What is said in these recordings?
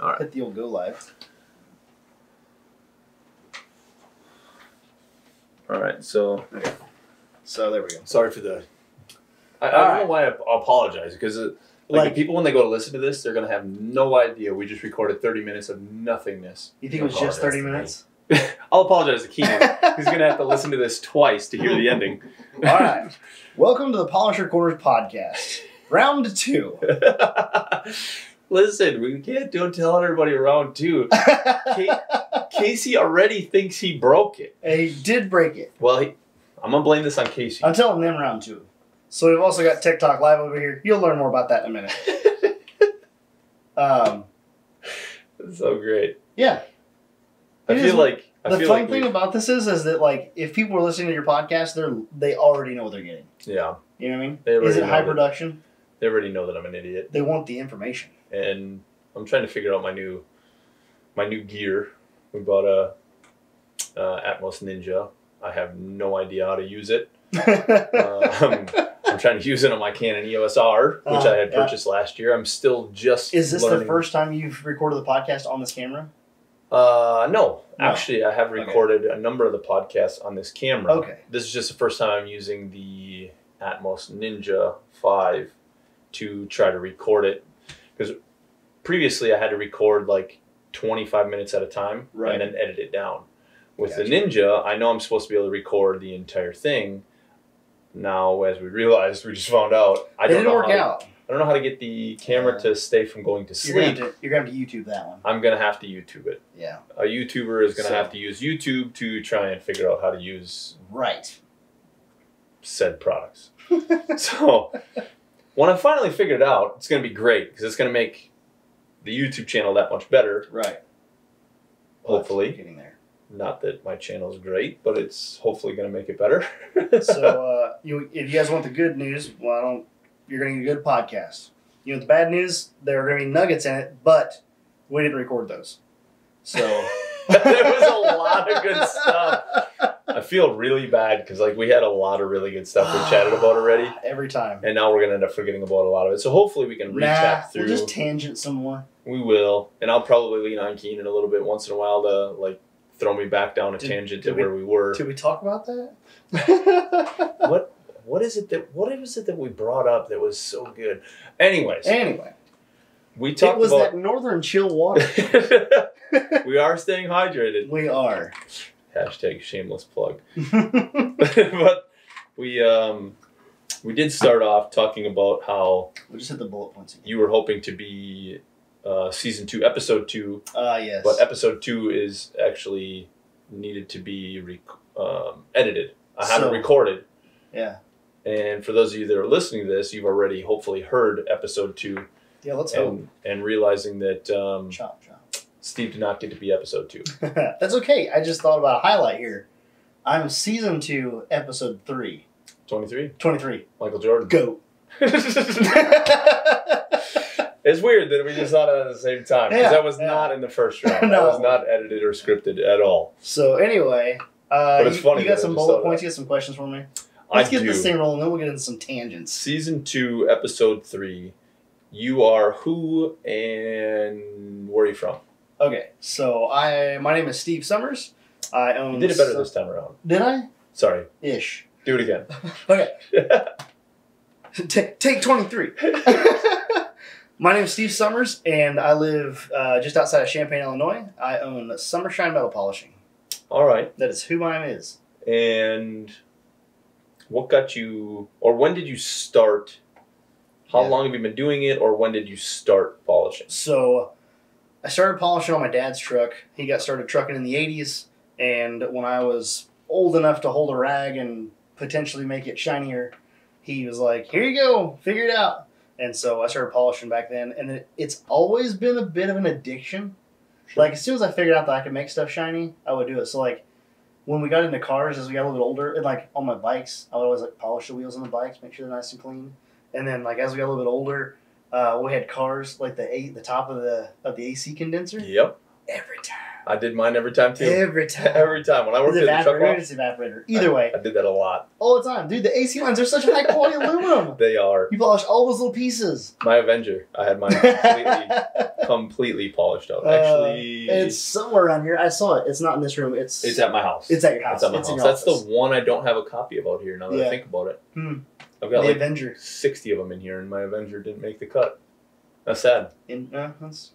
All right. Hit the old go live. All right. So So there we go. Sorry for the. I, I don't right. know why I apologize because uh, like, Like- people when they go to listen to this, they're gonna have no idea we just recorded thirty minutes of nothingness. You think it was just thirty minutes? I'll apologize to Keenan. He's gonna have to listen to this twice to hear the ending. All right. Welcome to the Polisher's Corner podcast, round two. Listen, we can't don't tell everybody around two. Ca- Casey already thinks he broke it. he did break it. Well, he, I'm gonna blame this on Casey. I'm telling them round two. So we've also got TikTok live over here. You'll learn more about that in a minute. Um, That's so great. yeah. I It feel like I The feel fun like thing we- about this is, is that like if people are listening to your podcast, they're they already know what they're getting. yeah, You know what I mean? Is it high that. production? They already know that I'm an idiot, They want the information. and I'm trying to figure out my new my new gear. We bought a uh, Atomos Ninja. I have no idea how to use it. Um, I'm trying to use it on my Canon EOS R, which Uh, I had yeah. purchased last year. I'm still just is this the first time you've recorded the podcast on this camera? Uh, no. No. Actually, I have Okay. recorded a number of the podcasts on this camera. Okay. This is just the first time I'm using the Atomos Ninja 5 to try to record it. Because previously I had to record like 25 minutes at a time Right. and then edit it down. With Gotcha. the Ninja, I know I'm supposed to be able to record the entire thing. Now, as we realized, we just found out I It don't didn't know work how to- out. I don't know how to get the camera to stay from going to You're gonna, sleep. have to, you're gonna have to YouTube that one. I'm gonna have to YouTube it. Yeah. A YouTuber is gonna So- have to use YouTube to try and figure out how to use Right. said products. so when I finally figured it out, it's gonna be great because it's gonna make the YouTube channel that much better. Right. Hopefully. Getting there. Not that my channel is great, but it's hopefully gonna make it better. So uh, you, if you guys want the good news, well, I don't. You're gonna get a good podcast. You know the bad news? There are gonna be nuggets in it, but we didn't record those. So there was a lot of good stuff. I feel really bad because like we had a lot of really good stuff we chatted ah, about already, every time. and now we're gonna end up forgetting about a lot of it. So hopefully we can Nah, recap through. we'll just tangent some more. We will, and I'll probably lean on Keenan a little bit once in a while to like throw me back down a Did- tangent did to we- where we were. Did we talk about that? What what is it that what was it that we brought up that was so good? Anyways, Anyway, we it talked was about that northern chill water. we are staying hydrated. we are. Hashtag shameless plug. but we um we did start off talking about how we just hit the bullet points again. you were hoping to be uh, season two, episode two, Uh, yes. but episode two is actually needed to be rec- um, edited. I have So- it recorded, yeah. and for those of you that are listening to this, you've already hopefully heard episode two, Yeah, let's hope. and and realizing that um, Chop, chop. Steve did not get to be episode two. That's okay. I just thought about a highlight here. I'm season two, episode three. Twenty three, 23. Michael Jordan. Go. It's weird that we just thought of it at the same time because Yeah, that was yeah. not in the first round. That was not edited or scripted at all. so, anyway, uh, But it's you, funny you got some bullet points, that. you got some questions for me? I Let's get do. this thing rolling, then we'll get into some tangents. Season two, episode three. You are who and where are you from? Okay, so I my name is Steve Summers. I own. You did it better this time around. Did I? Sorry. Ish. Do it again. Okay. take take twenty three. My name is Steve Summers, and I live uh, just outside of Champaign, Illinois. I own Summershine Metal Polishing. All right. That is who my name is. And what got you, or when did you start? How Yeah. long have you been doing it, or when did you start polishing? So, I started polishing on my dad's truck. He got started trucking in the '80s, and when I was old enough to hold a rag and potentially make it shinier, he was like, "Here you go, figure it out." And so I started polishing back then, and it, it's always been a bit of an addiction. Like as soon as I figured out that I could make stuff shiny, I would do it. So like when we got into cars as we got a little bit older, and like on my bikes, I would always like polish the wheels on the bikes, make sure they're nice and clean. And then like as we got a little bit older, uh, we had cars like the a the top of the of the AC condenser. Yep. Every time I did mine every time too. Every time. Every time when I worked at the truck lot, it's evaporator. Either way, I did that a lot. all the time, dude. The AC lines are such high quality aluminum. They are You polish all those little pieces. my Avenger. I had mine completely, completely polished out. Uh, Actually, It's somewhere around here. I saw it. It's not in this room. It's it's at my house. it's at your house. It's at my It's house. That's the one I don't have a copy of out here. Now that Yeah. I think about it, Hmm. I've got the like Avenger. sixty of them in here, and my Avenger didn't make the cut. That's sad. In, uh, that's,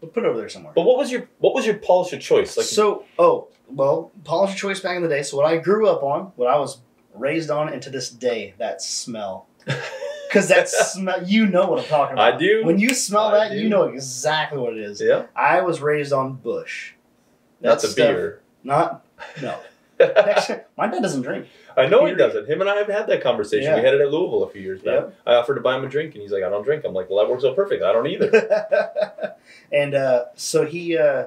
we'll put it over there somewhere. But what was your what was your polish of choice? Like so, oh, well, polish of choice back in the day. So what I grew up on, what I was raised on, and to this day, that smell. Because that smell, you know what I'm talking about. I do. When you smell I that, do. you know exactly what it is. yeah, I was raised on Bush. that's That a beer. Not, no. Actually, my dad doesn't drink. I know he doesn't. Him and I have had that conversation. Yeah. We had it at Louisville a few years back. Yep. I offered to buy him a drink, and he's like, "I don't drink." I'm like, "Well, that works out perfect. I don't either." and uh, so he, uh,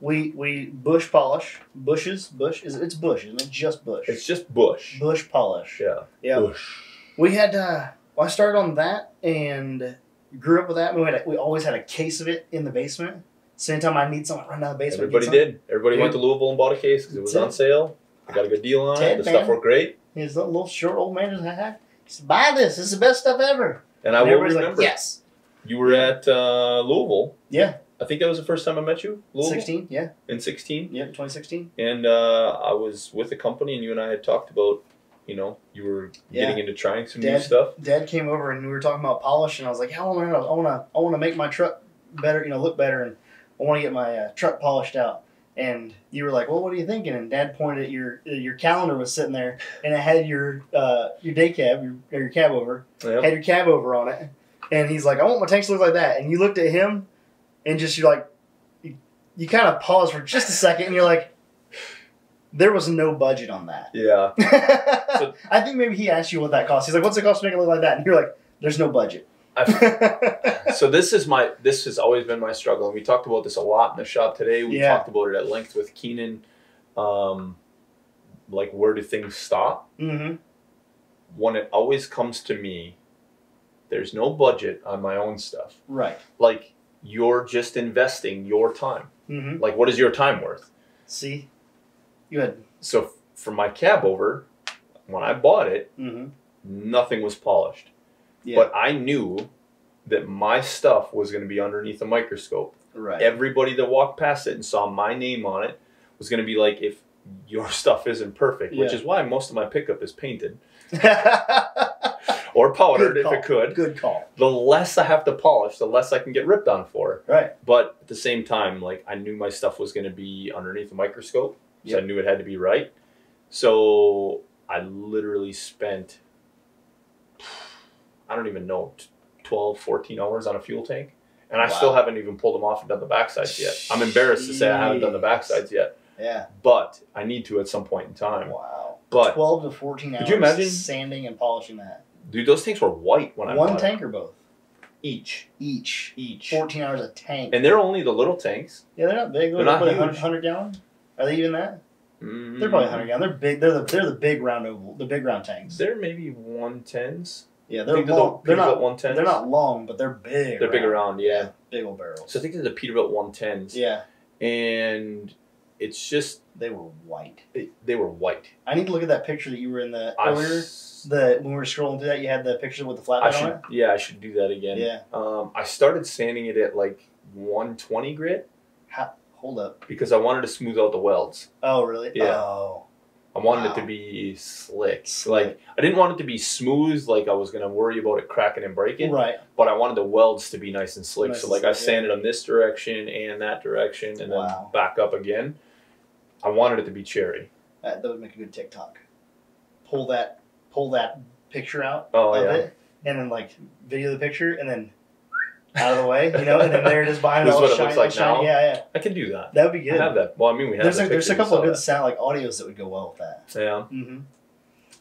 we we bush polish bushes bush is it's bush isn't it just bush it's just Bush. bush polish Yeah. yeah Bush. we had uh, well, I started on that and grew up with that. We had a, we always had a case of it in the basement. So anytime I need something, I run down the basement. Everybody did. Everybody went to Louisville and bought a case because it was That's it. on sale. I got a good deal on it. Ted, The stuff worked great, His little, little short old man just had. He said, "Buy this. This is the best stuff ever." and I and will remember. like, "Yes, You were at uh, Louisville. yeah." I think that was the first time I met you. Louisville Sixteen, yeah, in '16, yeah, twenty sixteen. and uh, I was with a company, and you and I had talked about, you know, you were Yeah. getting into trying some new stuff. Dad came over and we were talking about polish, and I was like, "Yeah, I want to, I want to, I want to make my truck better, you know, look better, and I want to get my uh, truck polished out." And you were like, "Well, what are you thinking?" And Dad pointed at your your calendar was sitting there, and it had your uh, your day cab, your, or your cab over, Yep. had your cab over on it, and he's like, "I want my tanks to look like that." And you looked at him, and just you're like, you, you kind of paused for just a second, and you're like, "There was no budget on that." Yeah. So- I think maybe he asked you what that cost. He's like, "What's it cost to make it look like that?" And you're like, "There's no budget." so this is my this has always been my struggle and we talked about this a lot in the shop today we Yeah. talked about it at length with keenan um, like where do things stop mm-hmm. when it always comes to me there's no budget on my own stuff Right. like you're just investing your time Mm-hmm. like what is your time worth See, you had. so for my cab over when i bought it Mm-hmm. nothing was polished Yeah. but i knew that my stuff was going to be underneath a microscope right. everybody that walked past it and saw my name on it was going to be like, if your stuff isn't perfect, which is why most of my pickup is painted or powdered if it could. Good call. The less I have to polish, the less I can get ripped on for. Right. But at the same time, like I knew my stuff was going to be underneath a microscope, so I knew it had to be right. So I literally spent, I don't even know, t- 12, 14 hours on a fuel tank. And I still haven't even pulled them off and done the backsides yet. I'm embarrassed to say I haven't done the Jeez. backsides yet, Yeah. but I need to at some point in time. Wow. But Twelve to fourteen hours. Could you imagine- sanding and polishing that? dude, those tanks were white when I One tank or both? each, Each. each, Fourteen hours a tank. and they're only the little tanks. yeah, they're not big. They're not probably huge. 100, 100 gallon. Are they even that? Mm, They're probably hundred gallon. They're big. They're the they're the big round oval, the big round tanks. They're maybe one tens. Yeah, they're long. the They're not. one tens. They're not long, but they're big. They're big around, yeah. Big old barrels. So I think they're the Peterbilt one tens. yeah, and it's just they were white. they, they were white. I need to look at that picture that you were in the I, earlier. s- The when we were scrolling through that, you had the picture with the I flatbed on it. yeah I should do that again. Yeah. Um, I started sanding it at like 120 grit Hold up. because I wanted to smooth out the welds. Oh really? Yeah. Oh. I wanted Wow. it to be slick. Slick. Like I didn't want it to be smooth, like I was gonna worry about it cracking and breaking. Right. But I wanted the welds to be nice and slick. Nice so like I slick, yeah. sanded them this direction and that direction, and Wow. then back up again. I wanted it to be cherry. That, that would make a good TikTok. Pull that. Pull that picture out Oh, of yeah. it, and then like video the picture, and then out of the way, you know, and then there it is behind This is all what it looks like shiny. now? Yeah, yeah. I can do that. That would be I good. have that. Well, I mean, we have. There's the a, there's a couple of good saw sound like audios that would go well with that. that. Yeah, Mm-hmm.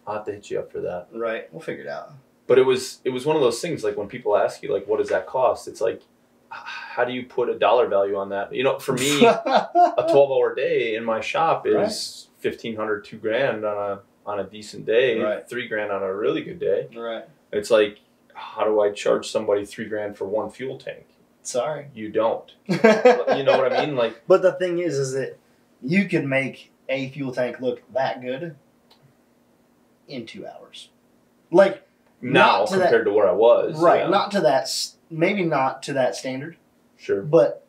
I'll have to hit you up for that. Right. We'll figure it out. But it was it was one of those things like when people ask you like, what does that cost? It's like, how do you put a dollar value on that? You know, for me, a 12 hour day in my shop is Right. 1500 two grand on a on a decent day Right. three grand on a really good day right. it's like how do i charge somebody three grand for one fuel tank Sorry. You don't. you You know what I mean? Like But the thing is, is that you can make a fuel tank look that good in two hours. Like, now Not to that- compared to where I was. right, yeah. not to that, maybe not to that standard, sure. but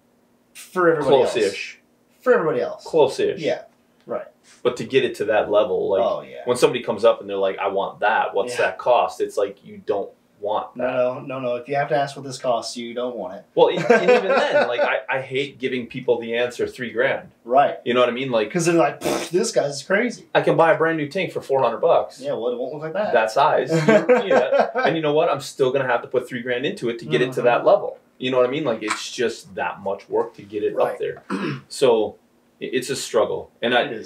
for everybody else. Close-ish. For everybody else. Close-ish. Yeah. Right. But to get it to that level, like oh, yeah. when somebody comes up and they're like, "I want that," what's Yeah. that cost? It's like you don't want that. No, no, no, no. If you have to ask what this costs, you don't want it. Well, and even then, like I, I hate giving people the answer three grand. Right. You know what I mean? Like Because they're like, this guy's crazy. I can buy a brand new tank for four hundred bucks. Yeah, well, it won't look like that. That size. yeah. And you know what? I'm still gonna have to put three grand into it to get it to that mm-hmm. level. You know what I mean? Like it's just that much work to get it Right. up there. So it's a struggle, and I.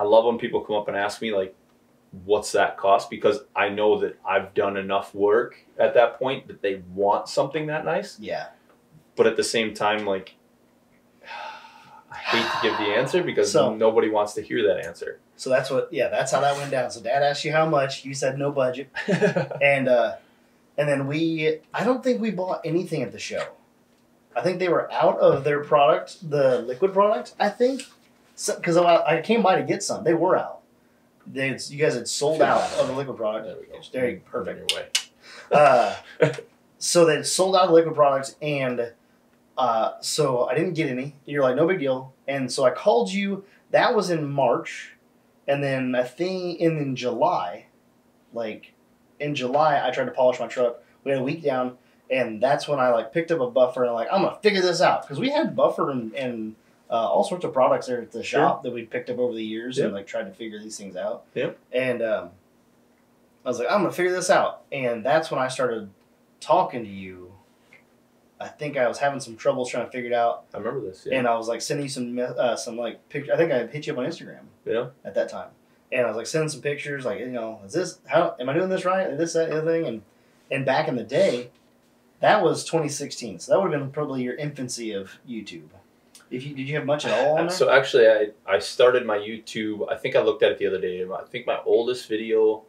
I love when people come up and ask me like, "What's that cost?" Because I know that I've done enough work at that point that they want something that nice. Yeah. But at the same time, like, I hate to give the answer because So- nobody wants to hear that answer. So that's what, yeah, that's how that went down. So dad asked you how much. You said no budget. and uh, and then we I don't think we bought anything at the show. I think they were out of their product, the liquid product. I think because I, I came by to get some, they were out. They had, you guys had sold out of the liquid product. there we go. There you perfect. Your way. Uh, so they sold out of liquid products, and uh, so I didn't get any. You're like, no big deal. And so I called you. That was in March, and then I think in, in July, like in July, I tried to polish my truck. We had a week down, and that's when I like picked up a buffer and like I'm gonna figure this out because we had buffer and, and uh, all sorts of products there at the Sure. shop that we picked up over the years Yep. and like tried to figure these things out. Yep. And um, I was like, I'm gonna figure this out, and that's when I started talking to you. I think I was having some troubles trying to figure it out, I remember this. Yeah. and I was like sending you some uh, some like pictures. I think I hit you up on Instagram yeah. at that time, and I was like sending some pictures, like you know, is this how am I doing this right? This that the other thing, and and back in the day, that was 2016, so that would have been probably your infancy of YouTube. If you did you have much at all? So actually, I I started my YouTube. I think I looked at it the other day. I think my oldest video.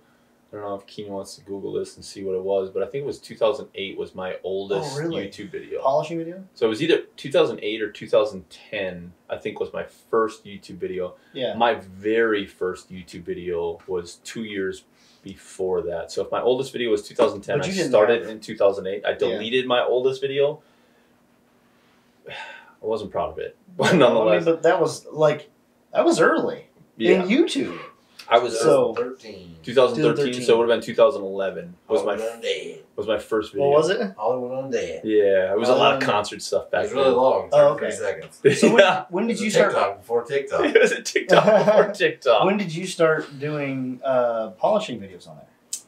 I don't know if Keenan wants to Google this and see what it was, but I think it was 2008 was my oldest Oh, really? YouTube video. polishing video? So it was either 2008 or 2010. I think was my first YouTube video. Yeah. My very first YouTube video was two years before that. So if my oldest video was 2010, I started in 2008. I deleted my oldest video. I wasn't proud of it, but I mean, nonetheless, but that was like that was early yeah, in YouTube. I was So- 13. 2013, so it would have been 2011 was my Undead. was my first video. What was it? Hollywood Undead. Yeah, it was a lot of Um, concert stuff It back was then. really long. Oh, 33 okay. seconds. So when, yeah, when It did was you a start? TikTok before TikTok. it was a TikTok before TikTok. When did you start doing uh, polishing videos on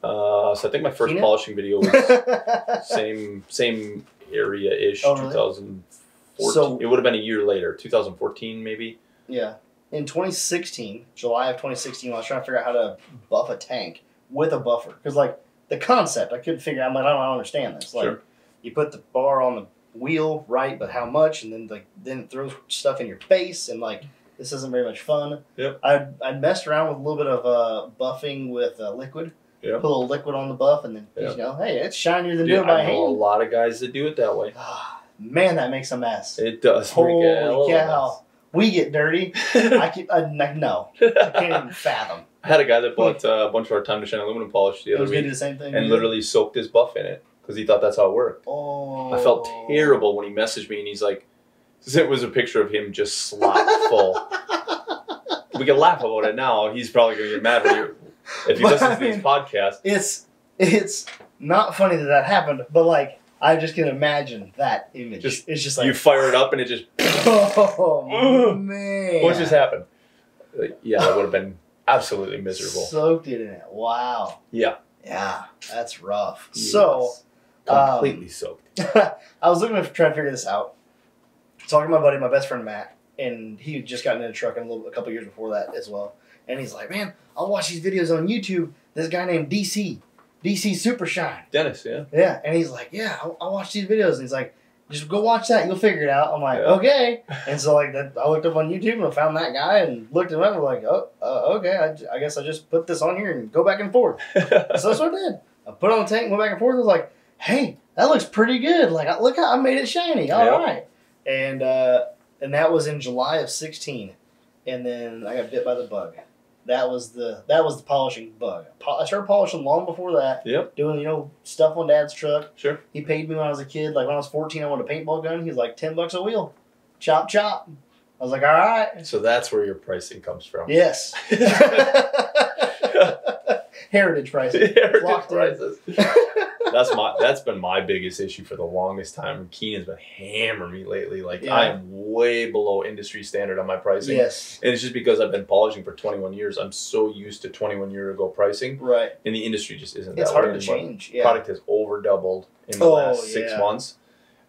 Uh, so I think my first Keenan? polishing video was same same area ish. Oh, really? 2014. So- it would have been a year later, 2014 maybe. yeah. In 2016, July of 2016, I was trying to figure out how to buff a tank with a buffer because, like, the concept I couldn't figure. out. I'm like, I don't, I don't understand this. Like, Sure. you put the bar on the wheel, right? But how much? And then like then it throws stuff in your face, and like this isn't very much fun. Yep. I I messed around with a little bit of uh, buffing with uh, liquid. Yeah. Put a little liquid on the buff, and then Yeah. you know, hey, it's shinier than Dude, doing by I know a lot of guys that do it that way. Man, that makes a mess. It does. make a hell Holy cow! We get dirty. I can I, I- no, I can't even fathom. I had a guy that bought uh, a bunch of our time to shine aluminum polish the other was gonna do week the same thing. and you literally soaked his buff in it because he thought that's how it worked. Oh, I felt terrible when he messaged me and he's like, it was a picture of him just slopped full. we can laugh about it now. He's probably going to get mad you if he But, listens I to this mean- podcast. It's it's not funny that that happened, but like I just can imagine that image. Just- it's just like you fire it up and it just oh man, what just happened? Like, yeah, that would have been absolutely miserable. Soaked it in it. Wow. Yeah, Yeah, that's rough. So Yes. completely soaked. Um, I was looking to try to figure this out. Talking to my buddy, my best friend Matt, and he had just gotten in a truck a, little, a couple years before that as well. And he's like, "Man, I'll watch these videos on YouTube. This guy named DC, DC Super Shine. Dennis, yeah. Yeah." And he's like, "Yeah, I'll, I'll watch these videos." And he's like, "Just go watch that. You'll figure it out." I'm like, Yeah. "Okay." And so like that, I looked up on YouTube and I found that guy and looked him up. and like, "Oh, uh, okay. I guess I just put this on here and go back and forth." so that's what I did. I put it on the tank, went back and forth. I was like, "Hey, that looks pretty good. Like, look how I made it shiny. All right, and uh, and that was in July of sixteen, and then I got bit by the bug. That was the that was the polishing bug. I started polishing long before that. Yep. Doing you know stuff on Dad's truck. Sure. He paid me when I was a kid. Like when I was fourteen, I wanted a paintball gun. He's like ten bucks a wheel. Chop chop. I was like, all right. So that's where your pricing comes from. Yes. Heritage pricing. Heritage prices. That's my that's been my biggest issue for the longest time. Keenan's been hammering me lately. Like Yeah. I am way below industry standard on my pricing. yes. And it's just because I've been polishing for 21 years. I'm so used to 21 year ago pricing, Right. and the industry just isn't It's that hard to anymore. change. Yeah. Product has over doubled in the Oh, last six yeah. months.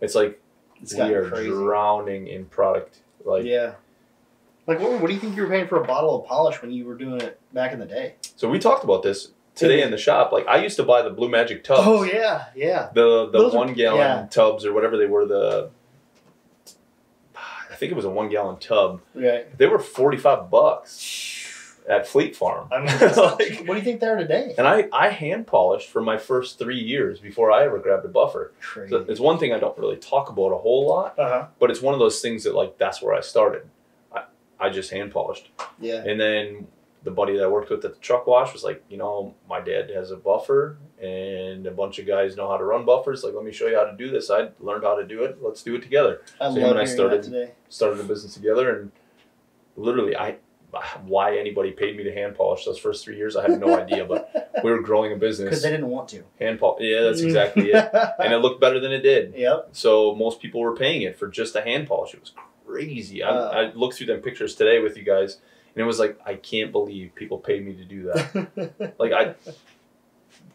It's like it's we are crazy. drowning in product. Like yeah. Like what, what do you think you were paying for a bottle of polish when you were doing it back in the day? so, we talked about this today in the shop. Like I used to buy the Blue Magic tubs. Oh yeah, yeah. the the Those are- one gallon yeah. tubs or whatever they were the I think it was a one gallon tub. Right. They were forty five bucks at Fleet Farm. I mean, Like, what do you think they are today? and I, I hand polished for my first three years before I ever grabbed a buffer. Crazy. So it's one thing I don't really talk about a whole lot, Uh huh. but it's one of those things that like that's where I started. I, I just hand polished. Yeah. And then the buddy that I worked with at the truck wash was like, you know, my dad has a buffer and a bunch of guys know how to run buffers. Like, let me show you how to do this. I learned how to do it. Let's do it together. I So love when I started-. Started a business together and literally I why anybody paid me to hand polish those first three years, I have no idea. But we were growing a business Because they didn't want to. Hand polish. Yeah, that's exactly it. And it looked better than it did. yep. So most people were paying it for just a hand polish. It was crazy. I, Uh. I looked through them pictures today with you guys, and it was like I can't believe people paid me to do that. like I,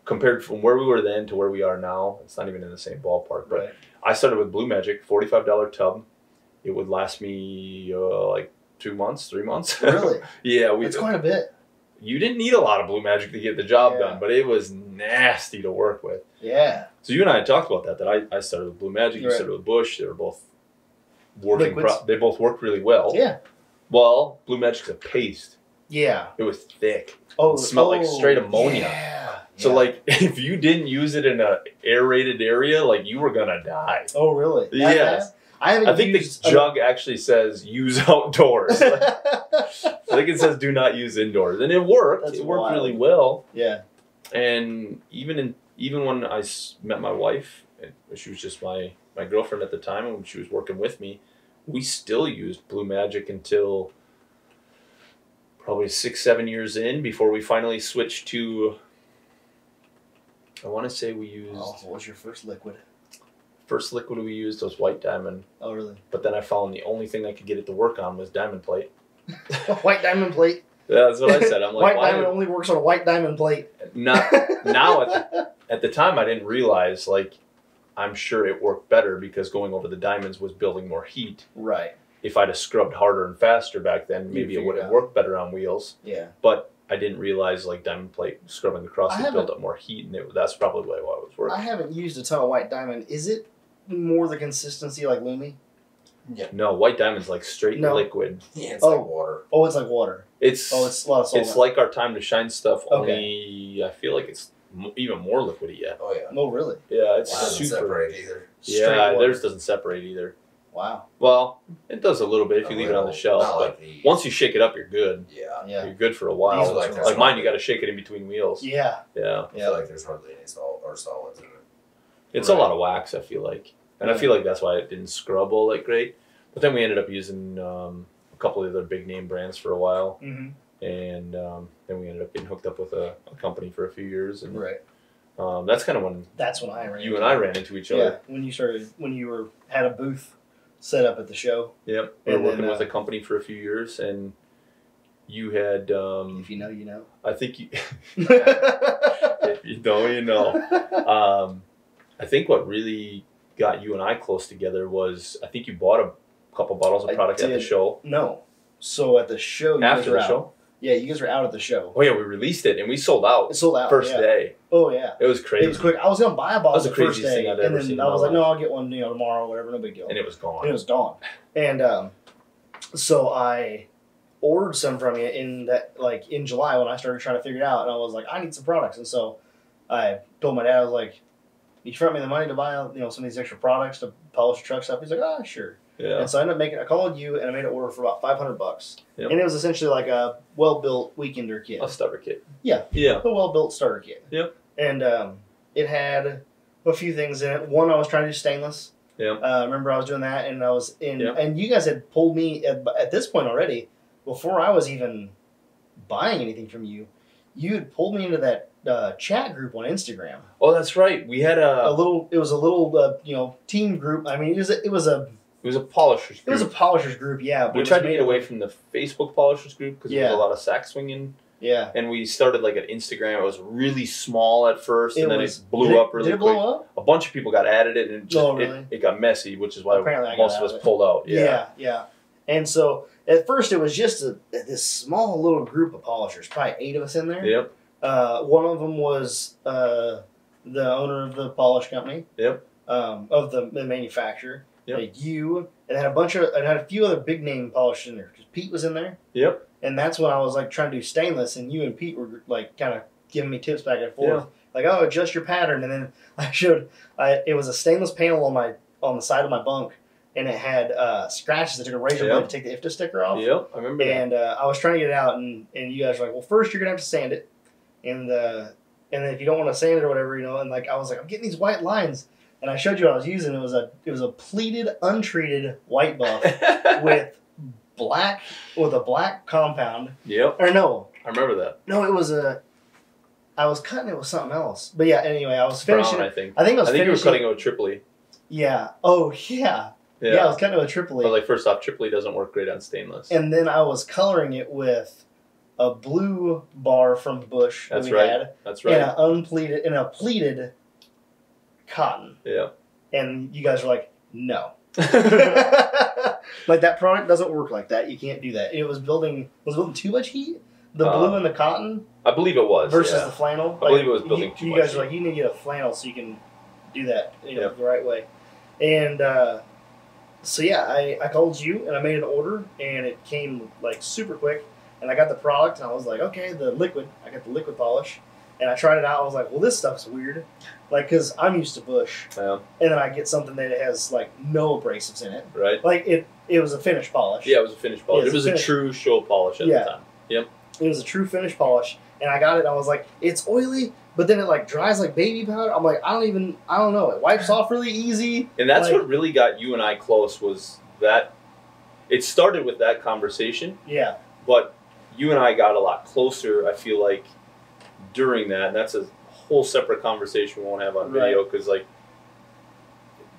compared from where we were then to where we are now, it's not even in the same ballpark. But right. I started with Blue Magic, forty-five dollar tub. It would last me uh, like two months, three months. Really? yeah, we. That's quite a bit. You didn't need a lot of Blue Magic to get the job Yeah. done, but it was nasty to work with. Yeah. So you and I had talked about that. That I, I started with Blue Magic. You Right. started with Bush. They were both working. Pro- they both worked really well. Yeah. Well, Blue Magic's a paste. Yeah. It was thick. Oh, It smelled like oh, straight ammonia. Yeah. So Yeah. like, if you didn't use it in a aerated area, like you were gonna die. Oh, really? Yes. I haven't I think used the jug actually says use outdoors. Like, I think it says do not use indoors, and it worked. That's it worked wild. really well. yeah. And even in even when I met my wife, and she was just my my girlfriend at the time, and she was working with me, we still used Blue Magic until probably six seven years in before we finally switched to. I want to say we oh, used Oh, what was your first liquid? first liquid we used was White Diamond, Oh, really? but then I found the only thing I could get it to work on was Diamond Plate. white diamond plate. Yeah, that's what I said. I'm like, white diamond only works on a white diamond plate. not now at the, at the time I didn't realize like I'm sure it worked better because going over the diamonds was building more heat. right. If I'd have scrubbed harder and faster back then, maybe it would have worked better on wheels. Yeah. But I didn't realize like diamond plate scrubbing across I would build up more heat, and it, that's probably why it was working. I haven't used a ton of white diamond. Is it more the consistency like Lumi? Yeah. No, white diamond's like straight No. liquid. Yeah, it's Oh. like water. Oh, it's like water. It's Oh, it's a lot of salt. it's like our time to shine stuff. Okay. I feel like it's m- even more liquidy yet. Oh yeah. Oh, really? Yeah, it's It doesn't super. separate either. Straight Yeah, water. theirs doesn't separate either. Wow. Well, it does a little bit if you A leave it on the little, shelf, not but like these. once you shake it up, you're good. Yeah. Yeah. You're good for a These while. are like Like, this. mine, you got to shake it in between wheels. Yeah. Yeah, I feel like there's hardly any sol- or solids in it. it's a Right. lot of wax. I feel like, and I Yeah. feel like that's why it didn't scrub all that great. But then we ended up using um, a couple of other big name brands for a while, Mm-hmm. And um, then we ended up getting hooked up with a, a company for a few years, and Right. um, that's kind of when That's when I ran. you and I ran into each other. Yeah. When you started, when you were had a booth set up at the show. Yep, we were working then, with uh, a company for a few years, and you had, um, If you know, you know. I think you, if you don't, you know. um, I think what really got you and I close together was I think you bought a couple bottles of product at the show no. So at the show, after the out. show. Yeah, you guys were out at the show. Oh yeah, we released it and we sold out. It sold out first yeah. day. Oh yeah. It was crazy, It was quick. I was gonna buy a bottle That was the the first day, and then I was like, life. no, I'll get one, you know, tomorrow, whatever, no big deal. and it was gone. And it was gone. And um, so I ordered some from you in that like in July when I started trying to figure it out, and I was like, I need some products, and so I told my dad, I was like, you front me the money to buy you know some of these extra products to polish the truck stuff. He's like, ah, sure. Yeah. And so I ended up making. I called you and I made an order for about five hundred bucks, Yep. and it was essentially like a well built weekender kit, A starter kit. Yeah. Yeah. a well built starter kit. Yep. And um, it had a few things in it. One, I was trying to do stainless. Yep. Uh, remember, I was doing that, and I was in, Yep. and you guys had pulled me at, at this point already before I was even buying anything from you. You had pulled me into that uh, chat group on Instagram. Oh, that's right. We had a a. little, it was a little, uh, you know, team group. I mean, it was a, it was a, It was a polishers Group. it was a polishers group, yeah. But we tried to get away from the Facebook polishers group because there Yeah. was a lot of sack swinging, Yeah. and we started like an Instagram. It was really small at first, and then was- it blew up really Did it quick. blow up? A bunch of people got added, and it, just, Oh, really? it, it got messy, which is why Apparently most of us it. pulled out. Yeah. Yeah. yeah, And so at first it was just a, this small little group of polishers, probably eight of us in there. Yep. Uh, one of them was uh, the owner of the polish company. Yep. Um, of the, the manufacturer. Yep. Like you, and had a bunch of, and had a few other big name polishers in there because Pete was in there, Yep. and that's when I was like trying to do stainless, and you and Pete were like kind of giving me tips back and forth. yeah. Like, oh, adjust your pattern, and then I showed, I it was a stainless panel on my on the side of my bunk, and it had uh, scratches. I took a razor Yep. blade to take the IFTA sticker off. Yep. I remember that. And uh, I was trying to get it out, and, and you guys were like, "Well, first you're gonna have to sand it, and uh, and then if you don't want to sand it or whatever, you know." And like I was like, "I'm getting these white lines," and I showed you what I was using. It was a it was a pleated, untreated white buff with black with a black compound. yep. Or no, I remember that. no, it was a. I was cutting it with something else, but yeah. Anyway, I was Brown, finishing. I think. I think I was I think you were cutting it with Tripoli. Yeah. Oh yeah. Yeah. Yeah. I was cutting it with Tripoli. Was like, first off, Tripoli doesn't work great on stainless. and then I was coloring it with a blue bar from Bush That's that we right. had, That's and right. a unpleated and a pleated cotton. Yeah. And you guys were like, no. like that product doesn't work like that. You can't do that. It was building was building too much heat. The Uh, blue and the cotton I believe it was. versus yeah. the flannel. I believe it was building you, too you much guys are heat. like, you need to get a flannel so you can do that you know, Yep. the right way. And uh, so yeah, I, I called you and I made an order and it came like super quick. And I got the product and I was like, okay, the liquid. I got the liquid polish. And I tried it out. I was like, well, this stuff's weird. Like, because I'm used to Bush. Yeah. And then I get something that has like no abrasives in it. Right. Like, it, it was a finished polish. Yeah, it was a finished polish. Yeah, it was it's a true show polish at Yeah. the time. Yep. It was a true finish polish, and I got it. I was like, it's oily, but then it like dries like baby powder. I'm like, I don't even, I don't know. It wipes off really easy. And that's Like- what really got you and I close was that it started with that conversation, Yeah, but you and I got a lot closer, I feel like, during that. And that's a whole separate conversation we won't have on video because, like,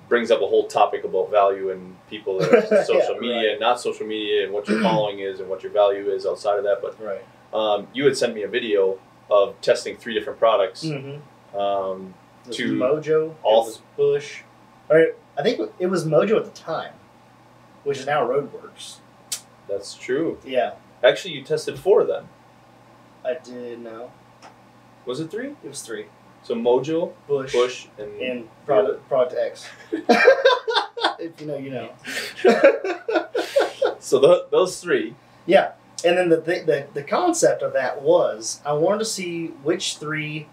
brings up a whole topic about value and people that are Yeah, social media right. and not social media and what your following is and what your value is outside of that. But right. um, you had sent me a video of testing three different products. Mm-hmm. Um, To Mojo, all- Bush. Or I think it was Mojo at the time, which is now Roadworks. that's true. Yeah, Actually, you tested four of them. I did know. Was it three? It was three. So Mojo, Bush, Bush, and, and product, product X. if you know, you know. so tho- those three. Yeah, and then the, the the the concept of that was I wanted to see which three,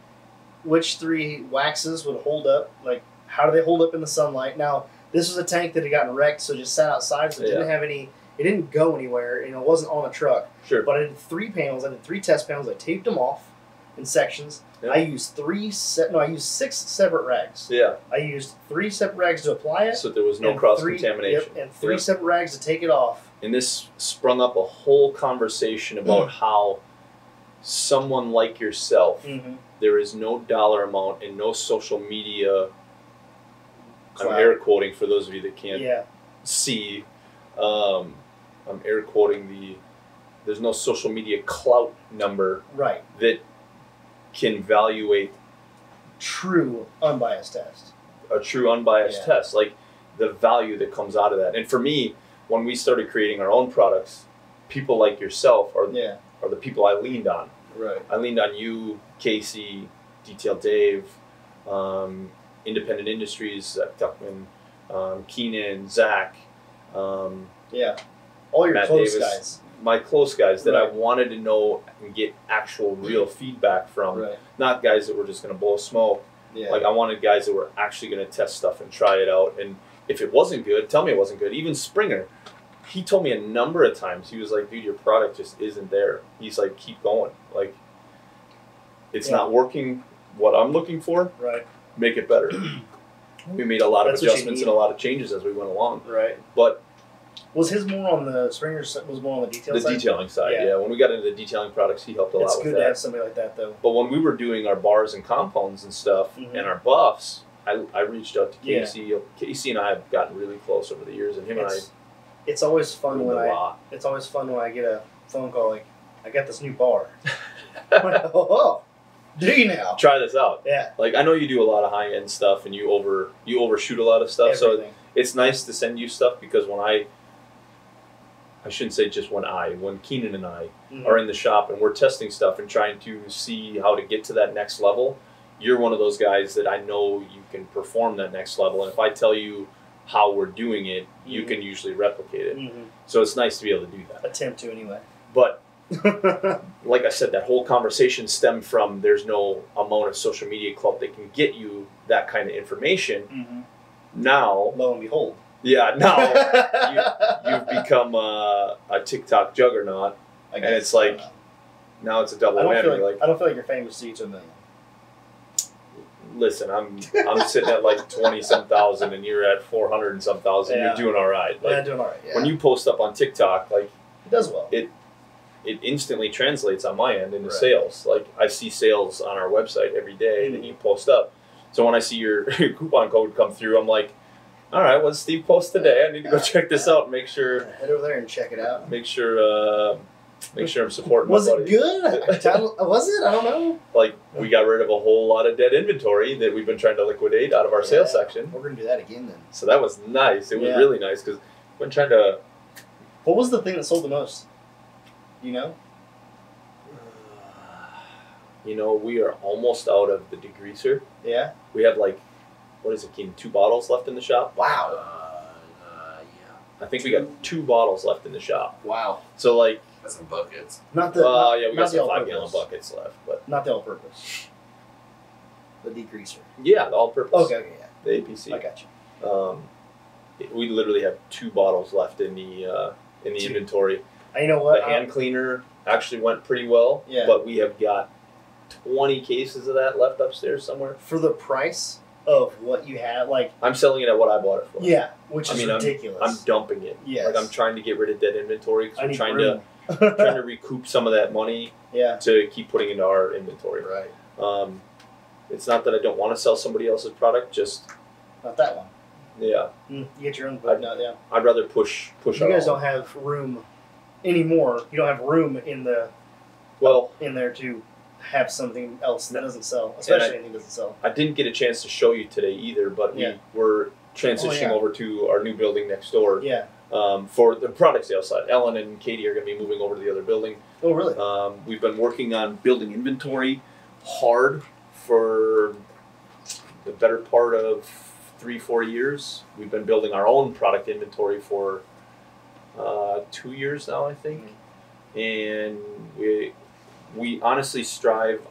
which three waxes would hold up. Like, how do they hold up in the sunlight? Now, this was a tank that had gotten wrecked, so it just sat outside, so it didn't have any. It didn't go anywhere. and it wasn't on a truck. Sure. But I did three panels. I did three test panels. I taped them off in sections. Yeah. I used three set. No, I used six separate rags. Yeah. I used three separate rags to apply it. So there was no cross contamination. Yep, and three Yep. separate rags to take it off. And this sprung up a whole conversation Mm. about how someone like yourself, Mm-hmm. there is no dollar amount and no social media. I'm air quoting for those of you that can't Yeah. see. Um, I'm air quoting the. There's no social media clout number Right. that can evaluate true unbiased test. a true unbiased Yeah. test like the value that comes out of that and for me when we started creating our own products people like yourself are, Yeah. are the people i leaned on Right. i leaned on you casey detail dave um, independent industries zach tuckman um, keenan zach um, Yeah. All your Matt close Davis. guys. My close guys that i wanted to know and get actual real feedback from Right. not guys that were just going to blow smoke Yeah. Like I wanted guys that were actually going to test stuff and try it out. And if it wasn't good, tell me it wasn't good. Even Springer, he told me a number of times. He was like, "Dude, your product just isn't there." He's like, "Keep going. Like, it's Yeah. not working. What I'm looking for, right. make it better." we made a lot of That's you adjustments and a lot of changes as we went along. Right. But Was his more on the Springer? Was more on the detail the side? detailing side, Yeah. yeah. When we got into the detailing products, he helped a It's lot It's good to have somebody like that though. But when we were doing our bars and compounds and stuff Mhm. and our buffs, I, I reached out to Yeah. Casey. Casey and I have gotten really close over the years, and him It's, it's always fun when I. lot. It's always fun when I get a phone call like, "I got this new bar." Like, oh, oh, do you now? Try this out. Yeah. Like I know you do a lot of high end stuff, and you over you overshoot a lot of stuff. So it's nice to send you stuff because when I I shouldn't say just when I when Keenan and I Mhm. are in the shop and we're testing stuff and trying to see how to get to that next level, you're one of those guys that I know you can perform that next level. And if I tell you how we're doing it, you Mhm. can usually replicate it. Mhm. So it's nice to be able to do that. attempt to anyway. But like I said, that whole conversation stemmed from there's no amount of social media club that can get you that kind of information. mm-hmm. Now, Lo and behold, yeah, now you've become a, a TikTok juggernaut. I and it's like Now it's a double I don't whammy. feel like, like I don't feel like you're famous to each a million. listen, I'm I'm sitting at like twenty some thousand, and you're at four hundred and some thousand. Yeah. You're doing all right. yeah, doing all right. Yeah. when you post up on TikTok, like it does well. it it instantly translates on my end into Right. sales. Like I see sales on our website every day that Mhm. you post up. So when I see your, your coupon code come through, I'm like, all right, what's Steve post today? I need to go check this out and make sure Head over there and check it out. make sure uh, make sure I'm supporting Was it good? I- I don't- was it? I don't know. Like we got rid of a whole lot of dead inventory that we've been trying to liquidate out of our sales section. We're gonna do that again then. So that was nice. It was Yeah. really nice because we've been trying to. What was the thing that sold the most? You know? You know, we are almost out of the degreaser. Yeah. We have like, what is it, Keen? Two bottles left in the shop. Uh, Wow. uh, yeah. I think we got two bottles left in the shop. Wow. So like, Got some buckets. Not the. uh, not, yeah, we not got the some five all-purpose. gallon buckets left, but Not the all-purpose. The degreaser. yeah, the all-purpose. Okay. Okay. Yeah. The APC. I got you. Um, we literally have two bottles left in the uh, in the Two. inventory. Uh, you know what? The hand cleaner actually went pretty well. Yeah. But we have got twenty cases of that left upstairs somewhere. for the price of what you have, like I'm selling it at what I bought it for. yeah, which I is mean, I'm- ridiculous. I'm dumping it. Yes. Like I'm trying to get rid of dead inventory because I we're need trying room. to trying to recoup some of that money yeah. to keep putting into our inventory. Right. Um, it's not that I don't want to sell somebody else's product. Just Not that one. yeah, Mm, you get your own now. Yeah. I'd rather push push. You guys own. don't have room anymore. You don't have room in the Well, in there to have something else that doesn't sell, especially anything that doesn't sell. I didn't get a chance to show you today either, but Yeah. we were transitioning Oh, yeah. over to our new building next door Yeah. um, for the product sales side. Ellen and Katie are going to be moving over to the other building. Oh, really? Um, we've been working on building inventory hard for the better part of three, four years. We've been building our own product inventory for uh, two years now, I think. And we, we honestly strive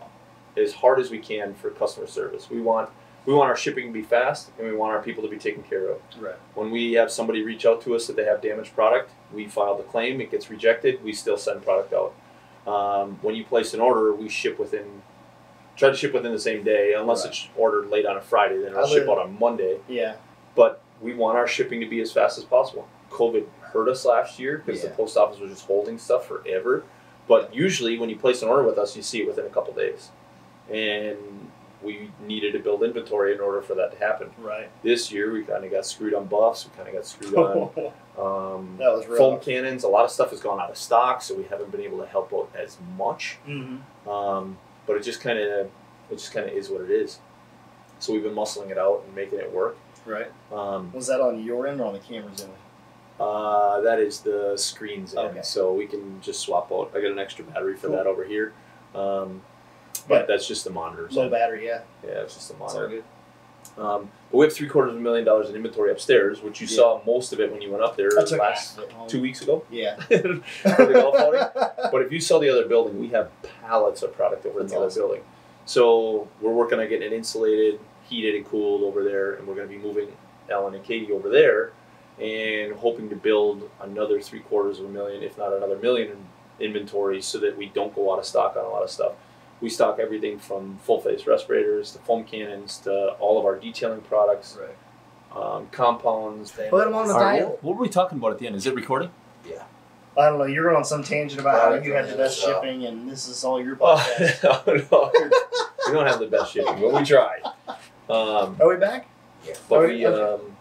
as hard as we can for customer service. We want we want our shipping to be fast, and we want our people to be taken care of. Right. When we have somebody reach out to us that they have damaged product, we file the claim. It gets rejected. We still send product out. Um, when you place an order, we ship within, try to ship within the same day, unless Right. it's ordered late on a Friday. Then it'll ship out on Monday. Yeah. But we want our shipping to be as fast as possible. COVID hurt us last year because Yeah. the post office was just holding stuff forever. But usually, when you place an order with us, you see it within a couple days, and we needed to build inventory in order for that to happen. Right. This year, we kind of got screwed on buffs. We kind of got screwed on um, that was foam cannons. A lot of stuff has gone out of stock, so we haven't been able to help out as much. Mm-hmm. Um, but it just kind of, it just kind of is what it is. So we've been muscling it out and making it work. Right. Um, Was that on your end or on the camera's end? Uh, that is the screens Okay. so we can just swap out. I got an extra battery for Cool. that over here. Um, but Yeah. that's just the monitor. Low battery, yeah. Yeah, it's just the monitor. good. Um, but we have three quarters of a million dollars in inventory upstairs, which you Yeah. saw most of it when you went up there last half of it home. two weeks ago. Yeah. For the golf outing. But if you saw the other building, we have pallets of product over That's in the awesome. other building. So we're working on getting it insulated, heated and cooled over there, and we're going to be moving Ellen and Katie over there, and hoping to build another three quarters of a million, if not another million, in inventory, so that we don't go out of stock on a lot of stuff. We stock everything from full face respirators to foam cannons to all of our detailing products, Right. um, compounds. Put them on the All right, dial. what, what were we talking about at the end? Is it recording? Yeah. I don't know. You're going on some tangent about how you had the best so. shipping, and this is all your Oh, podcast. no, we don't have the best shipping, but we try. Um, Are we back? Yeah. But Oh, we okay. um,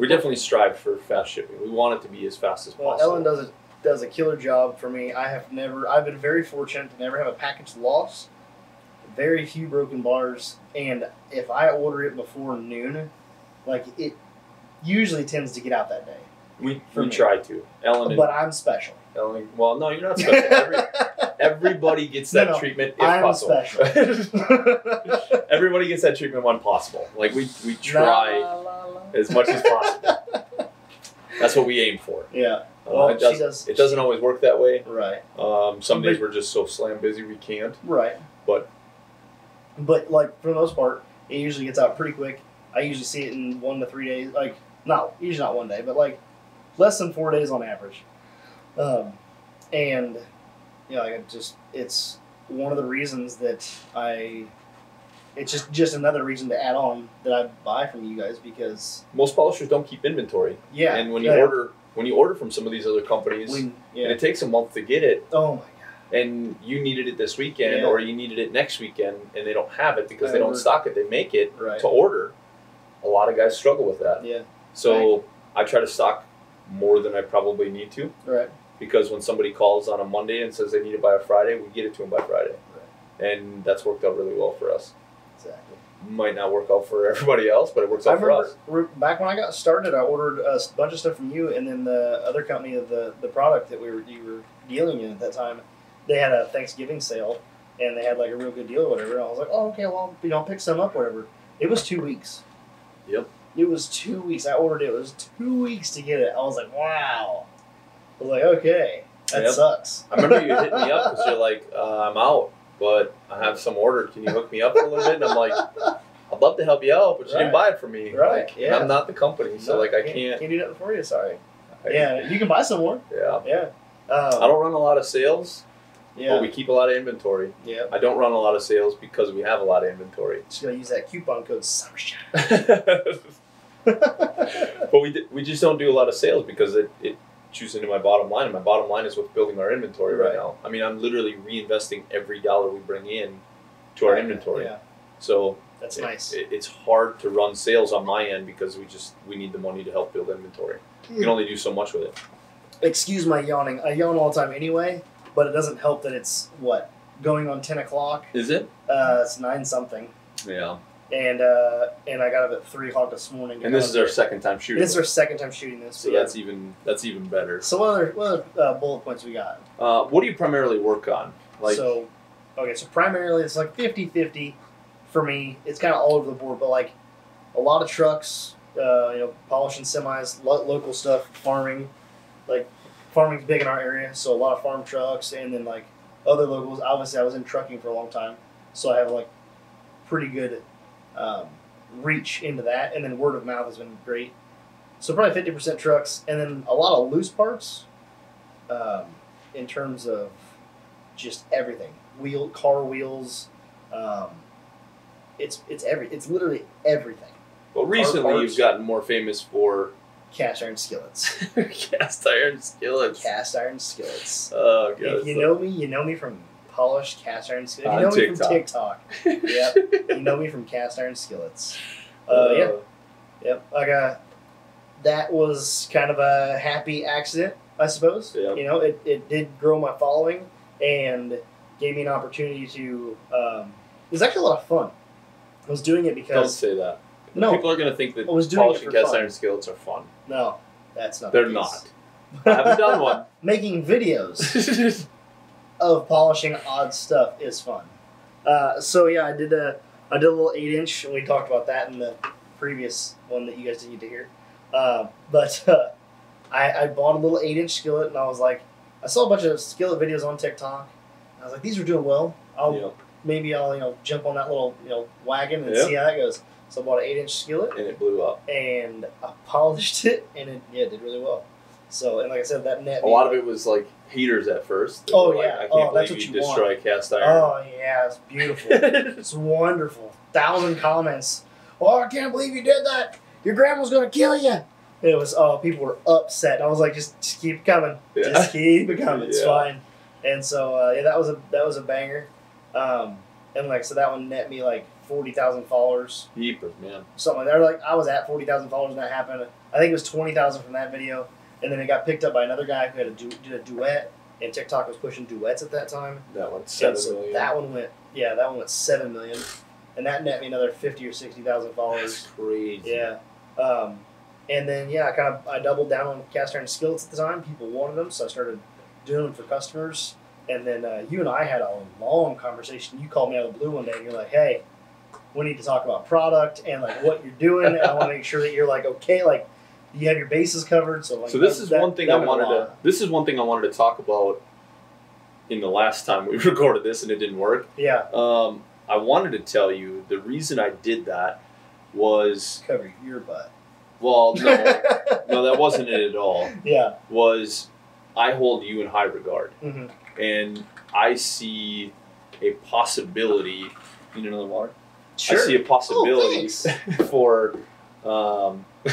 we definitely strive for fast shipping. We want it to be as fast as Well, possible. Ellen does a does a killer job for me. I have never. I've been very fortunate to never have a package lost. Very few broken bars, and if I order it before noon, like it usually tends to get out that day. we we me. try to. Ellen But I'm special. Well, no, you're not special. Every, everybody gets that No, no, treatment if I'm possible. special. everybody gets that treatment when possible. Like we we try la, la, la. as much as possible. That's what we aim for. Yeah. Uh, Well, it, does, does. it doesn't always work that way. Right. Um, some days But- we're just so slam busy we can't. Right. But- but like for the most part, it usually gets out pretty quick. I usually see it in one to three days. Like not usually not one day, but like less than four days on average. Um, and you know, like just it's one of the reasons that I. It's just just another reason to add on that I buy from you guys because Most polishers don't keep inventory. yeah, and when you yeah, order when you order from some of these other companies when, and yeah, it takes a month to get it oh my god, and you needed it this weekend Yeah. or you needed it next weekend and they don't have it because they I don't ordered- stock it they make it right, to order a lot of guys struggle with that. Yeah, so i try to stock more than i probably need to. Right, because when somebody calls on a monday and says they need it by a friday we get it to them by friday and that's worked out really well for us exactly. might not work out for everybody else but it works I out for remember us re- back when I got started, I ordered a bunch of stuff from you, and then the other company of the, the product that we were you were dealing in at that time, they had a Thanksgiving sale, and they had like a real good deal or whatever. And I was like, oh okay, well you know pick some up whatever. It was two weeks. Yep. It was two weeks. I ordered it. It was two weeks to get it. I was like, wow. I was like, okay, that Yep. sucks. i remember you hit me up because you're like uh, i'm out but i have some ordered can you hook me up for a little bit and i'm like i'd love to help you out but you didn't buy it for me Right, Like, yeah. i'm not the company so No, like i can't can't do nothing for you. Sorry. I- Yeah, you can buy some more. yeah Yeah. Um, I don't run a lot of sales, Yeah. but we keep a lot of inventory. yeah. I don't run a lot of sales because we have a lot of inventory. Just gotta use that coupon code Sunshine. but we, d- we just don't do a lot of sales because it, it chews into my bottom line, and my bottom line is what's building our inventory right, Right. now. I mean, I'm literally reinvesting every dollar we bring in to our inventory. Yeah, So that's it- nice. it- it's hard to run sales on my end because we just we need the money to help build inventory. We can only do so much with it. Excuse my yawning. I yawn all the time anyway, but it doesn't help that it's what going on ten o'clock. Is it? Uh, it's nine something, Yeah. And uh, and I got up at three o'clock this morning. And this is our second time shooting. This is our second time shooting this. so yeah. that's even that's even better. So what other what other uh, bullet points we got? Uh, what do you primarily work on? Like, so okay, so primarily it's like 50-50 for me. It's kind of all over the board, but like a lot of trucks, uh, you know, polishing semis, lo- local stuff, farming. Like farming's big in our area, so a lot of farm trucks, and then like other locals. Obviously, I was in trucking for a long time, so I have like pretty good um, reach into that, and then word of mouth has been great. So probably fifty percent trucks, and then a lot of loose parts. Um, in terms of just everything, wheel, car wheels. Um, it's it's every it's literally everything. well, recently parts. you've gotten more famous for Cast iron skillets. cast iron skillets. Cast iron skillets. Oh god. If you know me, you know me from polished cast iron skillets. You know me from TikTok. Yep. you know me from cast iron skillets. Uh, yeah. Yep. I got that was kind of a happy accident, I suppose. Yep. You know, it, it did grow my following and gave me an opportunity to. Um, it was actually a lot of fun. I was doing it because. Don't say that. no, People are gonna think that I was doing polishing cast fun. iron skillets are fun. no, that's not. They're the not. I haven't done one. Making videos of polishing odd stuff is fun. Uh, so yeah, I did a I did a little eight inch, and we talked about that in the previous one that you guys didn't get to hear. Uh, but uh, I, I bought a little eight inch skillet, and I was like, I saw a bunch of skillet videos on TikTok. And I was like, these are doing well. I'll Yeah. maybe I'll you know jump on that little you know wagon and Yeah. see how that goes. So I bought an eight inch skillet And it blew up. and I polished it, and it yeah it did really well. So and like I said, that net. A lot of it was like heaters at first. They Oh, like, yeah. I can't Oh, believe that's what you you want. destroy cast iron. Oh yeah, it's beautiful. it's wonderful. Thousand comments. Oh, I can't believe you did that. Your grandma's gonna kill you. It was oh, people were upset. I was like, just, just keep coming. Yeah. Just keep it coming. It's Yeah. fine. And so uh, yeah, that was a that was a banger. Um, and like so that one net me like forty thousand followers, Jeepers, man. something like that. Like I was at forty thousand followers when that happened. I think it was twenty thousand from that video, and then it got picked up by another guy who had a du- did a duet, and TikTok was pushing duets at that time. That one, seven so million. That one went, yeah, that one went seven million, and that net me another fifty or sixty thousand followers. That's crazy. Yeah, um, and then yeah, I kind of I doubled down on cast iron skillets at the time. People wanted them, so I started doing them for customers. And then uh, you and I had a long conversation. You called me out of the blue one day, and you're like, "Hey, we need to talk about product and like what you're doing. and I want to make sure that you're like okay, like you have your bases covered." So like, So this that- is that- one thing I wanted to. This is one thing I wanted to talk about. In the last time we recorded this and it didn't work, Yeah, um, I wanted to tell you the reason I did that was cover your butt. well, no, no, that wasn't it at all. Yeah. Was I hold you in high regard, hmm and I see a possibility. You need another water? Sure. I see a possibility thanks. for. Um,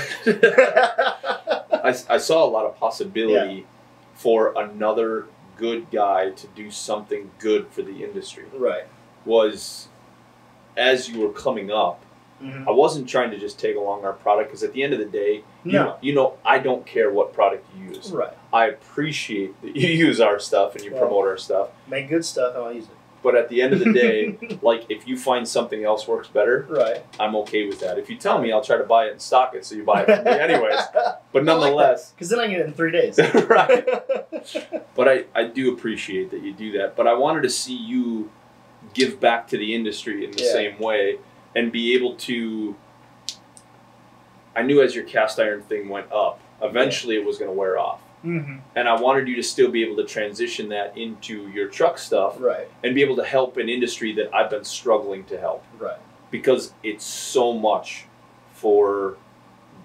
I, I saw a lot of possibility for another good guy to do something good for the industry. right. Was as you were coming up, hmm I wasn't trying to just take along our product because at the end of the day, you, No. you know, I don't care what product you use. Right. I appreciate that you use our stuff and you Yeah. promote our stuff. Make good stuff and I'll use it. But at the end of the day, like if you find something else works better, Right. I'm okay with that. If you tell me, I'll try to buy it and stock it so you buy it from me anyways. But nonetheless, Because then I get it in three days. right. But I, I do appreciate that you do that. But I wanted to see you give back to the industry in the Yeah. same way and be able to. I knew as your cast iron thing went up, eventually it was going to wear off. Hmm And I wanted you to still be able to transition that into your truck stuff Right. and be able to help an industry that I've been struggling to help Right. because it's so much for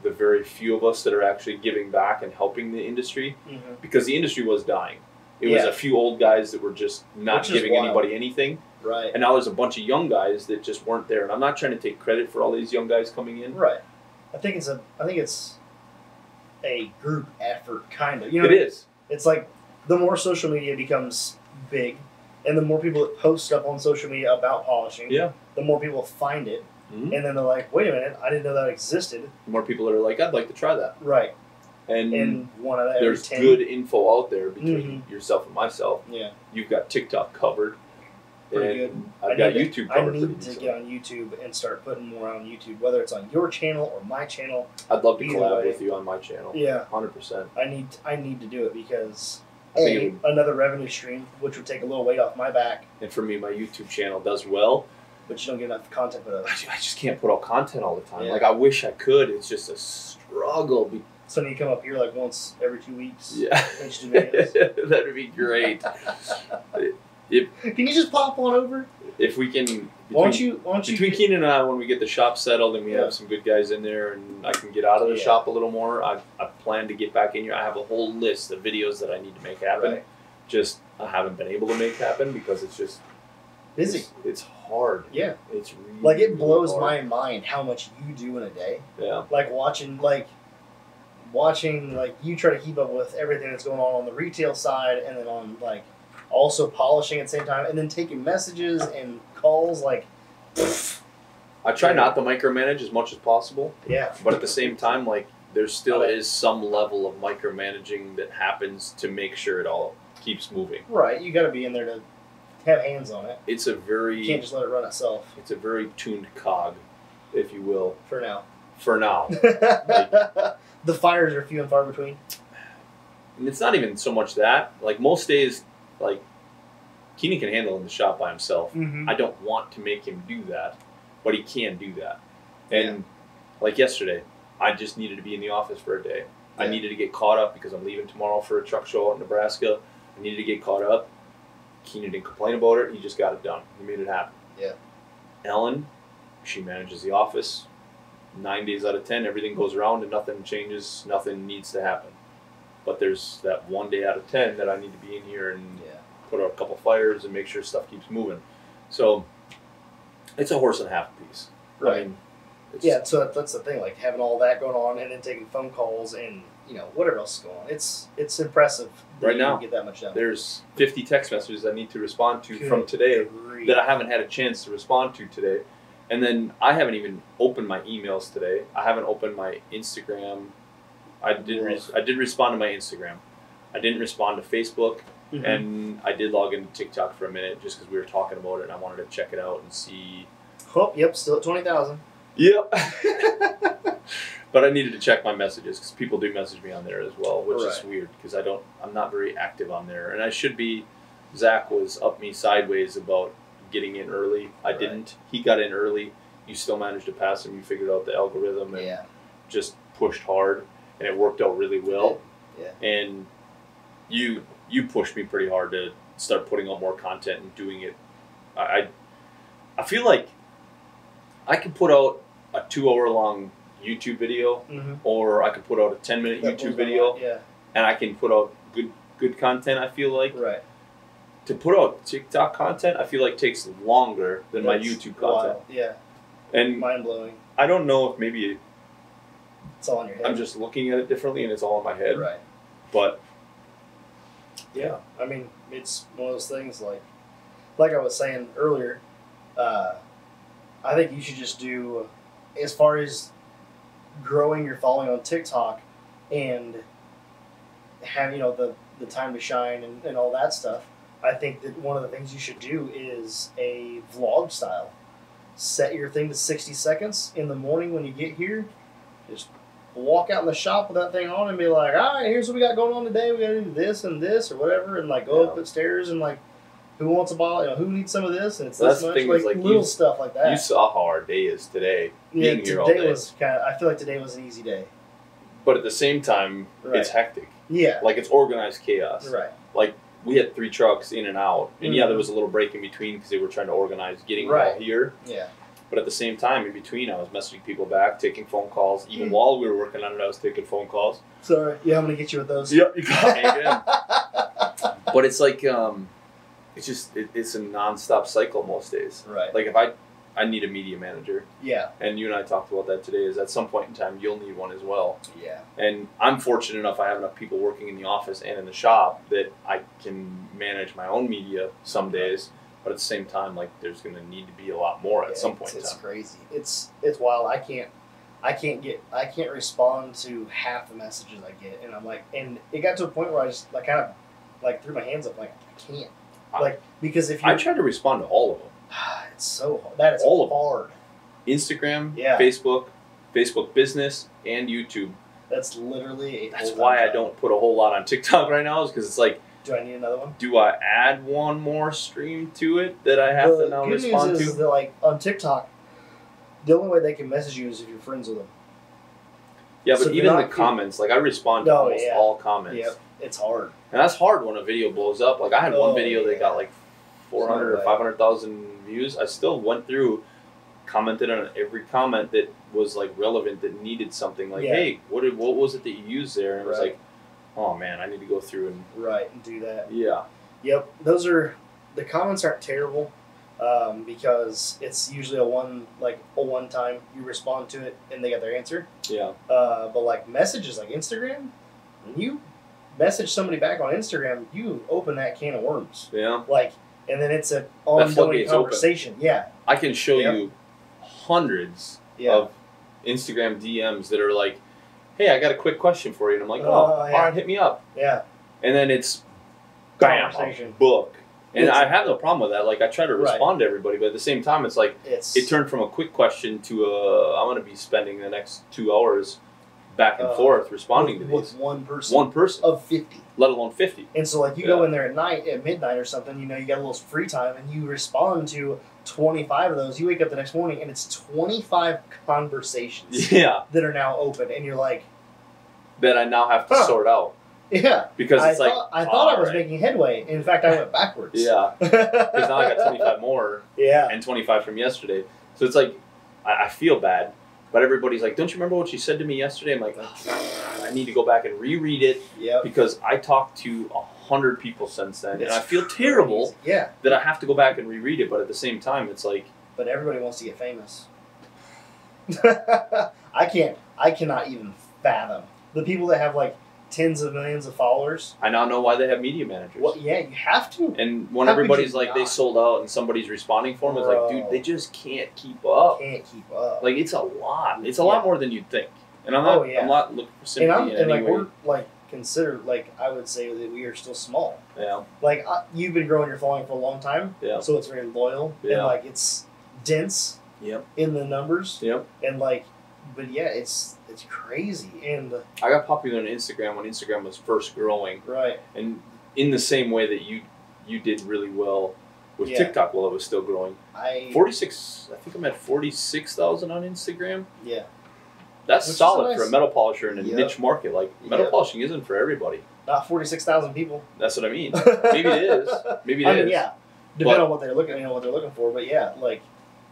the very few of us that are actually giving back and helping the industry hmm because the industry was dying. It was a few old guys that were just not Which giving anybody anything, Right. and now there's a bunch of young guys that just weren't there. And I'm not trying to take credit for all these young guys coming in. Right. I think it's a. I think it's a group effort, kind of. You know, It is. It's like the more social media becomes big, and the more people that post up on social media about polishing, Yeah. the more people find it, Mhm. and then they're like, "Wait a minute, I didn't know that existed." More people that are like, I'd like to try that, Right. and, And one of every there's good info out there between Mhm. yourself and myself. Yeah. You've got TikTok covered, Pretty I I've got need YouTube I need to get on YouTube and start putting more on YouTube, whether it's on your channel or my channel. I'd love to collab way. with you on my channel. Yeah, Hundred percent. I need I need to do it because a it another revenue stream, which would take a little weight off my back, And for me, my YouTube channel does well. but you don't get enough content put up. I just can't put out content all the time. Yeah. Like I wish I could. It's just a struggle. Be- So you come up here like once every two weeks. yeah, and just do videos. that'd be great. Can you just pop on over? If we can, between, Why don't you? Why don't you? between Keenan and I, when we get the shop settled and we Yeah. have some good guys in there, and I can get out of the Yeah. shop a little more, I, I plan to get back in here. I have a whole list of videos that I need to make happen. Right. Just I haven't been able to make happen because it's just busy. It's, it's hard. Yeah. It's really, Like it blows my mind how much you do in a day. Yeah. Like watching like watching like you try to keep up with everything that's going on on the retail side and then on like also polishing at the same time and then taking messages and calls like I try not to micromanage as much as possible, yeah but at the same time, like there still is some level of micromanaging that happens to make sure it all keeps moving. right you got to be in there to have hands on it It's a very. you very can't just let it run itself it's a very tuned cog, if you will, for now for now. the fires are few and far between And it's not even so much that. Like most days, like Keenan can handle in the shop by himself. mm-hmm. I don't want to make him do that, but he can do that. And like yesterday, I just needed to be in the office for a day. I needed to get caught up because I'm leaving tomorrow for a truck show out in Nebraska. I needed to get caught up. Keenan didn't complain about it. He just got it done. He made it happen. Yeah. Ellen, she manages the office. Nine days out of ten, everything goes around and nothing changes. Nothing needs to happen. But there's that one day out of ten that I need to be in here and Yeah. Put out a couple fires and make sure stuff keeps moving. So it's a horse and a half piece. I Right. mean, it's, Yeah, so that's the thing, like having all that going on and then taking phone calls and you know whatever else is going on. It's it's impressive Right now, get that much done. There's 50 text messages I need to respond to Good from today grief. that I haven't had a chance to respond to today. And then I haven't even opened my emails today. I haven't opened my Instagram. I did re- I did respond to my Instagram. I didn't respond to Facebook, Mhm. and I did log into TikTok for a minute just because we were talking about it, and I wanted to check it out and see. oh, yep, still at twenty thousand. Yep. but I needed to check my messages because people do message me on there as well, which is weird because I don't. I'm not very active on there, and I should be. Zach was up me sideways about getting in early. I Right. didn't. He got in early. You still managed to pass him. You figured out the algorithm and Yeah, just pushed hard, and it worked out really well. Yeah. And you you pushed me pretty hard to start putting out more content and doing it. I I, I feel like I can put out a two hour long YouTube video, mm-hmm. or I could put out a ten minute YouTube video, Yeah, and I can put out good good content. I feel like right. to put out TikTok content, I feel like takes longer than my YouTube content, wild. Yeah, and mind blowing. I don't know if maybe It's all in your head. I'm just looking at it differently and it's all in my head. right. But Yeah, I mean, it's one of those things like, like I was saying earlier. Uh, I think you should just do, as far as growing your following on TikTok, and have you know the the time to shine and, and all that stuff. I think that one of the things you should do is a vlog style. Set your thing to sixty seconds in the morning when you get here. Just walk out in the shop with that thing on and be like, all right, here's what we got going on today. We got to do this and this or whatever, and like go Yeah. up the stairs and like, who wants a bottle? You know, who needs some of this? And it's Well, this much, like, like, little you- stuff like that. you saw how our day is today, yeah, being here all today day. was kind of. I feel like today was an easy day. but at the same time, Right. it's hectic. Yeah. Like it's organized chaos. Right. Like we had three trucks in and out, and yeah, Mhm. there was a little break in between because they were trying to organize getting them all Right. here. Yeah. But at the same time, in between, I was messaging people back, taking phone calls. Even Mm. while we were working on it, I was taking phone calls. Sorry. Yeah, I'm gonna get you with those. Yep, you got me again. but it's like, um, it's just it, it's a nonstop cycle most days. Right. Like if I, I need a media manager, Yeah. and you and I talked about that today. Is at some point in time you'll need one as well. Yeah. And I'm fortunate enough I have enough people working in the office and in the shop that I can manage my own media some days. But at the same time, like there's going to need to be a lot more at Yeah, some point in it's time. crazy. It's it's wild. I can't I can't get I can't respond to half the messages I get, and I'm like, and it got to a point where I just like kind of like threw my hands up, like I can't, I- like because if you I try to respond to all of them. it's so hard. That is All of hard. Instagram, Yeah. Facebook, Facebook Business, and YouTube. That's literally a That's why I don't put a whole lot on TikTok right now, is because it's like, Do I need another one? do I add one more stream to it that I have the to now good respond news to? is that like on TikTok, the only way they can message you is if you're friends with them. yeah, but you're even the comments, like I respond to No, almost yeah. all comments. Yep, it's hard. And that's hard when a video blows up. Like I had one Oh, video that got like 400 or 500,000 views. I still went through, commented on every comment that was like relevant that needed something. Like, Yeah. hey, what did, what was it that you used there? And it was like, oh man, I need to go through and Right, and do that. yeah, Yep, those are the comments aren't terrible um, because it's usually a one like a one time you respond to it and they get their answer. yeah, Uh, but like messages like Instagram, when you message somebody back on Instagram, you open that can of worms. yeah. Like, and then it's an ongoing floodgate's open. conversation. Yeah, I can show Yep. you hundreds yeah, of Instagram DMs that are like, hey, I got a quick question for you, and I'm like, oh, Oh, yeah. all right, hit me up. yeah. And then it's bam, a book. And It's- I have no problem with that. Like I try to Right. respond to everybody, but at the same time, it's like It's it turned from a quick question to a I'm going to be spending the next two hours back and Uh, forth responding with, to with one person One person, of fifty. let alone fifty. And so, like, you go in there at night, at midnight or something, you know, you got a little free time, and you respond to 25 of those. You wake up the next morning, and it's 25 conversations Yeah, that are now open, and you're like, that I now have to Huh. sort out. Yeah, because I it's like thought I thought I was making headway. In fact, I went backwards. yeah, because now I got 25 more yeah. and 25 from yesterday. So it's like I, I feel bad, but everybody's like, "Don't you remember what she said to me yesterday?" I'm like, "Oh, I need to go back and reread it Yep. because I talked to a hundred people since then, and I feel terrible crazy. Yeah, that I have to go back and reread it. But at the same time, it's like but everybody wants to get famous. I can't. I cannot even fathom the people that have like tens of millions of followers. I now know why they have media managers. Well, yeah, you have to. And when How everybody's like they sold out and somebody's responding for them, it's like, dude, they just can't keep up. Can't keep up. Like it's a lot. It's a lot more than you'd think. And I'm not. Oh, yeah. I'm not looking for sympathy. and I'm in and like way. we're like considered like I would say that we are still small. Yeah. Like uh, you've been growing your following for a long time, Yeah. so it's very loyal Yeah. and like it's dense Yep. in the numbers Yep. and like, but yeah, it's it's crazy and I got popular on Instagram when Instagram was first growing, right. and in the same way that you you did really well with Yeah. TikTok while it was still growing. I Forty six. I think I'm at forty six thousand on Instagram. yeah That's Which solid nice. for a metal polisher in a Yep. niche market. Like metal Yep. polishing isn't for everybody. not forty six thousand people. That's what I mean. Maybe it is. Maybe it I is. mean, yeah, depending on what they're looking, you know, what they're looking for. But yeah, like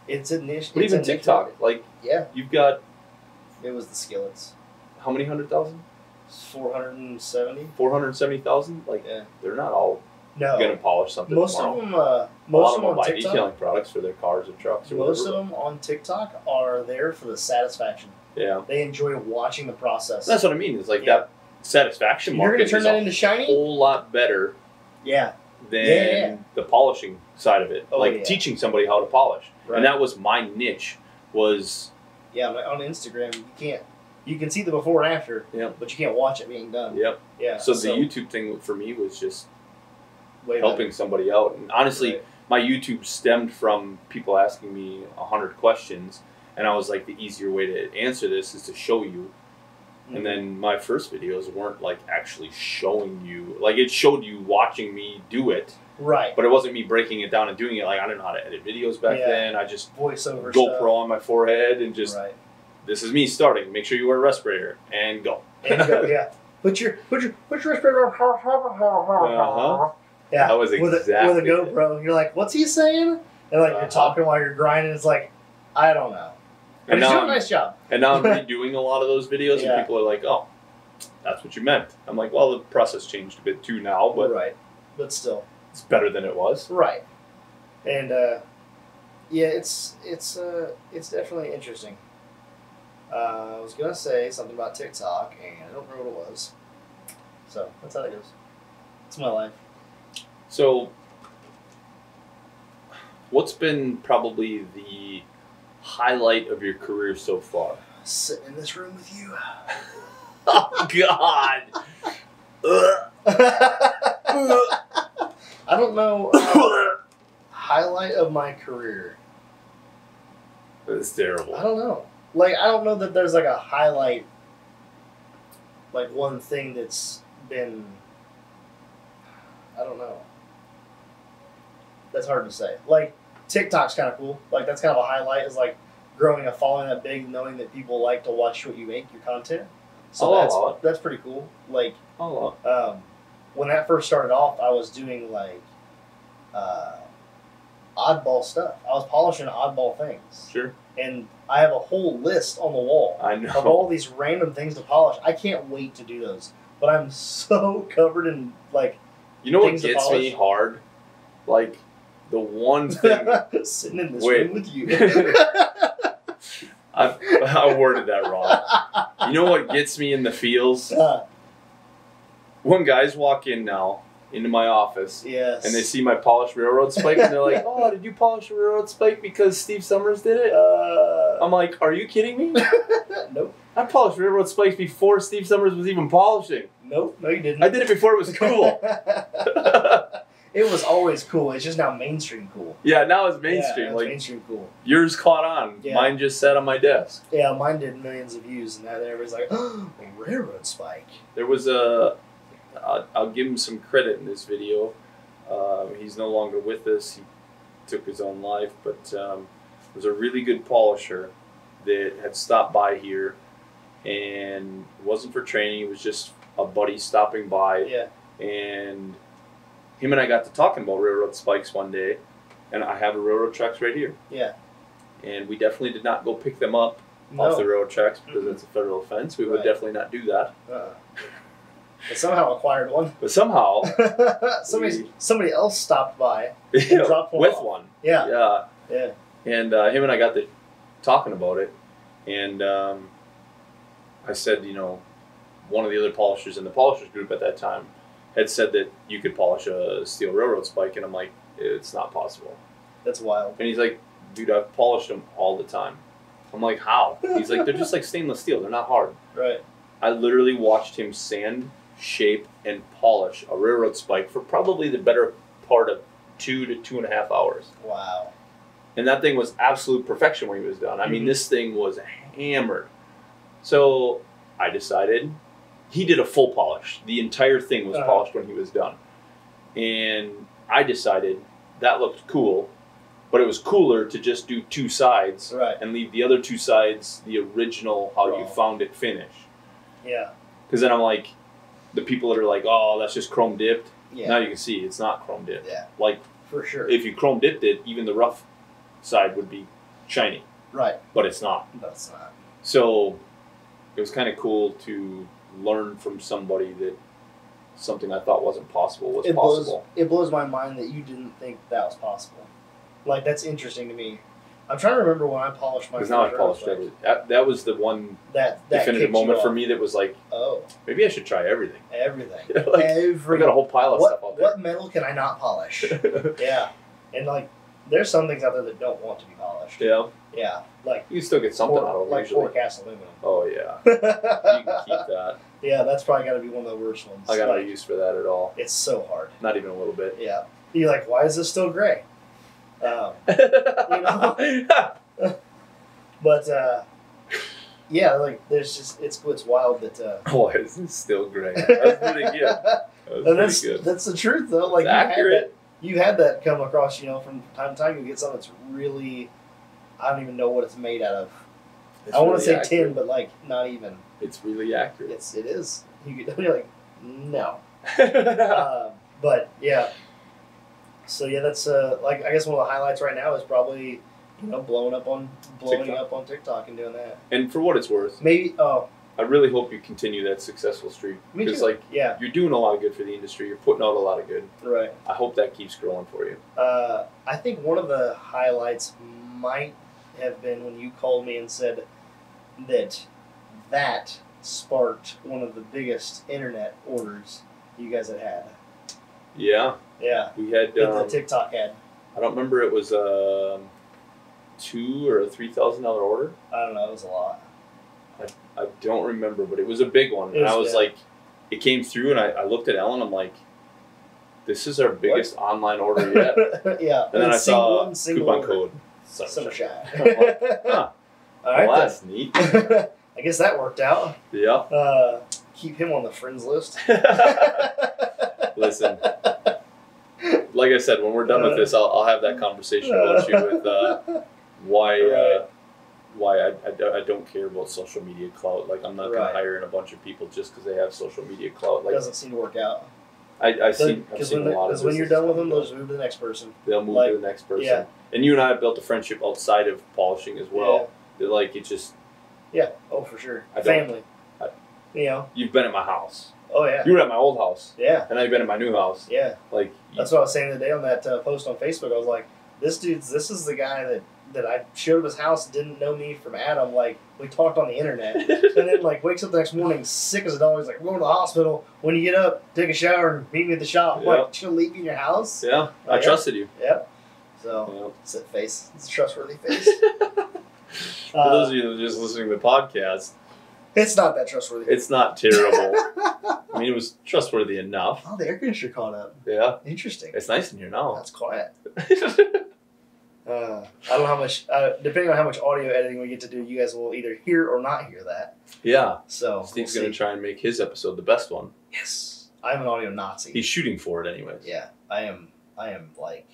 it's a niche. But even TikTok, like yeah, you've got it was the skillets, how many hundred thousand? four hundred and seventy. Four hundred seventy thousand. Like Yeah, they're not all no, gonna polish something most tomorrow. of them, uh, a lot most of of them them buy on TikTok, detailing products for their cars or trucks or most of them on TikTok are there for the satisfaction. Yeah, They enjoy watching the process. that's what I mean. It's like Yeah. that satisfaction You're gonna turn that into shiny. A whole lot better Yeah, than Yeah, yeah, yeah. the polishing side of it. Oh, like yeah. teaching somebody how to polish, right. and that was my niche. Was yeah, on on Instagram you can't. You can see the before and after, Yep. but you can't watch it being done. yep. Yeah. So the YouTube thing for me was just way helping somebody out, and honestly, Right. my YouTube stemmed from people asking me a hundred questions, and I was like, the easier way to answer this is to show you. Mhm. And then my first videos weren't like actually showing you, like it showed you watching me do it, right but it wasn't me breaking it down and doing it. Like I didn't know how to edit videos back Yeah. then. I just voiceover GoPro stuff. on my forehead and just right. this is me starting. Make sure you wear a respirator and go. And go, yeah. Put your put your put your respirator. Uh-huh. Yeah. That was with a, with a exactly it. GoPro. You're like, what's he saying? And like Uh-huh. you're talking while you're grinding. It's like, I don't know. But And he's now doing a I'm- nice job. And now I'm redoing a lot of those videos, Yeah. and people are like, "Oh, that's what you meant." I'm like, "Well, the process changed a bit too now, but right. But still. It's better than it was." Right. And uh, yeah, it's it's uh, it's definitely interesting. Uh, I was gonna say something about TikTok, and I don't remember what it was. So that's how it goes. It's my life. So, what's been probably the highlight of your career so far? Sitting in this room with you. Oh God! I don't know. uh, highlight of my career. That's terrible. I don't know. Like I don't know that there's like a highlight. Like one thing that's been. I don't know. That's hard to say. Like TikTok's kind of cool. Like that's kind of a highlight. Is like growing a following that big, knowing that people like to watch what you make, your content. So I'll that's that's pretty cool. Like um, when that first started off, I was doing like uh, oddball stuff. I was polishing oddball things, sure. and I have a whole list on the wall I know. of all these random things to polish. I can't wait to do those, but I'm so covered in like You know what gets me hard? Like the one thing sitting in this room with you. I, I worded that wrong. You know what gets me in the feels? Uh, When guys walk in now into my office yes. and they see my polished railroad spike and they're like, "Oh, did you polish a railroad spike because Steve Summers did it?" Uh, I'm like, "Are you kidding me? nope. I polished railroad spikes before Steve Summers was even polishing. Nope. No, you didn't. I did it before it was cool." it was always cool. It's just now mainstream cool. yeah, now it's Yeah, mainstream. it's like mainstream cool. yours caught on. Yeah. Mine just sat on my desk. Yeah, mine did millions of views, and now everybody's like, "Oh, a railroad spike." There was a. I'll, I'll give him some credit in this video. Um, he's no longer with us. He took his own life, but um, was a really good polisher that had stopped by here, and wasn't for training. It was just a buddy stopping by, Yeah. and him and I got to talking about railroad spikes one day, and I have a railroad tracks right here, Yeah. and we definitely did not go pick them up No. off the railroad tracks because Mhm. it's a federal offense. We would definitely not do that. uh, but somehow acquired one. But somehow, somebody We- somebody else stopped by. know, dropped one with off. one, Yeah. yeah, Yeah. and uh, him and I got to talking about it, and um, I said, you know, one of the other polishers in the polishers group at that time had said that you could polish a steel railroad spike, and I'm like, it's not possible. That's wild. And he's like, dude, I've polished them all the time. I'm like, how? He's like, they're just like stainless steel. They're not hard. Right. I literally watched him sand, shape, and polish a railroad spike for probably the better part of two to two and a half hours. Wow. And that thing was absolute perfection when he was done. I mean, Mhm. this thing was hammered. So I decided he did a full polish. The entire thing was Uh-huh. polished when he was done. And I decided that looked cool, but it was cooler to just do two sides Right. and leave the other two sides the original how you found it finish. Yeah. Because then I'm like, the people that are like, oh, that's just chrome dipped. Yeah. Now you can see it's not chrome dipped. Yeah. Like For sure. if you chrome dipped it, even the rough side would be shiny, right. but it's not. That's not. So it was kind of cool to learn from somebody that something I thought wasn't possible was it blows possible. it blows my mind that you didn't think that was possible. Like that's interesting to me. I'm trying to remember when I polished my Because now I polished everything. That, that was the one That that definitive moment for me that was like, Oh, maybe I should try everything. everything. like, Every I got a whole pile of what, stuff out what metal can I not polish? yeah. And like there's some things out there that don't want to be polished. yeah, Yeah. Like you still get something pour, out of it like usually. forecast aluminum. Oh yeah, you can keep that. yeah, that's probably gotta be one of the worst ones. I got no use for that at all. it's so hard. Not even a little bit. Yeah. You're like, why is this still gray? Um, but uh, yeah, like there's just it's it's wild that uh, Why is still gray? That's pretty good. That was that's good. that's the truth though. Like you had accurate. that you had that come across, you know, from time to time you get something that's really I don't even know what it's made out of. It's I want to say tin, accurate. but like not even. It's really accurate. It's it is. You get, you're like no. um, but yeah. So yeah, that's uh like I guess one of the highlights right now is probably you know blowing up on blowing TikTok. up on TikTok and doing that. and for what it's worth, Maybe oh I really hope you continue that successful streak because like yeah you're doing a lot of good for the industry. You're putting out a lot of good. right. I hope that keeps growing for you. Uh, I think one of the highlights might have been when you called me and said that that sparked one of the biggest internet orders you guys had had. Yeah, Yeah, we had. Um, the TikTok had. I don't remember it was a two or a three thousand dollar order. I don't know. It was a lot. I don't remember, but it was a big one. It and I was- was yeah. like, it came through, and I, I looked at Ellen. I'm like, this is our biggest online order yet. yeah. And then I single- saw one coupon order. code. Son Summer shot. shy. Like, huh, All right. well, that's neat. I guess that worked out. Yeah. Uh, keep him on the friends list. Listen, like I said, when we're done with this, I'll, I'll have that conversation about you with uh, why uh, why I, I, don't- I don't care about social media clout. Like I'm not Right. to hire in a bunch of people just because they have social media clout. Like it doesn't seem to work out. I, I've seen, I've Because seen when, a lot of because when you're done with them, they'll just move to the next person. they'll move like- to the next person. yeah. And you and I have built a friendship outside of polishing as well. That like it just Yeah. Oh, for sure. I Family. I- you know. you've been at my house. Oh yeah. You were at my old house, Yeah. and now you've been at my new house. Yeah. Like That's what I was saying today on that uh, post on Facebook. I was like, this dude's this is the guy that that I showed up his house didn't know me from Adam. Like we talked on the internet, and then like wakes up the next morning sick as a dog. He's like, we're going to the hospital. When you get up, take a shower and meet me at the shop. Yeah. Like, she'll leave you in your house. yeah, I Yeah. trusted you. Yep. So Yeah. it's a face. It's a trustworthy face. For Uh, those of you that are just listening to the podcast, it's not that trustworthy. it's not terrible. I mean, it was trustworthy enough. oh, the air conditioner caught up. Yeah, Interesting. it's nice in here now. That's quiet. Uh, I don't know how much, uh, depending on how much audio editing we get to do, you guys will either hear or not hear that. yeah, So Steve's we'll gonna try and make his episode the best one. Yes, I'm an audio Nazi. He's shooting for it, anyways. yeah, I am. I am like,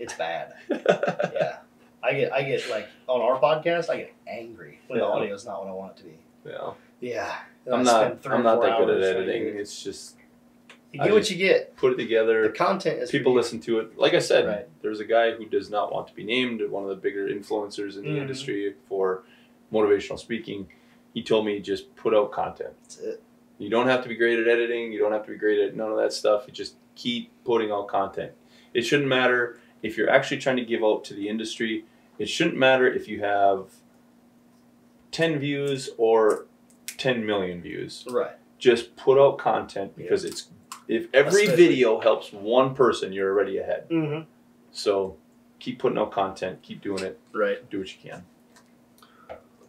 it's bad. Yeah, I get. I get like on our podcast, I get angry when the audio is not what I want it to be. Yeah. Yeah. And I'm I not. three I'm not that good at hours trying to editing. do it. It's just You I get what you get. put it together. The content is People listen to it. Like I said, Right. there's a guy who does not want to be named, one of the bigger influencers in the Mhm. industry for motivational speaking. He told me just put out content. That's it. You don't have to be great at editing. You don't have to be great at none of that stuff. You just keep putting out content. It shouldn't matter if you're actually trying to give out to the industry. It shouldn't matter if you have 10 views or 10 million views. Right. Just put out content because it's if every Especially- video helps one person, you're already ahead. Mm-hmm. So keep putting out content, keep doing it, Right. do what you can.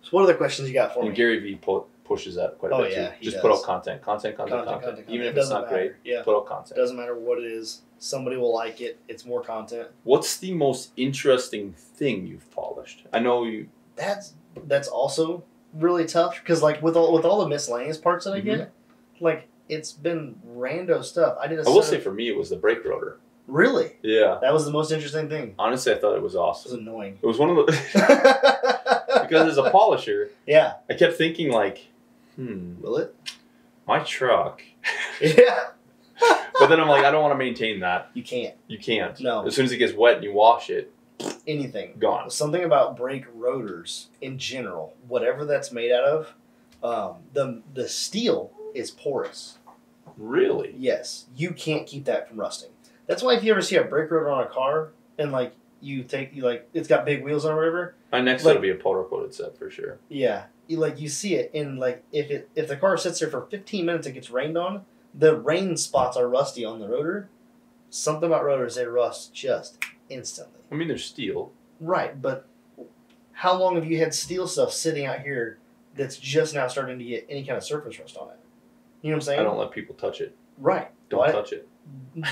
So what other questions you got for And me? Gary Vee pu- pushes that quite a Oh, bit yeah, Just does. put out content, content, content, content. Content, content, Even content. if it's Doesn't not great. Yeah. put out content. Doesn't matter what it is. Somebody will like it. It's more content. What's the most interesting thing you've polished? I know you. That's that's also really tough because like with all with all the miscellaneous parts that I get, like it's been rando stuff. I did a Mm-hmm. I will say of- for me, it was the brake rotor. really Yeah, that was the most interesting thing. honestly, I thought it was awesome. It was annoying. It was one of the because as a polisher, yeah, I kept thinking like, hmm, will it? my truck. Yeah, But then I'm like, I don't want to maintain that. you can't. You can't. No. As soon as it gets wet and you wash it, Anything. gone. Something about brake rotors in general, whatever that's made out of, um, the the steel is porous. Really? Yes, you can't keep that from rusting. That's why if you ever see a brake rotor on a car and like you take you like it's got big wheels on or whatever, My next Like- will be a powder coated set for sure. yeah, you like you see it in like if it if the car sits there for 15 minutes it gets rained on, the rain spots are rusty on the rotor. Something about rotors they rust just instantly. I mean, there's steel. Right, but how long have you had steel stuff sitting out here that's just now starting to get any kind of surface rust on it? You know what I'm saying? I don't let people touch it. Right. Don't Why- touch it.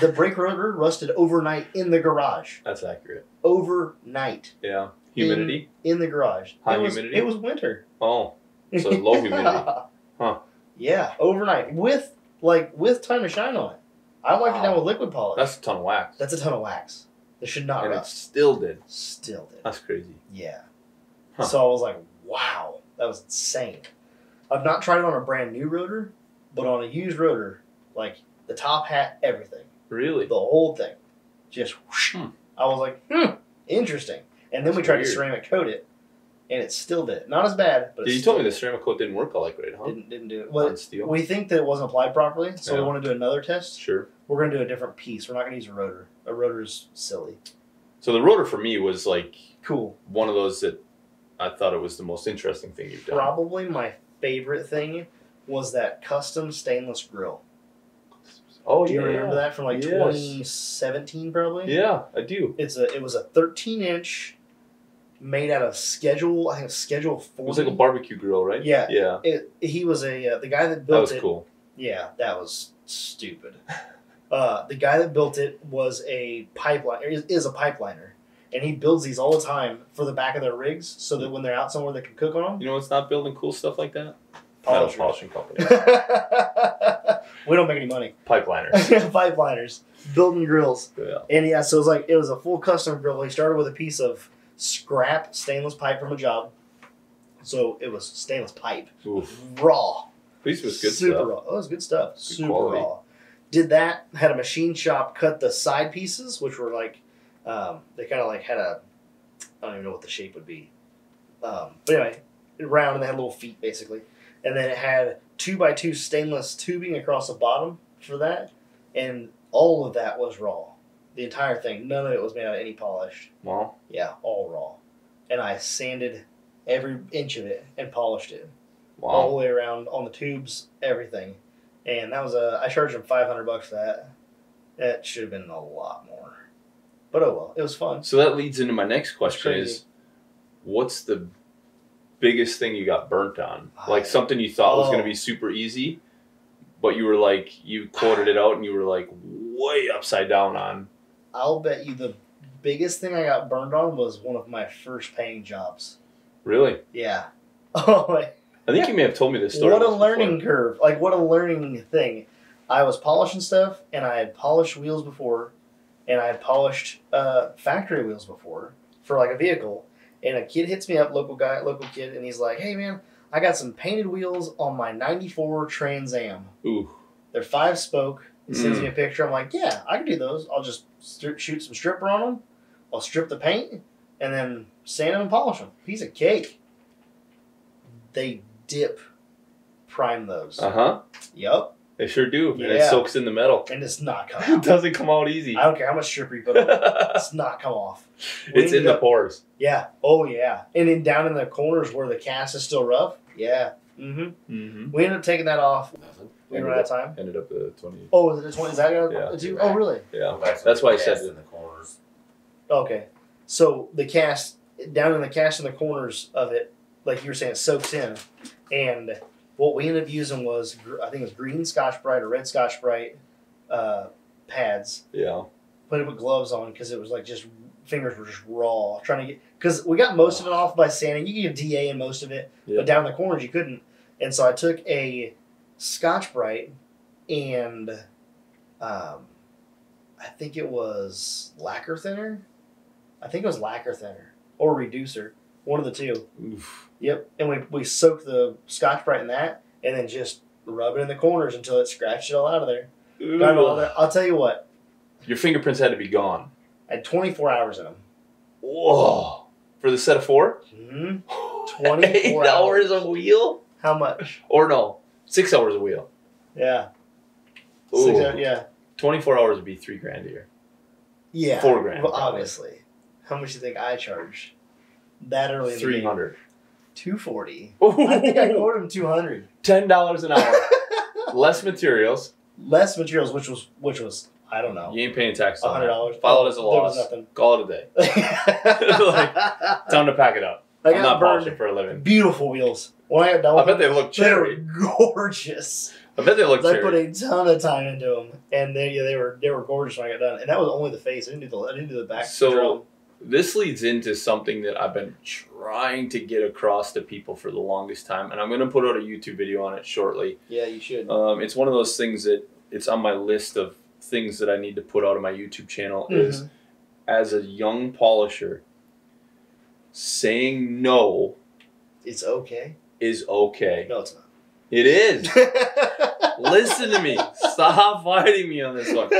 The brake rotor rusted overnight in the garage. That's accurate. Overnight Yeah. Humidity. in the garage. High it was, humidity? It was winter. Oh, So low humidity. Huh. Yeah, overnight with like with time to shine on it. I wiped it down with liquid polish. that's a ton of wax. That's a ton of wax. That should not and it still did. Still did. That's crazy. Yeah. Huh. So I was like, wow, that was insane. I've not tried it on a brand new rotor, but on a used rotor, like the top hat, everything, Really? the whole thing, just whoosh. Hmm. I was like, hmm, interesting. And then we tried weird. to ceramic coat it, and it still did. Not as bad, but it you told me still the ceramic coat didn't work all that great, huh? didn't didn't do it. On Well, steel. we think that it wasn't applied properly, so Yeah. we want to do another test. Sure. We're going to do a different piece. We're not going to use a rotor. A rotor's silly. So the rotor for me was like Cool. one of those that I thought it was the most interesting thing you've done. Probably my favorite thing was that custom stainless grill. Oh, Do you remember that from like Yes. 2017 probably? Yeah, I do. It's a it was a 13 inch made out of schedule I think schedule four. It was like a barbecue grill, right? Yeah. Yeah. it, he was a uh, the guy that built it. That was it. cool. Yeah, that was stupid. Uh, the guy that built it was a pipeline is, is a pipeliner, and he builds these all the time for the back of their rigs, so that when they're out somewhere they can cook on them. You know what's not building cool stuff like that? Metal Polishers. polishing company. we don't make any money. Pipeliners. Pipeliners building grills, Yeah. and yeah, so it was like it was a full custom grill. He started with a piece of scrap stainless pipe from a job, so it was stainless pipe, Oof. raw. Piece least was good super stuff. raw. Oh, it was good stuff. Super quality. raw. Did that. Had a machine shop cut the side pieces, which were like, um, they kind of like had a, I don't even know what the shape would be. Um, but anyway, round and they had little feet basically, and then it had two by two stainless tubing across the bottom for that, and all of that was raw. The entire thing, none of it was made out of any polish. Well, Yeah, all raw, and I sanded every inch of it and polished it all the way around on the tubes, everything. And that was a I charged him five hundred bucks for that. That should have been a lot more. But oh well, it was fun. So that leads into my next question is what's the biggest thing you got burnt on? Ah, like something you thought was going Oh. to be super easy, but you were like, you quoted it out and you were like way upside down on. I'll bet you the biggest thing I got burned on was one of my first paying jobs. Really? Yeah. Oh my I think you may have told me this story. what a learning before. curve. Like what a learning thing. I was polishing stuff and I had polished wheels before and I had polished uh, factory wheels before for like a vehicle. And a kid hits me up, local guy, local kid, and he's like, "Hey man, I got some painted wheels on my '94 Trans Am. Ooh. They're five spoke. He sends Mm. me a picture. I'm like, yeah, I can do those. I'll just stri- shoot some stripper on them. I'll strip the paint and then sand them and polish them. Piece of cake. They dip prime those. Uh huh. Yup. They sure do. And it soaks in the metal. And it's not It coming out. doesn't come out easy. I don't care how much stripper you put on. It's not come off. We it's in the up- pores. Yeah. Oh yeah. And then down in the corners where the cast is still rough. Yeah. Mm-hmm. Mm-hmm. We ended up taking that off. Nothing. We ran out of time. Ended up the 20. Oh, is it a twenty? Is that Yeah. a two? Oh, really? Yeah. Go That's why I said it. in the corners. Okay. So the cast down in the cast in the corners of it, like you were saying, soaks in. And what we ended up using was I think it was green Scotch Brite or red Scotch Brite uh, pads. Yeah. Put it with gloves on because it was like just fingers were just raw trying to get because we got most of it off by sanding. You could get DA in most of it, Yeah. but down the corners you couldn't. And so I took a Scotch Brite and um, I think it was lacquer thinner. I think it was lacquer thinner or reducer, one of the two. Oof. Yep. And we we soaked the Scotch Brite in that, and then just rub it in the corners until it scratched it all out of there. Got it all there. I'll tell you what, Your fingerprints had to be gone. I had 24 hours in them. Whoa. For the set of four? hmm 24 Eight hours a wheel? How much? Or no, six hours a wheel. Yeah. Ooh. Six, hours- yeah. 24 hours would be three grand a year. Yeah. Four grand, Well, obviously. How much do you think I charge? That early in 300. 240. I think I quoted him 200. $10 an hour. Less materials. Less materials, which was which was I don't know, You ain't paying tax on One hundred dollars. File it as a loss. nothing. Call it a day. Time to pack it up. I I'm not polishing for a living. Beautiful wheels. When I got done I bet them, they look they were cherry. gorgeous. I bet they look I put a ton of time into them, and they yeah, they were they were gorgeous when I got done. And that was only the face. I didn't do the I didn't do the back. So- drum. This leads into something that I've been trying to get across to people for the longest time, and I'm going to put out a YouTube video on it shortly. yeah, you should. Um, it's one of those things that it's on my list of things that I need to put out on my YouTube channel. Is Mhm. as a young polisher, saying no It's okay. is okay. No, it's not. It is. Listen to me. Stop fighting me on this one.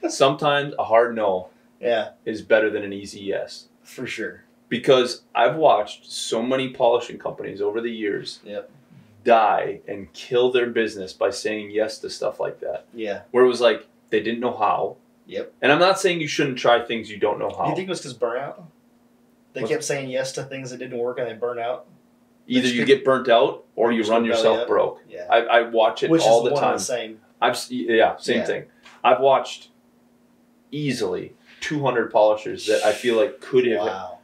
Sometimes a hard no yeah, is better than an easy yes. for sure. Because I've watched so many polishing companies over the years Yep. die and kill their business by saying yes to stuff like that. Yeah. Where it was like they didn't know how. Yep. And I'm not saying you shouldn't try things you don't know how. you think it was because burnout? They What? kept saying yes to things that didn't work and they burn out. Either you get burnt out or you run yourself up. broke. Yeah. I, I watch it Which all is the time. the same. I've yeah, same Yeah. thing. I've watched easily 200 polishers that I feel like could have Wow.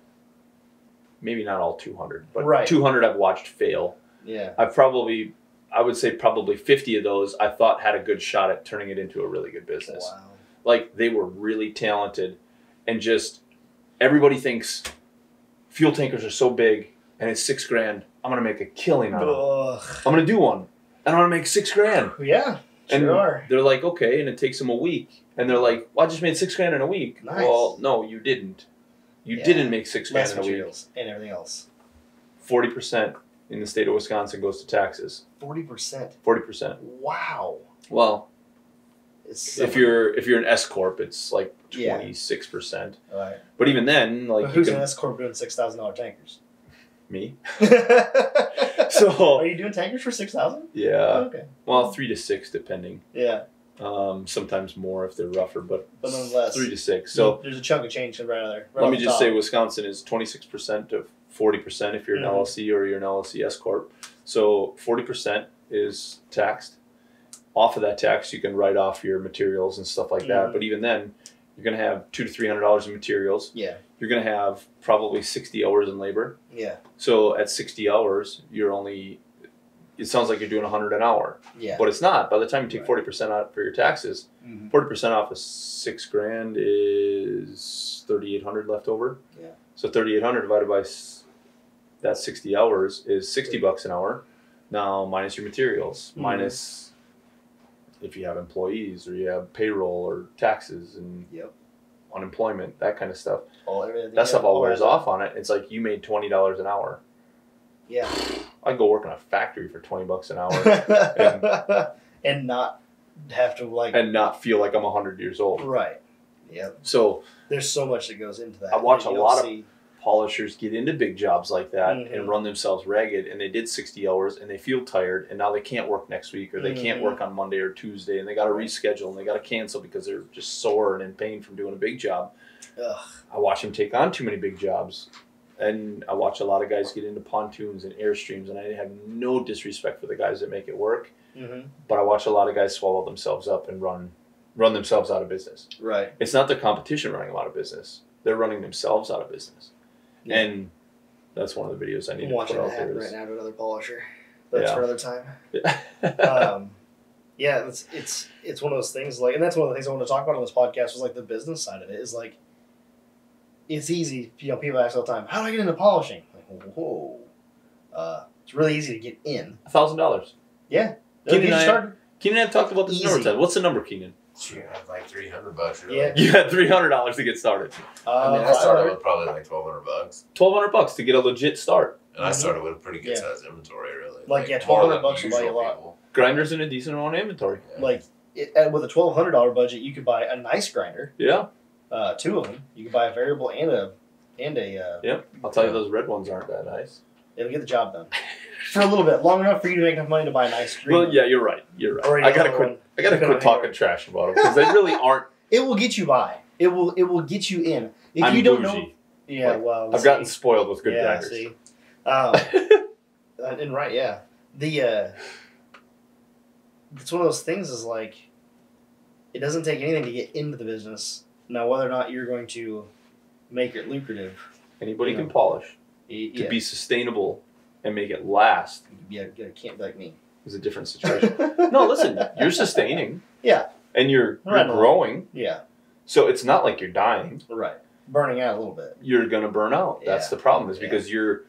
maybe not all 200, but Right. 200 I've watched fail. Yeah. I've probably I would say probably 50 of those I thought had a good shot at turning it into a really good business. Wow. Like they were really talented and just everybody thinks fuel tankers are so big and it's 6 grand. I'm going to make a killing on them. I'm going to do one. And I'm going to make 6 grand. Yeah. And Sure they're like, okay, and it takes them a week. And they're like, well, I just made six grand in a week. Nice. Well, no, you didn't. You Yeah. didn't make six grand Less in a week. and everything else. Forty percent in the state of Wisconsin goes to taxes. Forty percent. Forty percent. Wow. Well, It's if you're if you're an S corp, it's like twenty six percent. right. But even then, like But who's can an S corp doing six thousand dollar tankers? me. So are you doing tankers for six thousand? yeah, okay. well, three to six depending. Yeah, Um, sometimes more if they're rougher, but but nonetheless, three to six. So there's a chunk of change right there. right Let me just top. say Wisconsin is 26% of 40% if you're an Mhm. LLC or you're an LLC S Corp. So 40% is taxed. Off of that tax, you can write off your materials and stuff like that. Mhm. But even then, you're going to have two to $300 in materials. Yeah, You're going to have probably 60 hours in labor. yeah, So at 60 hours, you're only, it sounds like you're doing 100 an hour. yeah. But it's not. By the time you take Right. 40% out for your taxes, Mhm. Forty percent off of six grand is thirty eight hundred left over. Yeah. So thirty eight hundred divided by that sixty hours is sixty bucks an hour. Now minus your materials, Mhm. minus if you have employees or you have payroll or taxes and Yep. Unemployment, that kind of stuff. Everything. That stuff all wears off on it. It's like you made twenty dollars an hour. Yeah, I go work in a factory for twenty bucks an hour and not have to like and not feel like I'm hundred years old. right. Yep. So There's so much that goes into that. I watch a lot of-. Polishers get into big jobs like that Mhm. and run themselves ragged and they did 60 hours and they feel tired and now they can't work next week or they can't Mhm. work on Monday or Tuesday and they got to reschedule and they got to cancel because they're just sore and in pain from doing a big job. Ugh. I watch them take on too many big jobs and I watch a lot of guys get into pontoons and airstreams and I have no disrespect for the guys that make it work, hmm but I watch a lot of guys swallow themselves up and run run themselves out of business. Right. It's not the competition running them out of business. They're running themselves out of business. Yeah. And that's one of the videos I need I'm to watching put out there. right now to another polisher. That's Yeah. for another time. is- um, yeah, it's it's it's one of those things like, and that's one of the things I want to talk about on this podcast was like the business side of it is like, it's easy. You know, people ask all the time, "How do I get into polishing?" Like, whoa, uh, it's really easy to get in. A thousand dollars. Yeah, Keenan you and I-. Keenan and I talked about this Easy. overtime. What's the number, Keenan? You have like three hundred bucks. Really. Yeah. You had three hundred dollars to get started. Uh, I mean, I started with probably like twelve hundred bucks, Twelve hundred bucks to get a legit start. and I Mhm. started with a pretty good Yeah. sized inventory. Really. Like, yeah, 1200 than bucks will buy a lot. people. Grinders in a decent amount of inventory. Yeah. like it, and with a twelve hundred dollar budget, you could buy a nice grinder, Yeah. uh, two of them. You could buy a variable and a and a. Uh, Yep. I'll tell you, those red ones aren't that nice. It'll get the job done for a little bit, long enough for you to make enough money to buy an ice cream. Well, yeah, you're right. You're right. I gotta quit. one. I gotta quit talking trash about them because they really aren't. It will get you by. It will. It will get you in. If I'm you don't bougie. know, yeah. Like, well, I've see. gotten spoiled with good yeah. grinders. See, um, uh, and right, yeah. The uh, it's one of those things. Is like, it doesn't take anything to get into the business. Now, whether or not you're going to make it lucrative, Anybody Yeah. can polish. y- To yeah, be sustainable and make it last yeah, yeah, can't be like me. is a different situation. no, listen, you're sustaining. Yeah. And you're you're growing, Yeah, so it's not like you're dying. right. Burning out a little bit. You're gonna burn out. That's Yeah. the problem, is Yeah. because you're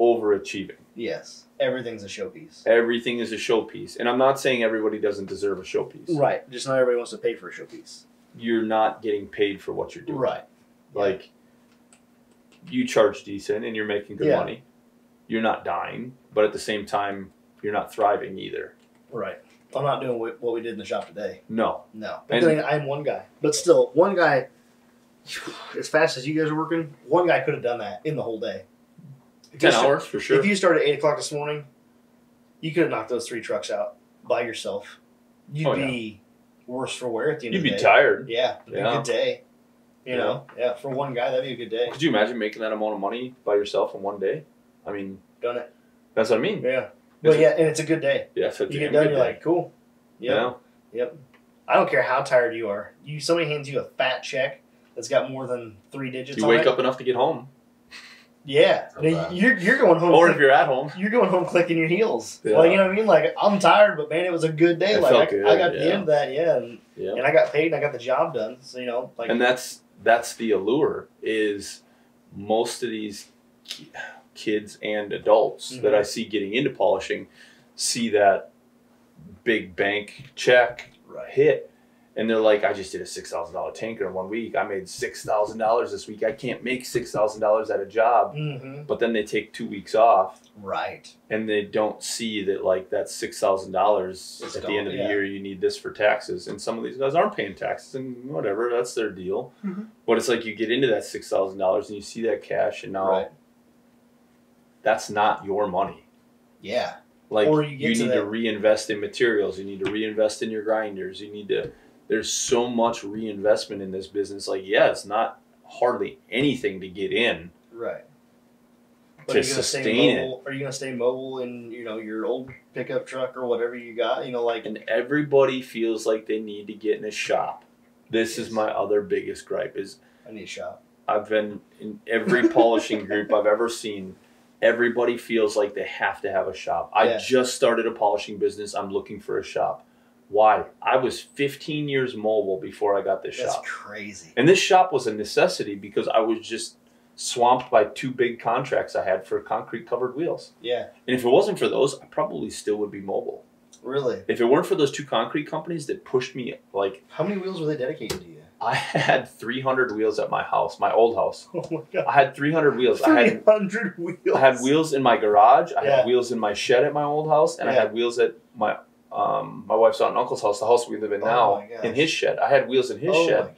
overachieving. Yes, everything's a showpiece. Everything is a showpiece, and I'm not saying everybody doesn't deserve a showpiece. Right. Just not everybody wants to pay for a showpiece. You're not getting paid for what you're doing. Right. Like you charge decent and you're making good Yeah. money. You're not dying, but at the same time, you're not thriving either. Right. I'm not doing what we did in the shop today. No. No. And- then I'm one guy. But still, one guy, as fast as you guys are working, one guy could have done that in the whole day. If you Ten start- hours for sure. If you started at 8 o'clock this morning, you could have knocked those three trucks out by yourself. You'd Oh, yeah. be worse for wear at the end You'd of be the day. tired. Yeah. It'd be Yeah. a good day. You know? Yeah. For one guy, that'd be a good day. Could you imagine making that amount of money by yourself in one day? I mean, Done it. that's what I mean. Yeah. But yeah, and it's a good day. Yeah, so you get done. You're day. like, cool. Yep. Yeah. Yep. I don't care how tired you are. You somebody hands you a fat check that's got more than three digits. You wake it. up enough to get home, Yeah, Now, you're you're going home. or if you're at home. you're going home clicking your heels. Yeah. Like you know what I mean? Like I'm tired, but man, it was a good day. It like I, good, I got to the end of that, yeah, and, Yeah. and I got paid and I got the job done. So you know, like and that's that's the allure is most of these kids and adults Mm-hmm. that I see getting into polishing see that big bank check right, hit and they're like I just did a $6,000 tanker in one week I made $6,000 this week I can't make $6,000 at a job hmm but then they take 2 weeks off right, and they don't see that like that's six thousand dollars at the end of the year. You need this for taxes, and some of these guys aren't paying taxes, and whatever, that's their deal. Mhm. But it's like you get into that six thousand dollars and you see that cash, and now right, that's not your money. yeah, Like Or you, you to need to reinvest in materials. You need to reinvest in your grinders. You need to. There's so much reinvestment in this business. Like yeah, it's not hardly anything to get in. right. To are you gonna sustain stay it. Are you gonna stay mobile in you know your old pickup truck or whatever you got? You know, like and everybody feels like they need to get in a shop. This is my other biggest gripe is I need a shop. I've been in every polishing group I've ever seen. Everybody feels like they have to have a shop. I just started a polishing business. I'm looking for a shop. Why? I was 15 years mobile before I got this That's shop. crazy. And this shop was a necessity because I was just swamped by two big contracts I had for concrete covered wheels. Yeah, And if it wasn't for those, I probably still would be mobile. really. If it weren't for those two concrete companies that pushed me like How many wheels were they dedicated to you? I had 300 wheels at my house, my old house. Oh my god. I had 300 wheels. I had wheels. I had wheels in my garage. I Yeah. had wheels in my shed at my old house, and I had wheels at my um my wife's aunt and uncle's house, the house we live in Oh now, my in his shed. I had wheels in his oh shed, My god.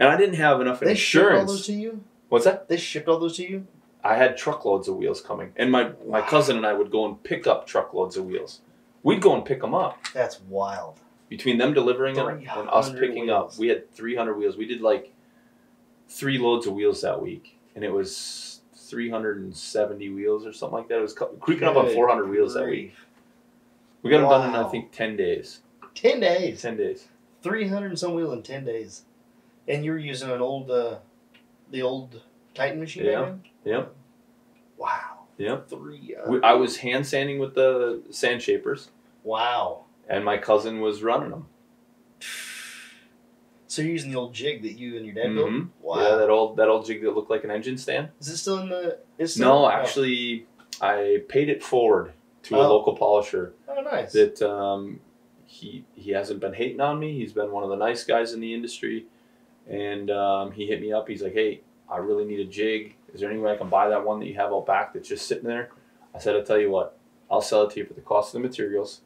and I didn't have enough They shipped all insurance. those to you. What's that? They shipped all those to you. I had truckloads of wheels coming, and my my Wow. cousin and I would go and pick up truckloads of wheels. We'd go and pick them up. That's wild. Between them delivering them and us 300 picking up, we had 300 wheels. We did like three loads of wheels that week, and it was 370 wheels or something like that. It was creeping up on 400 wheels that week. We got them done in I think 10 days. Ten days. 10 days. Three hundred and some wheels in ten days. And you were using an old, uh, the old Titan machine. Yeah. Yep. Wow. Yep. Three. Uh, I was hand sanding with the sand shapers, wow. and my cousin was running them. So you're using the old jig that you and your dad built. Mhm. Wow. Yeah, that old that old jig that looked like an engine stand. Is it still in the? Still, No, actually, I paid it forward to a Oh. local polisher. Oh, nice. That um, he he hasn't been hating on me. He's been one of the nice guys in the industry, and um, he hit me up. He's like, "Hey, I really need a jig. Is there any way I can buy that one that you have out back that's just sitting there?" I said, "I'll tell you what. I'll sell it to you for the cost of the materials,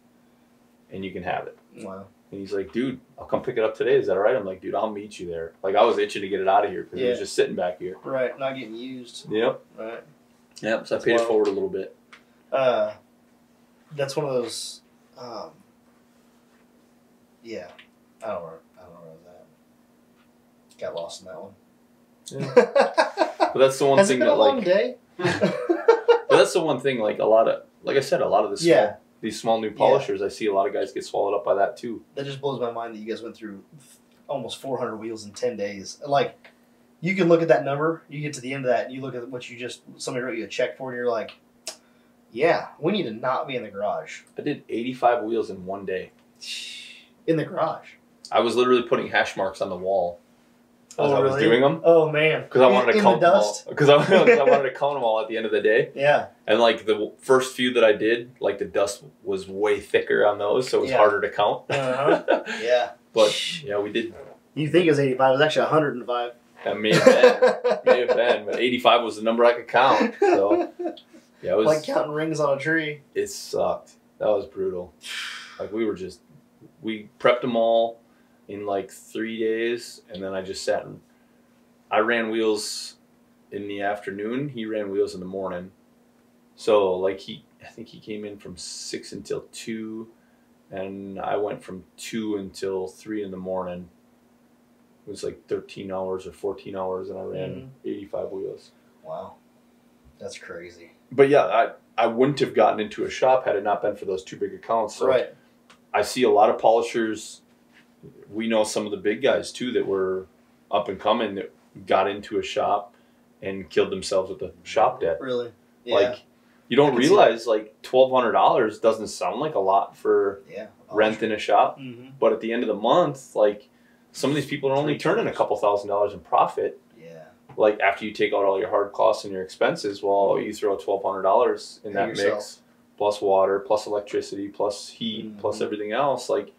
and you can have it." wow. And he's like, "Dude, I'll come pick it up today. Is that all right?" I'm like, "Dude, I'll meet you there." Like I was itching to get it out of here because it was just sitting back here. Right. Not getting used. Yep. Right. Yep. So I That's paid it forward a little bit. Uh, that's one of those. Um, yeah, I don't know. I don't know where I was at. Got lost in that one. But that's the one Has it thing been that a long like. day? But that's the one thing like a lot of like I said a lot of the small, Yeah. these small new polishers I see a lot of guys get swallowed up by that too. that just blows my mind that you guys went through almost 400 wheels in 10 days. Like, you can look at that number, you get to the end of that, and you look at what you just, somebody wrote you a check for, and you're like, yeah, we need to not be in the garage. I did 85 wheels in one day. In the garage. I was literally putting hash marks on the wall as Oh, I was really? doing them Oh, man. because I In- wanted to in count the them all because I, I wanted to count them all at the end of the day. Yeah. And like the first few that I did, like the dust was way thicker on those, so it was Yeah. harder to count. Uh-huh. Yeah. but yeah, we did. You think it was 85, it was actually 105. That may have been, may have been, but 85 was the number I could count. So yeah, it was. like counting rings on a tree. it sucked. That was brutal. Like we were just we prepped them all in like three days, and then I just sat and I ran wheels in the afternoon. He ran wheels in the morning. So like he, I think he came in from six until two, and I went from two until three in the morning. It was like thirteen hours or fourteen hours, and I ran Mhm. eighty-five wheels. Wow. That's crazy. But yeah, I I wouldn't have gotten into a shop had it not been for those two big accounts. So right. I see a lot of polishers. We know some of the big guys too that were up and coming that got into a shop and killed themselves with the shop debt. Really. Yeah. Like you don't realize like twelve hundred dollars doesn't sound like a lot for yeah. rent in a shop, Mm-hmm. but at the end of the month, like some of these people are only turning a couple thousand dollars in profit. Like after you take out all your hard costs and your expenses, well, you throw twelve hundred dollars in that yourself. mix, plus water, plus electricity, plus heat, plus Mhm. everything else. Like,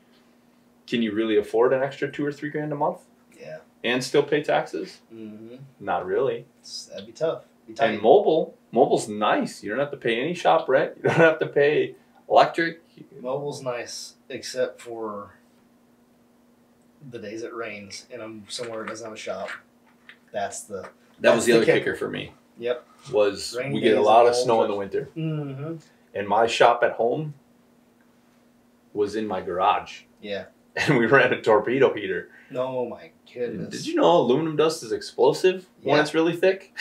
can you really afford an extra two or three grand a month Yeah. and still pay taxes? Mm-hmm. Not really. That'd be tough. Be. And mobile, mobile's nice. You don't have to pay any shop rent. You don't have to pay electric. Mobile's nice, except for the days it rains and I'm somewhere that doesn't have a shop. That's the. That was the the other kicker. kicker for me. Yep. Was Rainy we get a lot of snow in the winter, Mm-hmm. and my shop at home was in my garage, Yeah. and we ran a torpedo heater. No, my goodness. Did you know aluminum dust is explosive when it's really thick?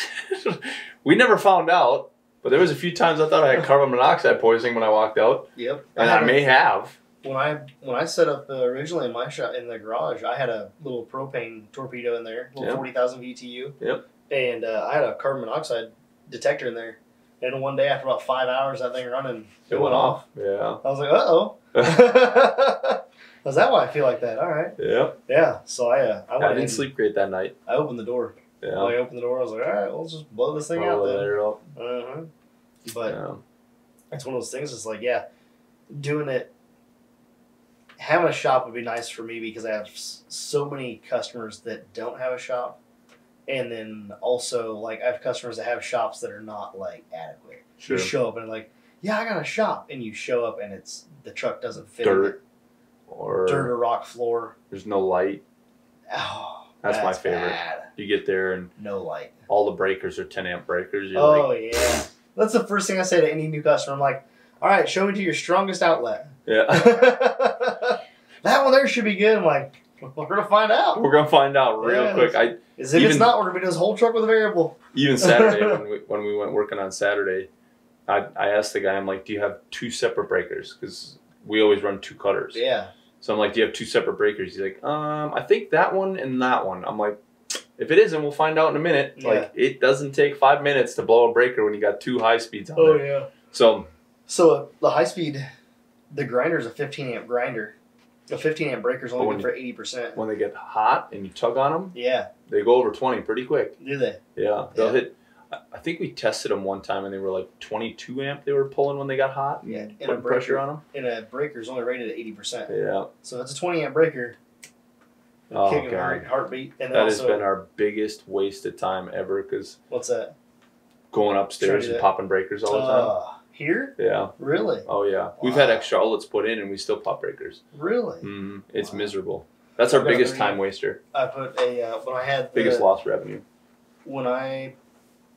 we never found out, but there was a few times I thought I had carbon monoxide poisoning when I walked out, Yep. and I, I may have. When I when I set up uh, originally in my shop in the garage, I had a little propane torpedo in there, little Yeah. forty thousand BTU. Yep. And uh, I had a carbon monoxide detector in there. And one day, after about five hours, that thing running, it, it went off. Yeah. I was like, uh oh. Was that why I feel like that? All right. yeah. Yeah. So I uh, I I, didn't in, sleep great that night. I opened the door. Yeah. When I opened the door, I was like, all right, well, let's just blow this thing Blow out then. up. Uh-huh. But Yeah. it's one of those things. It's like, yeah, doing it having a shop would be nice for me because I have so many customers that don't have a shop, and then also like I have customers that have shops that are not like adequate. Sure. You show up and like, yeah, I got a shop, and you show up and it's the truck doesn't fit Dirt. Or dirt or rock floor. there's no light. Oh, That's that's my favorite. bad. You get there and No light. all the breakers are 10 amp breakers. You're oh, like, Oh yeah, that's the first thing I say to any new customer. I'm like, all right, show me to your strongest outlet. yeah. that one there should be good. I'm like, we're gonna find out. We're gonna find out real Yeah, quick. I if it's not, we're gonna be doing this whole truck with a variable. even Saturday when we when we went working on Saturday, I I asked the guy, I'm like, do you have two separate breakers? Because we always run two cutters. Yeah. So I'm like, do you have two separate breakers? He's like, um, I think that one and that one. I'm like, if it isn't, we'll find out in a minute. Yeah. Like it doesn't take five minutes to blow a breaker when you got two high speeds on Oh there. yeah. So So uh, the high speed, the grinder is a 15 amp grinder. A 15 amp breaker's only good for 80 percent. when they get hot and you tug on them, Yeah. they go over 20 pretty quick. Do they? Yeah, they'll Yeah. hit. I- think we tested them one time and they were like 22 amp. They were pulling when they got hot. And Yeah, in a putting pressure on them. And a breaker is only rated at 80 percent. Yeah. So it's a 20 amp breaker. Oh kicking god. heart- heartbeat. And That has been our biggest waste of time ever because what's that? going upstairs and that. popping breakers all the time. Uh, here? Yeah. Really? Oh yeah. We've had Wow. extra outlets put in and we still pop breakers. Really? Mm-hmm. It's Wow. miserable. That's our I've got a biggest 30 time waster. I put a uh, when I had the, Biggest lost revenue. when I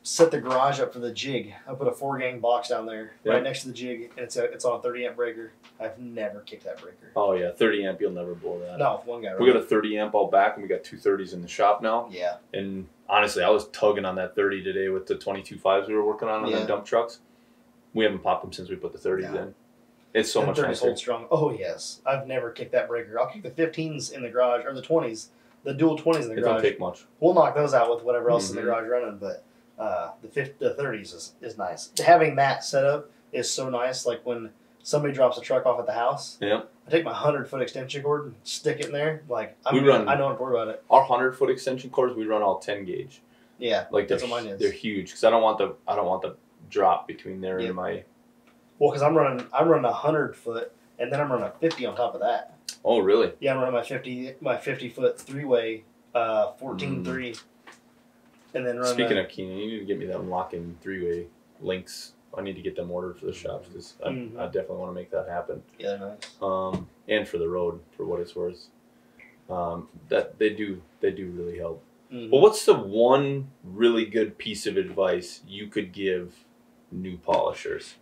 set the garage up for the jig, I put a four gang box down there Yeah. right next to the jig, and it's a, it's on a 30 amp breaker. I've never kicked that breaker. Oh yeah, 30 amp. You'll never blow that. With one guy. We got a 30 amp all back and we got two 30s in the shop now. yeah. And honestly, I was tugging on that 30 today with the 22 fives we were working on on Yeah. the dump trucks. We haven't popped them since we put the 30s No. in. It's so Them much 30s nicer. hold strong. Oh yes, I've never kicked that breaker. I'll kick the 15s in the garage or the 20s, the dual 20s in the It don't garage. take much. We'll knock those out with whatever else in Mhm. the garage running, but uh, the 50, the 30s is, is nice. Having that set up is so nice. Like when somebody drops a truck off at the house, Yep. I take my 100 foot extension cord and stick it in there. Like I'm We good. run- I don't have to worry about it. Our 100 foot extension cords, we run all 10 gauge. Yeah. Like they're, That's what mine is. they're huge because I don't want the I don't want the drop between there Yep. and my. Well, because I'm running, I'm running a 100 foot, and then I'm running a 50 on top of that. Oh really? Yeah, I'm running my 50, my 50 foot three way, uh, 14 Mm. 3. And then running Speaking a, of Keenan, you need to get me that unlocking three way links. I need to get them ordered for the shops because I, Mhm. I definitely want to make that happen. yeah, they're nice. Um, and for the road, for what it's worth. Um, that they do they do really help. Mhm. Well, what's the one really good piece of advice you could give new polishers?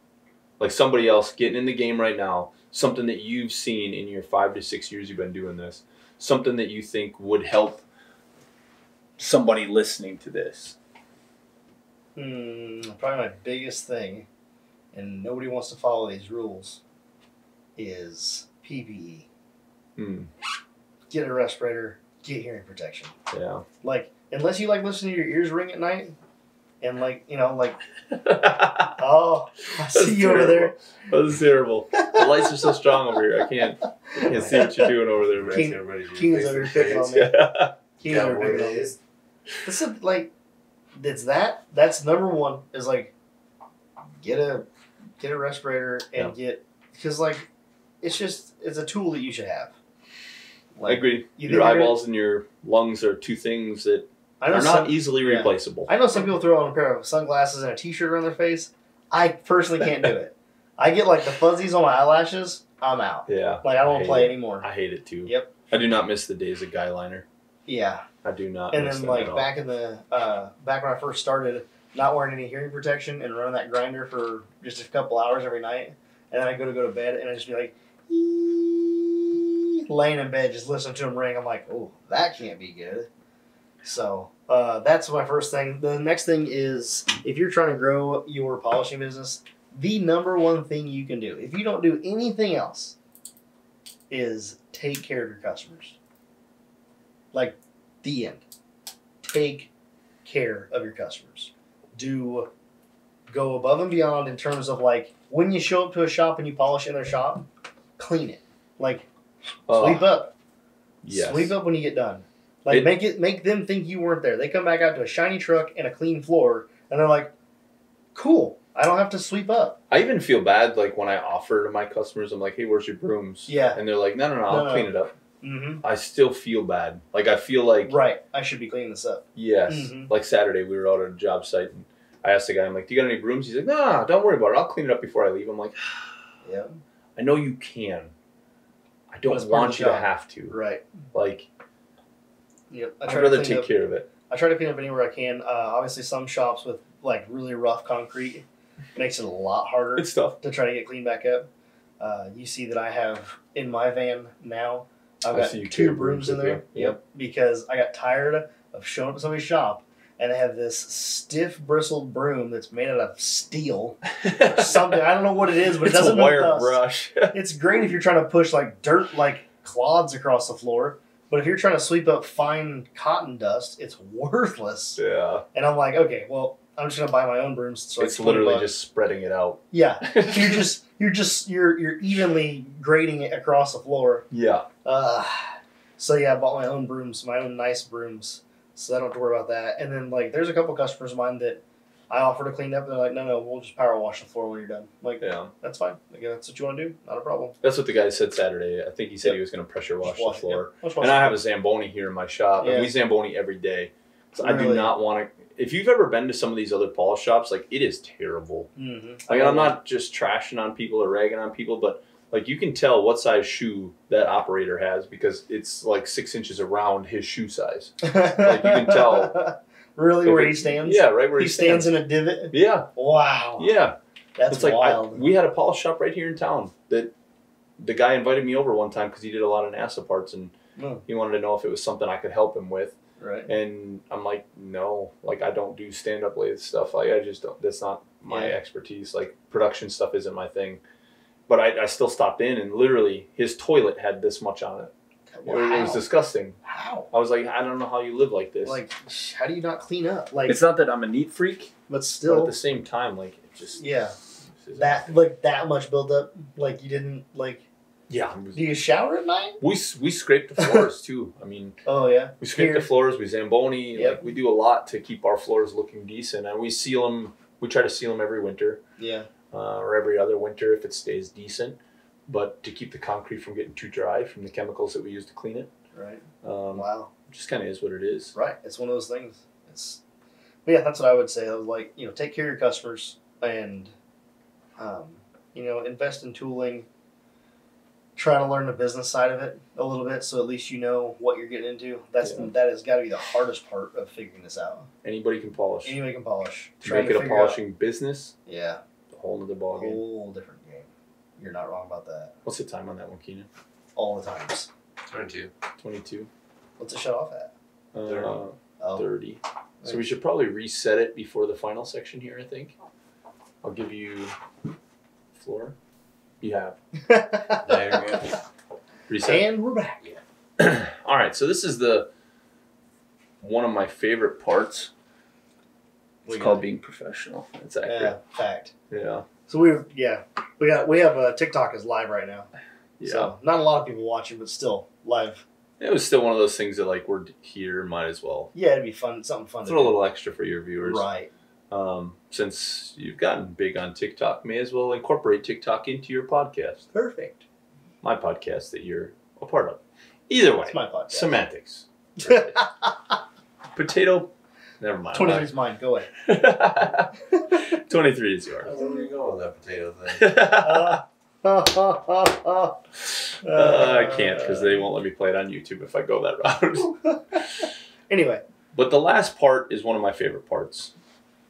Like somebody else getting in the game right now, something that you've seen in your five to six years you've been doing this, something that you think would help somebody listening to this. Hmm, probably my biggest thing, and nobody wants to follow these rules, is PPE. Hmm. Get a respirator, get hearing protection. Yeah. Like, unless you like listening to your ears ring at night, and like, you know, like, oh, I see you over there. That's terrible. The lights are so strong over here. I can't, I can't see what you're doing over there, man. Keen- everybody do Keenan's over to here picking on face. me. Yeah. He's over Cowboy picking on me. This is like, it's that. That's number one. Is like, get a get a respirator and get because like, it's just it's a tool that you should have. I agree. you your think you're gonna- eyeballs and your lungs are two things that I know are not some, easily yeah. replaceable. I know some people throw on a pair of sunglasses and a t-shirt around their face. I personally can't do it. I get like the fuzzies on my eyelashes. I'm out. Yeah. Like I don't want hate to play it. anymore. I hate it too. Yep. I do not miss the days of guy liner. Yeah. I do not. And miss then like at all. back in the uh, back when I first started, not wearing any hearing protection and running that grinder for just a couple hours every night, and then I go to go to bed and I just be like, "Eeeeee," laying in bed just listening to them ring. I'm like, oh, that can't be good. So uh, that's my first thing. The next thing is if you're trying to grow your polishing business, the number one thing you can do, if you don't do anything else, is take care of your customers. Like the end. Take care of your customers. Do go above and beyond in terms of like when you show up to a shop and you polish in their shop, clean it. Like Oh, sweep up. yes. Sweep up when you get done. Like It- make it make them think you weren't there. They come back out to a shiny truck and a clean floor and they're like, Cool. I don't have to sweep up. I even feel bad like when I offer to my customers, I'm like, "Hey, where's your brooms?" Yeah. and they're like, "No, no, no, I'll No, no. clean it up." Mm-hmm. I still feel bad. Like I feel like Right. I should be cleaning this up. yes, Mhm. like Saturday we were out at a job site and I asked the guy, I'm like, "Do you got any brooms?" He's like, "No, don't worry about it. I'll clean it up before I leave." I'm like, Yeah. "I know you can. I don't it's part of want you to have to. Right. Like Yep. I I'd try rather to take up. care of it." I try to clean up anywhere I can. Uh, obviously, some shops with like really rough concrete makes it a lot harder It's tough. to try to get cleaned back up. Uh, you see that I have in my van now. I've got two brooms brooms in there. you. Yep. Because I got tired of showing up at somebody's shop and they have this stiff bristled broom that's made out of steel. Or something I don't know what it is, but it's it doesn't a wire brush. It's great if you're trying to push like dirt like clods across the floor. But if you're trying to sweep up fine cotton dust, it's worthless. yeah, And I'm like, okay, well, I'm just gonna buy my own brooms. So it's literally just spreading it out. yeah. You're just you're just you're you're evenly grading it across the floor. yeah. Uh, so yeah, I bought my own brooms, my own nice brooms, so I don't have to worry about that. And then like, there's a couple customers of mine that I offer to clean up, and they're like, no, no, we'll just power wash the floor when you're done. I'm like, Yeah. that's fine. Like, that's what you want to do, not a problem. That's what the guy said Saturday. I think he said Yep. he was going to pressure wash Just the floor. Let's wash And. I have a Zamboni here in my shop, Yeah. and we Zamboni every day. So I do not want to. If you've ever been to some of these other polish shops, like it is terrible. Mhm. Like I'm not just trashing on people or ragging on people, but like you can tell what size shoe that operator has because it's like six inches around his shoe size. like you can tell really, If where it- he stands. Yeah, right where he he, stands in a divot. Yeah, Wow, yeah. that's it's like I, wild. we had a polish shop right here in town that the guy invited me over one time because he did a lot of NASA parts and Oh. he wanted to know if it was something I could help him with. right. And I'm like, no, like I don't do stand up lathe stuff. Like I just don't. That's not my Yeah. expertise. Like production stuff isn't my thing. But I, I still stopped in and literally his toilet had this much on it. It was- It was disgusting. How? I was like, I don't know how you live like this. Like, how do you not clean up? Like, it's not that I'm a neat freak, but but still, at the same time, like it just yeah, that like that much buildup. Like you didn't like. yeah. it was- Do you shower at night? We s- we scraped the floors too. I mean, Oh yeah. we scrape Here. the floors. We zamboni. Yep. Like we do a lot to keep our floors looking decent, and we seal them. We try to seal them every winter. Yeah. uh, or every other winter if it stays decent. But to keep the concrete from getting too dry from the chemicals that we use to clean it, Right. um, Wow. just kind of is what it is. Right. It's one of those things. It's. But yeah, that's what I would say. I was like, you know, take care of your customers and, um, you know, invest in tooling. Try to learn the business side of it a little bit, so at least you know what you're getting into. That's Yeah. that has got to be the hardest part of figuring this out. Anybody can polish. Anybody can polish. to Trying make it a figure out- polishing business, Yeah. a whole nother ballgame. Whole different. You're not wrong about that. What's the time on that one, Keenan? All the times. 22. 22? What's it shut off at? Uh, Thirty. Oh. 30. So we should probably reset it before the final section here, I think. I'll give you floor. You have. There you go. Reset. and we're back. Yeah. All right, so this is the one of my favorite parts. It's called being professional. It's Yeah, fact. Yeah. So we yeah we got we have uh, TikTok is live right now. Yeah. So not a lot of people watching, but still live. It was still one of those things that like we're here, might as well Yeah, it'd be fun. Something fun. throw a little extra for your viewers. Right. Um, since you've gotten big on TikTok, may as well incorporate TikTok into your podcast, Perfect. my podcast that you're a part of. Either way, It's my podcast. semantics. Potato. Never mind. 23 is mine. Go away. Twenty-three is yours. Where are you going with that potato thing? Uh, Uh, I can't because they won't let me play it on YouTube if I go that route. Anyway, but the last part is one of my favorite parts,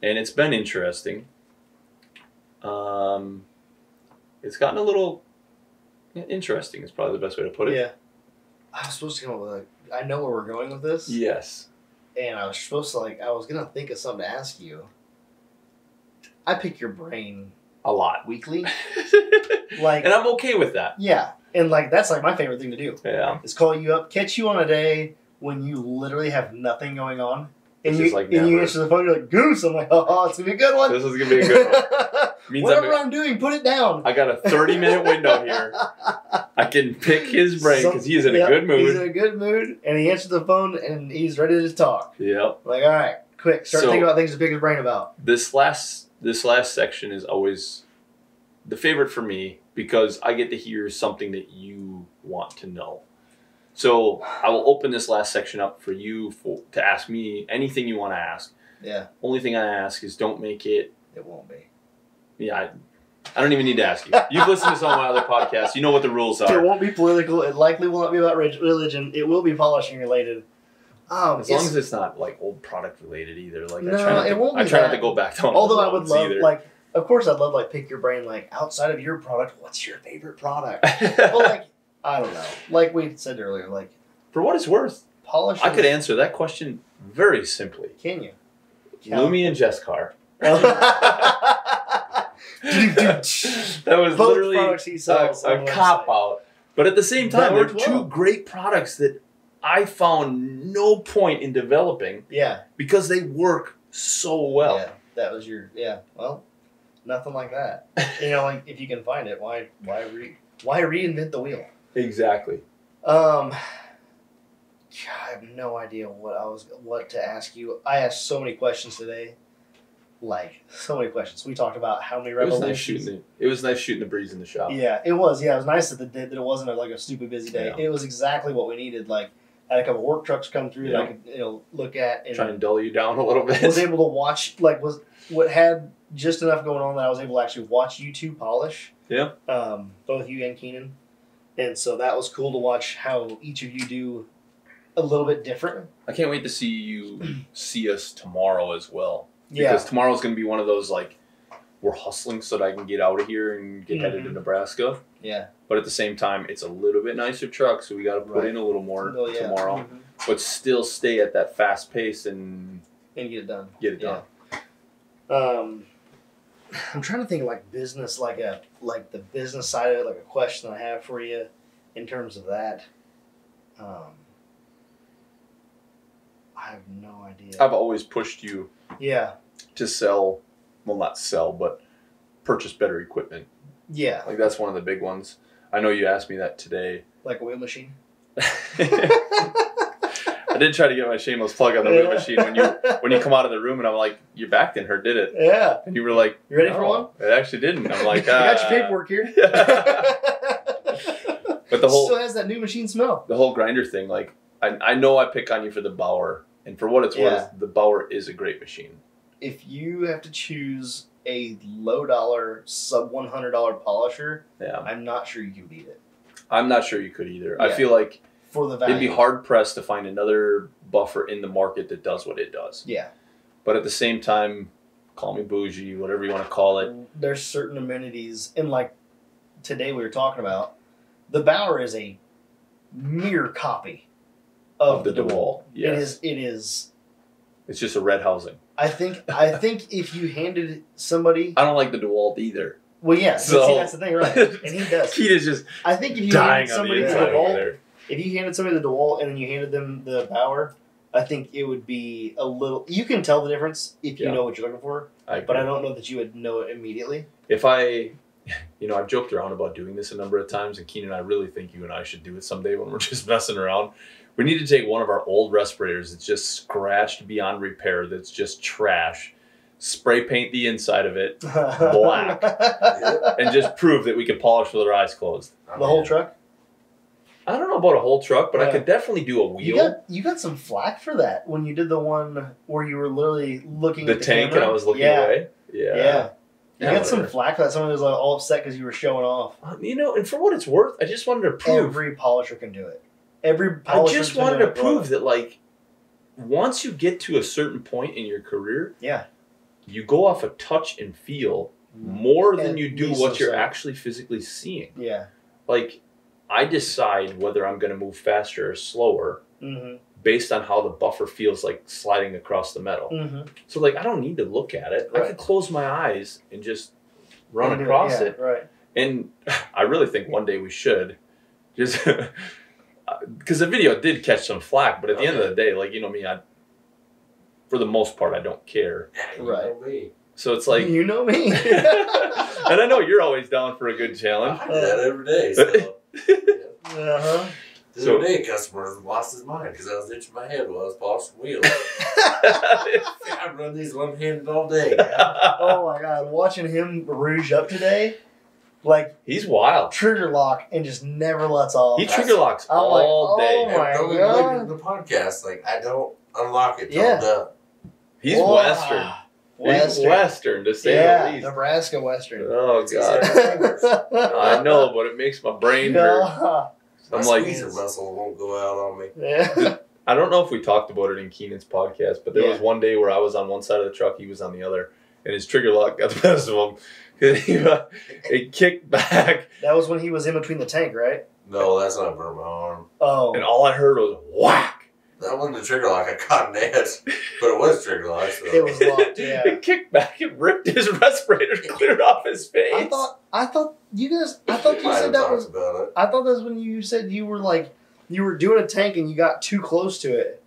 and it's been interesting. Um, it's gotten a little interesting. Is probably the best way to put it. yeah. I was supposed to come up with a. I know where we're going with this, Yes. And I was supposed to like. I was gonna think of something to ask you. I pick your brain A lot. weekly, like and I'm okay with that. yeah, and like that's like my favorite thing to do. Yeah. is call you up, catch you on a day when you literally have nothing going on, and you like and you answer the phone. You're like, "Goose!" I'm like, "Oh, it's gonna be a good one." This is gonna be a good one. Means Whatever I'm, I'm doing, put it down. I got a 30 minute window here. I can pick his brain because he's in a good mood. He's in a good mood, and he answers the phone, and he's ready to talk. Yep. Like, all right, quick, start So- thinking about things to pick his brain about. This last this last section is always the favorite for me because I get to hear something that you want to know. So I will open this last section up for you for, to ask me anything you want to ask. Yeah, Only thing I ask is don't make it. it won't be. Yeah, I, I don't even need to ask you. You've listened to some of my other podcasts. You know what the rules are. It won't be political. It likely will not be about religion. It will be polishing related. Um, As long as it's not like old product related either. Like I No, try not it to, won't I try not to go back to. although I would love, either. like, of course, I'd love like pick your brain. Like outside of your product, what's your favorite product? well, like I don't know. Like we said earlier, like for what it's worth, polish. I could answer that question very simply. Can you? Lumi and Jescar. Both that was literally products he a, a cop out. But at the same time, they're worked two well. great products that I found no point in developing Yeah. because they work so well. Yeah. That was your yeah. Well, nothing like that. You know, like if you can find it, why why re why reinvent the wheel? Exactly. Um, God, I have no idea what I was what to ask you. I asked so many questions today, like so many questions. We talked about how many It was revolutions. nice shooting it. It was nice shooting the breeze in the shop. Yeah, it was. Yeah, it was nice that, the, that it wasn't a, like a stupid busy day. Yeah. It was exactly what we needed. Like, I had a couple work trucks come through that I could you know look at and Try and dull you down a little bit. was able to watch. Like, was what had just enough going on that I was able to actually watch you two polish. Yeah. Um, both you and Keenan, and so that was cool to watch how each of you do a little bit different. I can't wait to see you see us tomorrow as well. Yeah. Because tomorrow's going to be one of those like we're hustling so that I can get out of here and get headed to Mhm. Nebraska. Yeah. But at the same time, it's a little bit nicer truck, so we got to put Right. in a little more Oh, yeah. tomorrow. Mhm. But still stay at that fast pace and And get it done. get it Yeah. done. Um, I'm trying to think of like business, like a like the business side of it, like a question I have for you in terms of that. Um, I have no idea. I've always pushed you yeah, to sell, well, not sell, but purchase better equipment. yeah, Like that's one of the big ones. I know you asked me that today. like a wheel machine. I did try to get my shameless plug on the wheel machine when you when you come out of the room and I'm like, your back didn't hurt, did it? Yeah, And you were like, you ready for one? It actually didn't. I'm like, I got your "Ah." paperwork here. But the whole still has that new machine smell. the whole grinder thing, like I, I know I pick on you for the Bauer, and for what it's Yeah. worth, the Bauer is a great machine. If you have to choose a low dollar, sub one hundred dollar polisher, Yeah, I'm not sure you can beat it I'm not sure you could either. I feel like for the value. it'd be hard pressed to find another buffer in the market that does what it does. Yeah. But at the same time, call me bougie, whatever you want to call it. There's certain amenities, and like today we were talking about, the Bauer is a mere copy of, Of the the, DeWalt. DeWalt, yes. It is. It is. It's just a red housing. I think. I think if you handed somebody, I don't like the DeWalt either. well, yeah. see, So- that's the thing, right? And he does. Keith is just I think if you handed on the somebody the inside DeWalt, if you handed somebody the DeWalt and then you handed them the Bauer, I think it would be a little. You can tell the difference if you Yeah. know what you're looking for, I but I don't know that you would know it immediately. if I, you know, I've joked around about doing this a number of times, and Keenan, and I really think you and I should do it someday when we're just messing around. We need to take one of our old respirators that's just scratched beyond repair, that's just trash, spray paint the inside of it, Black. and just prove that we can polish with our eyes closed. the whole truck. I don't know about a whole truck, but I could definitely do a You wheel, got you got some flack for that when you did the one where you were literally looking the at the tank, camera. and I was looking yeah. away. Yeah. Yeah. You Yeah, got some flack for that. Someone was like all upset because you were showing off. Um, You know, and for what it's worth, I just wanted to prove. Every polisher can do it. Every I just wanted to prove that, like, once you get to a certain point in your career, Yeah. you go off a touch and feel more than you do what you're so. actually physically seeing. Yeah. Like, I decide whether I'm going to move faster or slower Mm-hmm. based on how the buffer feels like sliding across the metal. Mm-hmm. So, like, I don't need to look at it. I Right. could close my eyes and just run across yeah, it. Right. And I really think one day we should just because the video did catch some flack, but at the end of the day, like you know me, I for the most part I don't care. You Right. know. So it's like, you know me. and I know you're always down for a good challenge. I do that every day. So. uh-huh. The So- other day, a customer lost his mind because I was itching my head while I was polishing wheels. I run these one handed all day. man. oh my god, watching him rouge up today, like He's wild. trigger lock and just never lets off. He trigger locks I'm like, all oh day. my And God. even the podcast. Like, I don't unlock it Yeah. I'm. He's Whoa. Western. He's Western, to say yeah, the least. Nebraska Western. Oh god. easier. I know, but it makes my brain hurt. Yeah. I'm like, squeezer muscle won't go out on me. Yeah. I don't know if we talked about it in Keenan's podcast, but there was one day where I was on one side of the truck, he was on the other, and his trigger lock got the best of him. he, uh, it kicked back, That was when he was in between the tank, right? No, that's not burn my arm. Oh. and all I heard was whack. That wasn't the trigger lock I caught an edge, but it was trigger lock. So. It was locked, yeah. It kicked back It ripped his respirator clear off his face. I thought I thought you guys I thought you might said that was about it. I thought that's when you said you were like you were doing a tank and you got too close to it.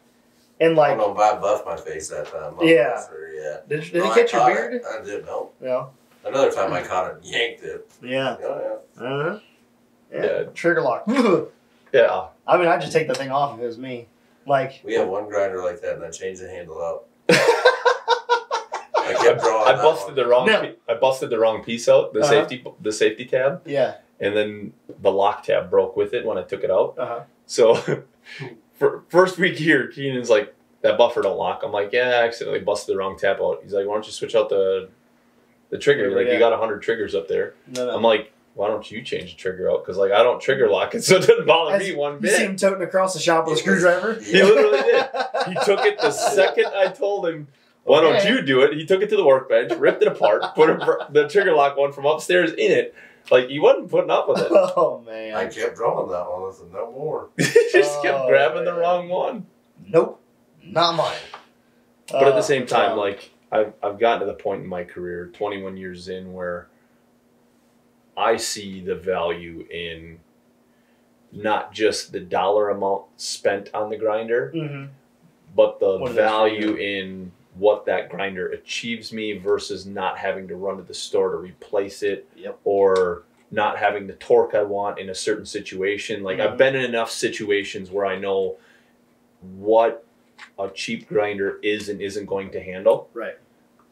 And I like don't know if I buffed my face that time. I'm Yeah. Sure, yeah. did, did No, it catch your beard? it. I didn't know. No. Another time I caught it and yanked it. Yeah. Oh, Uh-huh. Yeah. Yeah. Trigger lock. yeah. I mean, I'd just take the thing off if it was me. Like. We had one grinder like that and I changed the handle out. I kept drawing. I that busted one. the wrong. No. pi- I busted the wrong piece out. The Uh-huh. safety. The safety tab, yeah. and then the lock tab broke with it when I took it out. Uh huh. So, for first week here, Keenan's like, "That buffer don't lock." I'm like, "Yeah, I accidentally busted the wrong tap out." He's like, "Why don't you switch out the the trigger? Like, Yeah. you got hundred triggers up there." No, no. I'm like, "Why don't you change the trigger out? Because like I don't trigger lock it, so it doesn't bother As me one you see bit." him toting across the shop with a screwdriver? He literally did. He took it the second I told him. Why don't you do it? He took it to the workbench, ripped it apart, put a, the trigger lock one from upstairs in it. Like you wasn't putting up with it. Oh man. I kept drawing that one. I said, no more. he just kept Oh, grabbing the wrong one. Nope. Not mine. But at Uh, the same time, um, like I've I've gotten to the point in my career, 21 years in, where I see the value in not just the dollar amount spent on the grinder, mhm. but the What it is for value in what that grinder achieves me versus not having to run to the store to replace it Yep. or not having the torque I want in a certain situation. Like I've Mhm. been in enough situations where I know what a cheap grinder is and isn't going to handle. Right.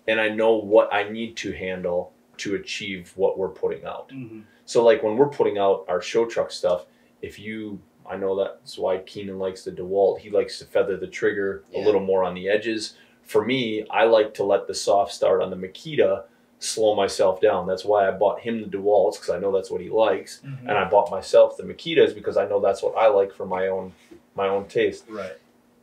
And I know what I need to handle to achieve what we're putting out. Mhm. So like when we're putting out our show truck stuff, if you I know that's why Keenan likes the DeWalt. He likes to feather the trigger a little more on the edges. For me, I like to let the soft start on the Makita slow myself down. That's why I bought him the DeWalts because I know that's what he likes, Mhm. and I bought myself the Makitas because I know that's what I like for my own my own taste. Right.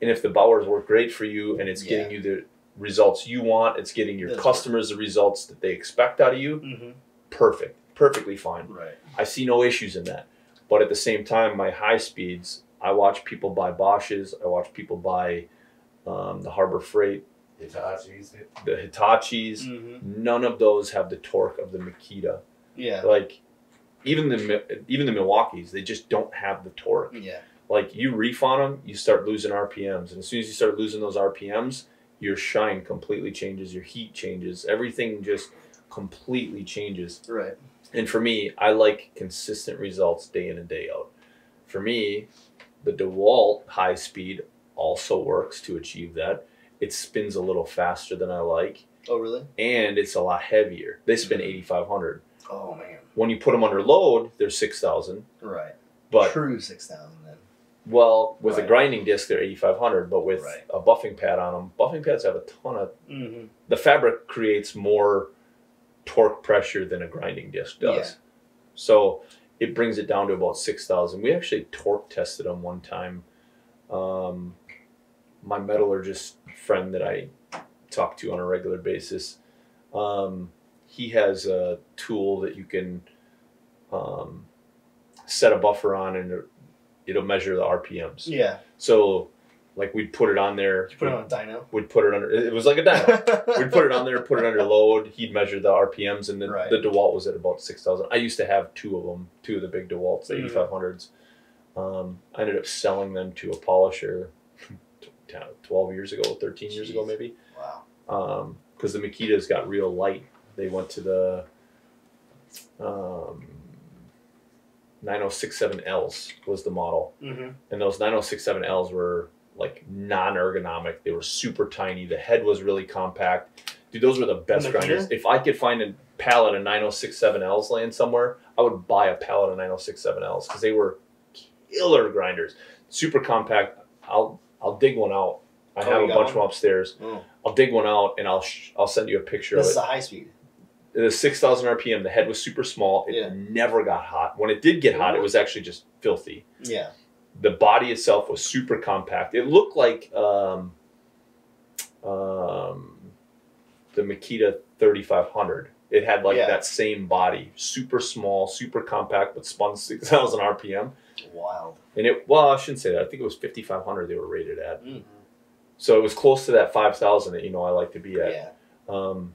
And if the Bauers work great for you and it's Yeah. getting you the results you want, it's getting your That's right. customers the results that they expect out of you, Mhm. perfect, perfectly fine. Right. I see no issues in that. But at the same time, my high speeds, I watch people buy Bosches, I watch people buy um, the Harbor Freight, Hitachis. the Hitachis. Mhm. None of those have the torque of the Makita. Yeah. Like even the even the Milwaukees, they just don't have the torque. Yeah. Like you reef on them, you start losing RPMs, and as soon as you start losing those RPMs, your shine completely changes, your heat changes, everything just completely changes. Right. And for me, I like consistent results day in and day out. For me, the DeWalt high speed also works to achieve that. It spins a little faster than I like, Oh really? and it's a lot heavier. They spin Mhm. 8,500. Oh man. When you put them under load, they're 6,000. Right. But, True six thousand then. well, with a grinding disc, they're 8,500. But with Right. a buffing pad on them, buffing pads have a ton of. Mm-hmm. The fabric creates more torque pressure than a grinding disc does. Yeah. So it brings it down to about 6,000. We actually torque tested them one time. Um, my metallurgist friend that I talk to on a regular basis, um, he has a tool that you can um, set a buffer on and it- it'll measure the RPMs. Yeah. So, like, we'd put it on there. You put it on a dyno? We'd put it under, it was like a dyno we'd put it on there, put it under load. He'd measure the RPMs, and the, Right. the Dewalt was at about six thousand. I used to have two of them, two of the big Dewalts, the Mhm. eighty five hundreds. Um, I ended up selling them to a polisher, t- twelve years ago, thirteen years ago, maybe. Wow. Because the Makitas got real light. They went to the, um, 9067Ls was the model. Mm-hmm. And those 9067Ls were like non ergonomic. They were super tiny. The head was really compact. Dude, those were the best Makita? grinders. If I could find a pallet of 9067Ls laying somewhere, I would buy a pallet of 9067Ls because they were killer grinders. Super compact. I'll I'll dig one out. I Oh, have a bunch of them upstairs. Oh. I'll dig one out and I'll sh- I'll send you a picture This of is a high speed. It was 6,000 RPM. The head was super small. It Yeah. never got hot. When it did get hot, it was actually just filthy Yeah. the body itself was super compact. It looked like um, um, the Makita 3500. It had like Yeah. that same body, super small, super compact, but spun 6,000 RPM. Wild. And it, well, I shouldn't say that. I think it was 5,500 they were rated at. Mm. So it was close to that 5,000 that, you know, I like to be at. Yeah. Um,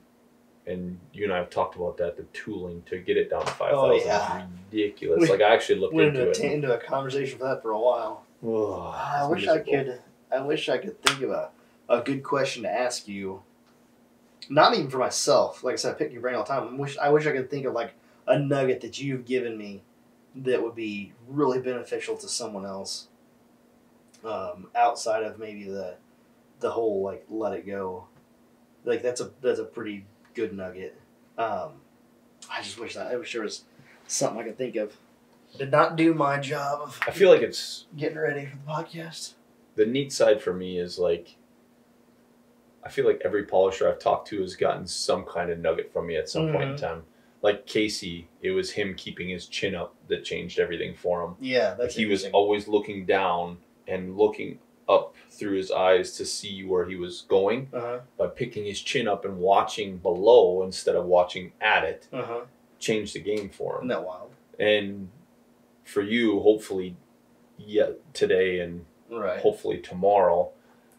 and you and I have talked about that, the tooling to get it down to 5,000 Oh, yeah. is ridiculous. We like I actually looked into into, it. a t- into a conversation for that for a while. Ugh, I wish I could. I wish I could think of a, a good question to ask you. Not even for myself. Like I said, I pick your brain all the time. I wish I wish I could think of like a nugget that you've given me that would be really beneficial to someone else. Um, outside of maybe the the whole like let it go. Like that's a that's a pretty good nugget. Um, I just wish that I wish there was something I could think of. Did not do my job of I feel like it's getting ready for the podcast. the neat side for me is like I feel like every polisher I've talked to has gotten some kind of nugget from me at some point in Mhm. time. Like Casey, it was him keeping his chin up that changed everything for him. Yeah, that's he was always looking down and looking up through his eyes to see where he was going Uh by picking his chin up and watching below instead of watching at it huh. Uh huh. changed the game for him Isn't that wild? and for you hopefully yeah today and Right. hopefully tomorrow,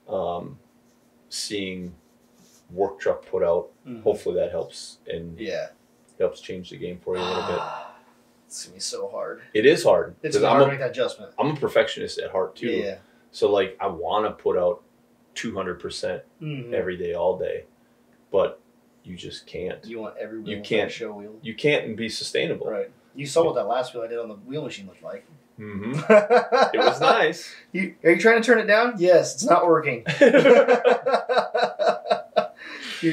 um, seeing work truck put out. Mhm. Hopefully that helps and Yeah. Helps change the game for you a little bit. It's gonna be so hard. It is hard It's gonna I'm hard to a, make that adjustment. I'm a perfectionist at heart too. Yeah. So like I want to put out 200 percent Mhm. every day, all day, but you just can't. You want every You can't. show wheel. You can't be sustainable. Right. You saw what that last wheel I did on the wheel machine looked like. Mm-hmm. it It was nice. You, are you trying to turn it down? Yes, it's not working. your,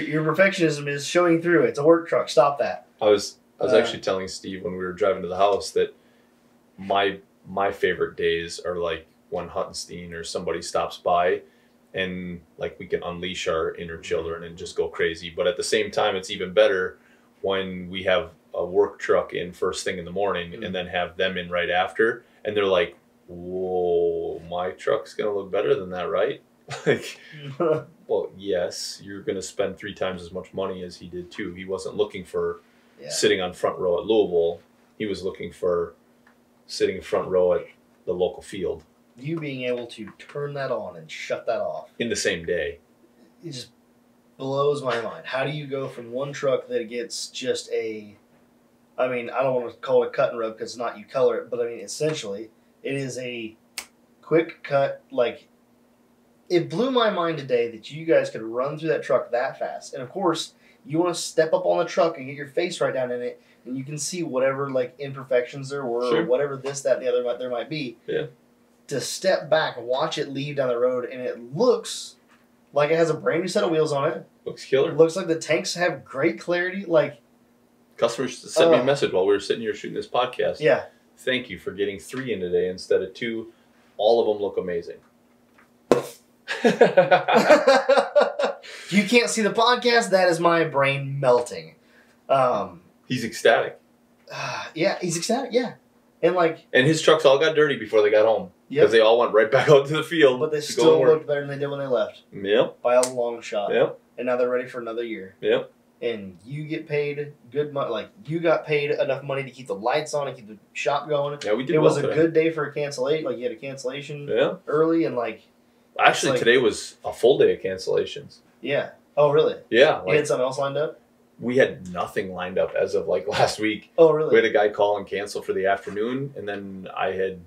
your perfectionism is showing through. It's a work truck. Stop that. I was I was Uh. actually telling Steve when we were driving to the house that my my favorite days are like when Huttenstein or somebody stops by and like we can unleash our inner children and just go crazy. But at the same time it's even better when we have a work truck in first thing in the morning Mhm. and then have them in right after and they're like, Whoa, my truck's gonna look better than that, right? like well, yes, you're going to spend three times as much money as he did too. He wasn't looking for yeah. sitting on front row at Louisville. He was looking for sitting in front row at the local field You being able to turn that on and shut that off. in the same day. it just blows my mind. How do you go from one truck that gets just a, I mean, I don't want to call it a cut and rub because it's not you color it, but I mean, essentially, it is a quick cut. Like, it blew my mind today that you guys could run through that truck that fast. And of course, you want to step up on the truck and get your face right down in it, and you can see whatever like imperfections there were, or whatever this, that, and the other might there might be. Yeah. To step back, watch it leave down the road, and it looks like it has a brand new set of wheels on it. Looks It killer. looks like the tanks have great clarity. Like, Customers sent me a Oh. message while we were sitting here shooting this podcast. yeah, Thank you for getting three in today instead of two. All of them look amazing. you can't see the podcast. That is my brain melting. Um, He's ecstatic. ah, yeah, he's ecstatic. Yeah, and like, And his trucks all got dirty before they got home because yep, they all went right back out to the field. but they still looked better than they did when they left Yep, by a long shot. yep, And now they're ready for another year. yep. And you get paid good money. Like you got paid enough money to keep the lights on and keep the shop going. Yeah, we did It well was a today. good day for a cancellation. Like you had a cancellation Yeah. early, and like, Actually, like- today was a full day of cancellations. yeah. Oh, really? Yeah, You had something else lined up? we had nothing lined up as of like last week. Oh, really? We had a guy call and cancel for the afternoon, and then I had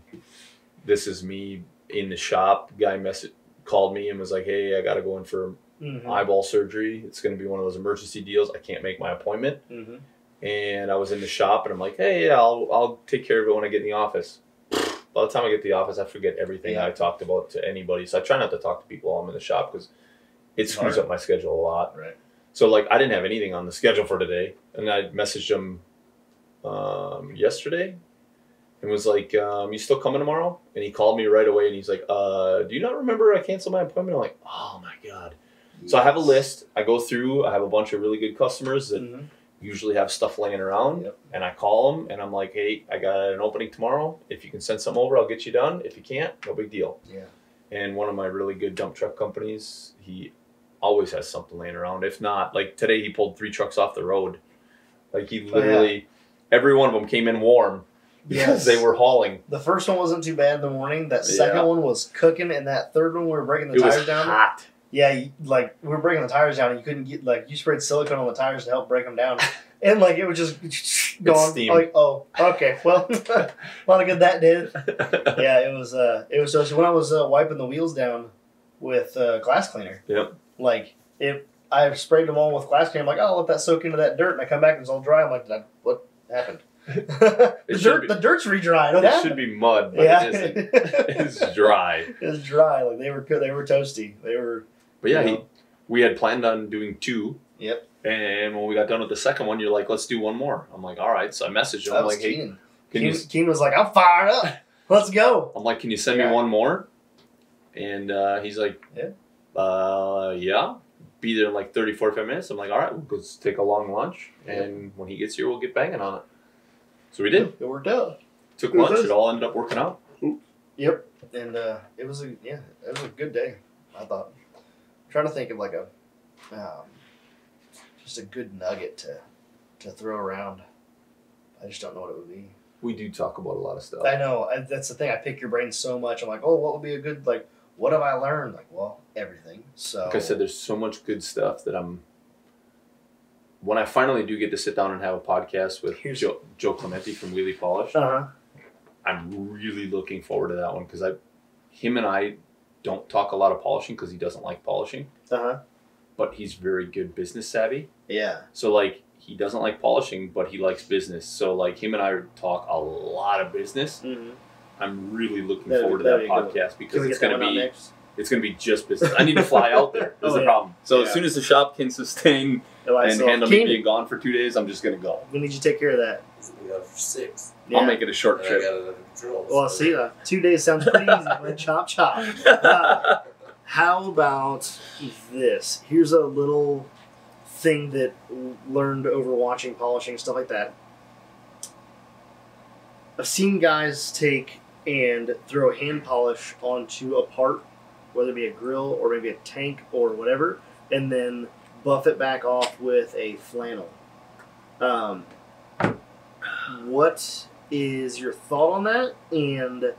this is me in the shop. Guy message called me and was like, "Hey, I got to go in for Mhm. eyeball surgery. It's going to be one of those emergency deals. I can't make my appointment." Mhm. and I was in the shop, and I'm like, hey, yeah, I'll I'll take care of it when I get in the office. By the time I get to the office, I forget everything Yeah. I talked about to anybody. So I try not to talk to people while I'm in the shop because it screws Right. up my schedule a lot. Right. So like I didn't have anything on the schedule for today, and I messaged him um, yesterday, and was like, um, "You still coming tomorrow?" And he called me right away, and he's like, uh, "Do you not remember I canceled my appointment?" I'm like, "Oh my god." So I have a list. I go through. I have a bunch of really good customers that Mhm. Usually have stuff laying around, Yep. and I call them, and I'm like, "Hey, I got an opening tomorrow. If you can send some over, I'll get you done. If you can't, no big deal." Yeah. And one of my really good dump truck companies, he always has something laying around. If not, like today, he pulled three trucks off the road. Like he Oh, yeah. literally, every one of them came in warm because Yes. they were hauling. The first one wasn't too bad in the morning. That second Yeah. one was cooking, and that third one we were breaking the It was tires down. hot. Yeah, you, like we were breaking the tires down, and you couldn't get like you sprayed silicone on the tires to help break them down, and like it was just gone. Like oh, okay, well, a lot of good that did. Yeah, it was. uh It was just when I was uh, wiping the wheels down with uh, glass cleaner. Yep. Like it, I sprayed them all with glass cleaner. I'm like, oh, I'll let that soak into that dirt, and I come back and it's all dry. I'm like, what happened? the dirt, be- the dirt's. What it happened? should be mud, but yeah, it isn't. It's dry. it was dry. Like they were, they were toasty. They were. But yeah, you he, we had planned on doing two. Yep. And when we got done with the second one, you're like, let's do one more. I'm like, all right. So I messaged him. I'm was like, hey, Keenan. can you? Keenan, Keenan was like, I'm fired up. Let's go. I'm like, can you send Yeah. me one more? And uh, he's like, Yeah. uh, yeah. Be there in like 30, 45 minutes. I'm like, all right, we'll go take a long lunch. Yeah. And when he gets here, we'll get banging on it. So we did. It worked out. Took It lunch. It all ended up working out. Yep. And uh, it was a yeah, it was a good day. I thought. Trying to think of like a, um, just a good nugget to, to throw around. I just don't know what it would be. We do talk about a lot of stuff. I know I, that's the thing. I pick your brain so much. I'm like, oh, what would be a good like? What have I learned? Like, well, everything. So Like I said, there's so much good stuff that I'm. When I finally do get to sit down and have a podcast with Here's- Joe, Joe Clementi from Wheelie Polish, Uh huh. I'm really looking forward to that one because I, him and I, don't talk a lot of polishing because he doesn't like polishing, Uh huh. but he's very good business savvy. Yeah. So like he doesn't like polishing, but he likes business. So like him and I talk a lot of business. Mm-hmm. I'm really looking That'd be- forward to that that'd be a good podcast because it's going to be next? it's going to be just business. I need to fly out there. That's Oh, the yeah. problem. So Yeah. as soon as the shop can sustain All right, and so handle me being gone for two days, I'm just going to go. we need you to take care of that. We got for six. Yeah. I'll make it a short trip. got it under. Well, see, uh, two days sounds pretty easy. But chop chop. Uh, how about this? Here's a little thing that learned over watching polishing stuff like that. I've seen guys take and throw hand polish onto a part, whether it be a grill or maybe a tank or whatever, and then buff it back off with a flannel. Um, what is your thought on that? And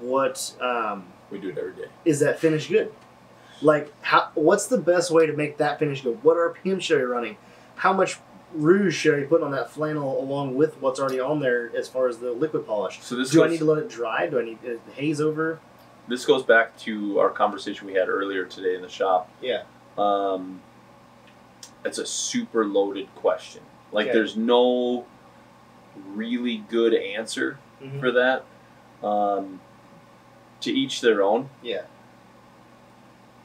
what um, we do it every day. is that finish good? Like, how? What's the best way to make that finish good? What RPM should I be running? How much rouge should I be putting on that flannel along with what's already on there as far as the liquid polish? So this Do I need to let it dry? Do I need uh, haze over? This goes back to our conversation we had earlier today in the shop. Yeah. Um, it's a super loaded question. Like, Okay. there's no really good answer Mhm. for that. Um, to each their own. Yeah.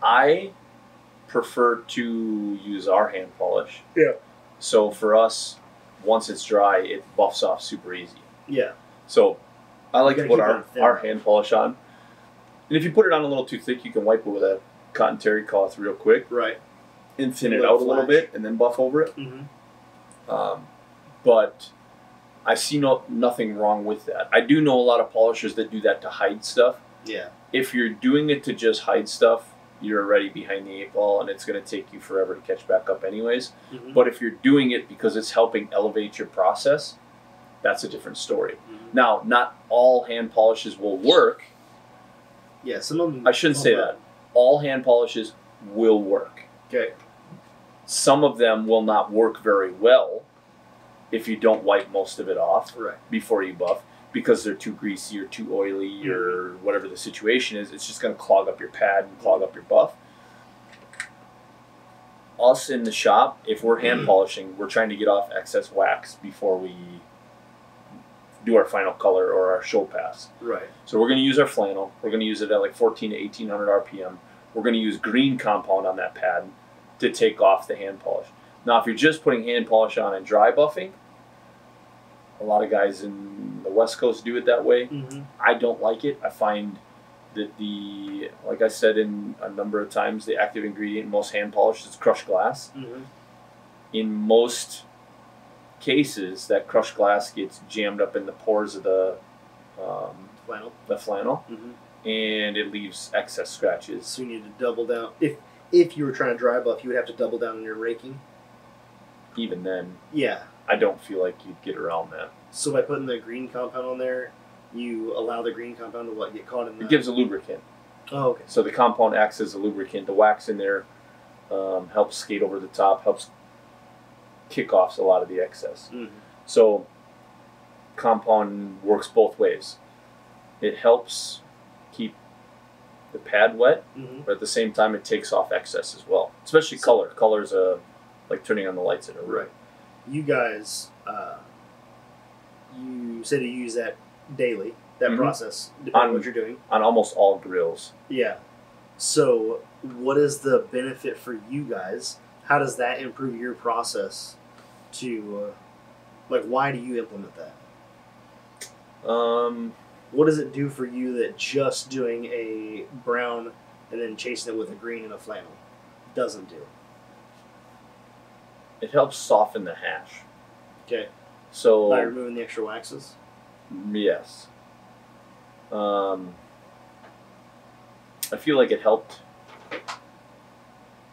I prefer to use our hand polish. Yeah. So for us, once it's dry, it buffs off super easy. Yeah. So I like You to put our, our hand polish on. And if you put it on a little too thick, you can wipe it with a cotton terry cloth real quick Right. and thin it it out a little bit and then buff over it. Mm-hmm. Um, but I see no nothing wrong with that. I do know a lot of polishers that do that to hide stuff. Yeah. If you're doing it to just hide stuff, you're already behind the eight ball and it's going to take you forever to catch back up anyways. Mm-hmm. But if you're doing it because it's helping elevate your process, that's a different story. Mhm. Now, not all hand polishes will work. Yeah. Some of them. I shouldn't say that. All hand polishes will work. Okay. Some of them will not work very well if you don't wipe most of it off Right. before you buff because they're too greasy or too oily mm-hmm. or whatever the situation is. It's just going to clog up your pad and clog up your buff. us in the shop, if we're hand mm. polishing, we're trying to get off excess wax before we do our final color or our show pass. Right. So we're going to use our flannel. We're going to use it at like 14 to 1800 RPM. We're going to use green compound on that pad to take off the hand polish. Now, if you're just putting hand polish on and dry buffing, a lot of guys in the West Coast do it that way. Mm-hmm. I don't like it. I find that the, like I said in a number of times, the active ingredient in most hand polish is crushed glass. Mm-hmm. In most cases, that crushed glass gets jammed up in the pores of the um, Flannel. the flannel, Mm-hmm. and it leaves excess scratches. So you need to double down. If if you were trying to dry buff, you would have to double down on your raking. Even then, Yeah. I don't feel like you'd get around that. So by putting the green compound on there, you allow the green compound to what get caught in the. It gives a lubricant, Oh, okay. so the compound acts as a lubricant. The wax in there um, helps skate over the top, helps kick off a lot of the excess. Mm-hmm. So compound works both ways. It helps keep the pad wet, Mm-hmm. but at the same time, it takes off excess as well. Especially So- color. Color's a like turning on the lights in a room. Right. You guys, uh, you said you use that daily. That Mhm. process, depending on On- what you're doing. On almost all grills. Yeah. So, what is the benefit for you guys? How does that improve your process? To, uh, like, why do you implement that? Um, What does it do for you that just doing a brown and then chasing it with a green and a flannel doesn't do? It helps soften the hash. Okay. So By removing the extra waxes. yes. Um, I feel like it helped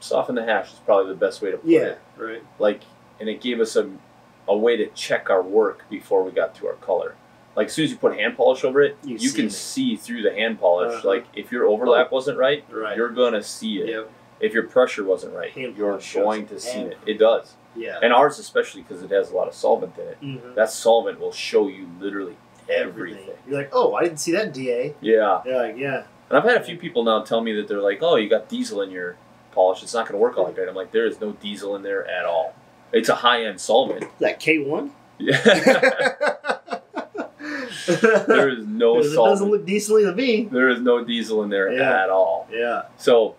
soften the hash is probably the best way to put Yeah. it. Right. Like, and it gave us a, a way to check our work before we got to our color. Like as soon as you put hand polish over it, You you, see can it. see through the hand polish. Uh-huh. Like if your overlap wasn't right, Right. you're gonna see it. Yep. If your pressure wasn't right, Hand you're going to see it. It does, Yeah. and ours especially because it has a lot of solvent in it. Mhm. That solvent will show you literally everything. You're like, oh, I didn't see that DA. Yeah, Yeah. Like, yeah. and I've had a few people now tell me that they're like, "Oh, you got diesel in your polish. It's not going to work all that. I'm like, "There is no diesel in there at all. It's a high end solvent." That K one. Yeah, there is no it doesn't solvent. look decently to me. There is no diesel in there Yeah. at all. Yeah. So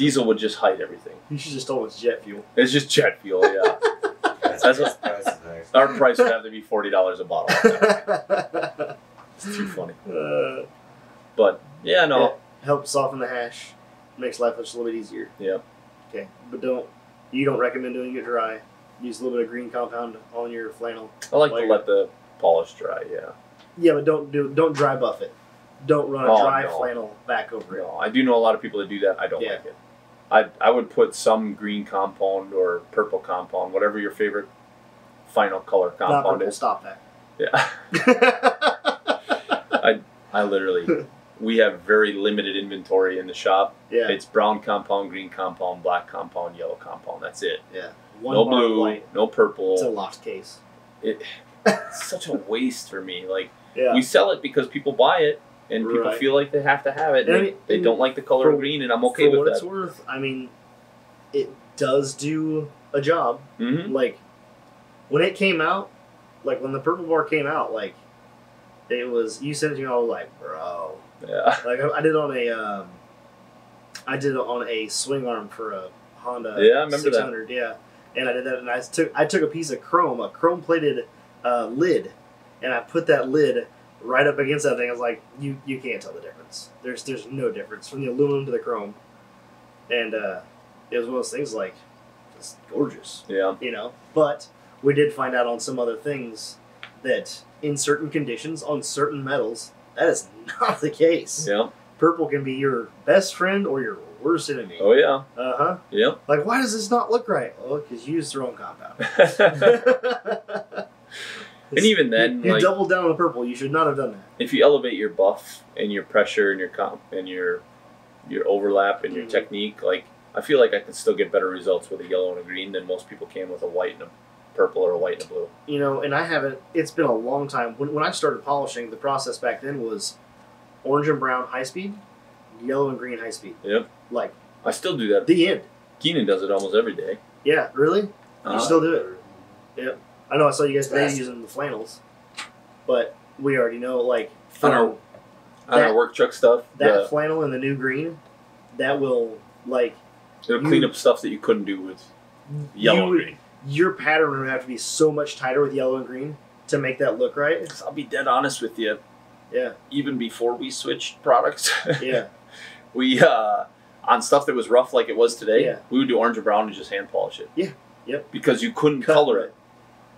diesel would just hide everything. You should just told it's jet fuel. It's just jet fuel. Yeah, That's, That's that's what- price is next. our price would have to be forty dollars a bottle. It's too funny. Uh, But yeah, no, helps soften the hash, makes life just a little bit easier. Yeah. Okay, but don't you don't recommend doing it dry. Use a little bit of green compound on your flannel. I like Layer. to let the polish dry. Yeah. Yeah, but don't do don't dry buff it. Don't run a Oh, dry no. flannel back over it. No, I do know a lot of people that do that. I don't Yeah. like it. I I would put some green compound or purple compound, whatever your favorite final color Not compound purple, is. stop that. Yeah. I I literally, we have very limited inventory in the shop. yeah, It's brown compound, green compound, black compound, yellow compound. That's it. yeah. One no blue, white. no purple. It's a locked case. It, it's such a waste for me. Like Yeah. we sell it because people buy it and people Right. feel like they have to have it. And And they, they and don't like the color for- of green, and I'm okay For with what that. it's worth, I mean, it does do a job. hmm Like when it came out, like when the purple bar came out, like it was you sent it to me. Was like, bro, Yeah. like I, I did on a, um, I did it on a swing arm for a Honda. Yeah, I remember that. Yeah, and I did that, and I took I took a piece of chrome, a chrome plated uh, lid, and I put that lid right up against that thing. I was like, you you can't tell the difference. There's there's no difference from the aluminum to the chrome, and uh, it was one of those things like, it's gorgeous Yeah. you know. But we did find out on some other things that in certain conditions, on certain metals, that is not the case. Yeah. Purple can be your best friend or your worst enemy. Oh yeah. Uh huh. Yeah. Like, why does this not look right? Well, because you used the wrong compound. And even then, you, you like- doubled down on the purple. You should not have done that. if you elevate your buff and your pressure and your comp and your your overlap and your Mhm. technique, like I feel like I can still get better results with a yellow and a green than most people can with a white and a purple or a white and a blue. You know, and I haven't. It's been a long time. When, when I started polishing, the process back then was orange and brown high speed, yellow and green high speed. Yep. Like I still do that. the end. Keenan does it almost every day. Yeah, really? Uh, You still do it? I know I saw you guys today using the flannels, but we already know like on our, on our work truck stuff, that the- flannel in the new green, that will like it'll you- clean up stuff that you couldn't do with yellow you and green. Your pattern would have to be so much tighter with yellow and green to make that look right. I'll be dead honest with you. Yeah, Even before we switched products, yeah, we uh, on stuff that was rough like it was today, Yeah. we would do orange and brown and just hand polish it. Yeah. Yep. Because you couldn't Cut color it.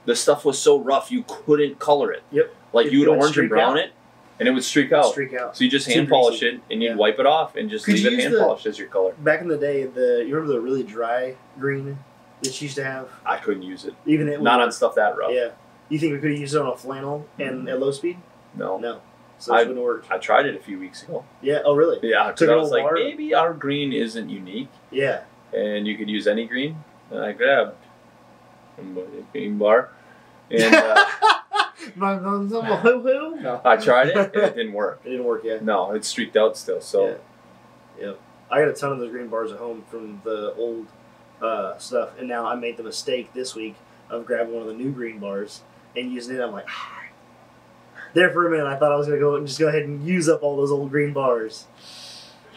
The stuff was so rough you couldn't color it. Yep. Like you would orange and brown out. it, and it would streak out. streak out. So you just hand polish it and you'd Yeah. wipe it off and just Could leave it use hand the- polished as your color. Back in the day, the you remember the really dry green that you used to have, I couldn't use it. even it Not on stuff that rough. Yeah, you think we could have used it on a flannel and mm-hmm. at low speed? No. No, so I- wouldn't work. I tried it a few weeks ago. Yeah. Oh, really? Yeah, because Took I was like, bar? maybe our green isn't unique Yeah. and you could use any green. And I grabbed a green bar and uh, My mom's a hoo-hoo. No. I tried it and it didn't work. It didn't work yet. No, it streaked out still. So Yeah. Yep. I got a ton of those green bars at home from the old uh, stuff, and now I made the mistake this week of grabbing one of the new green bars and using it. I'm like, there for a minute, I thought I was gonna go and just go ahead and use up all those old green bars.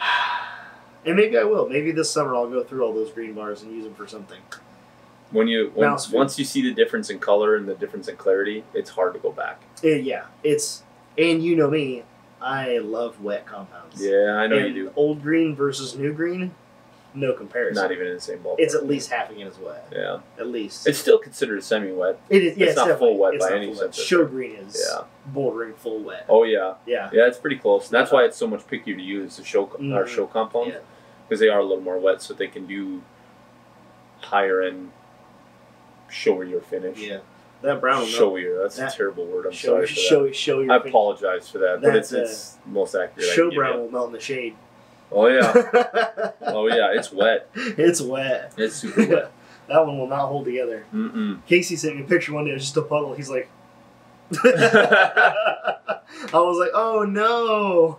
And maybe I will. Maybe this summer I'll go through all those green bars and use them for something. When you when, food. once you see the difference in color and the difference in clarity, it's hard to go back. Uh, yeah, it's and you know me, I love wet compounds. Yeah, I know And you do. Old green versus new green, no comparison. Not even in the same ballpark. It's at least half again as wet. yeah. At least It's still considered semi-wet. It is. Yeah, It's not full wet it's by any sense Show green is Yeah. bordering full wet. Oh yeah. Yeah. Yeah, it's pretty close. That's why it's so much pickier to use the show our Mhm. show compound Yeah. because they are a little more wet, so they can do higher end showier finish. Yeah. That brown showier. That's That- a terrible word. I'm Show, sorry for show, show that. your I finish. apologize for that, but it's That, uh, most accurate. Show brown will melt in the shade. Oh yeah. oh yeah. It's wet. It's wet. It's super wet. that one will not hold together. Mm-mm. Casey sent me a picture one day. It was just a puddle. He's like, I was like, oh no.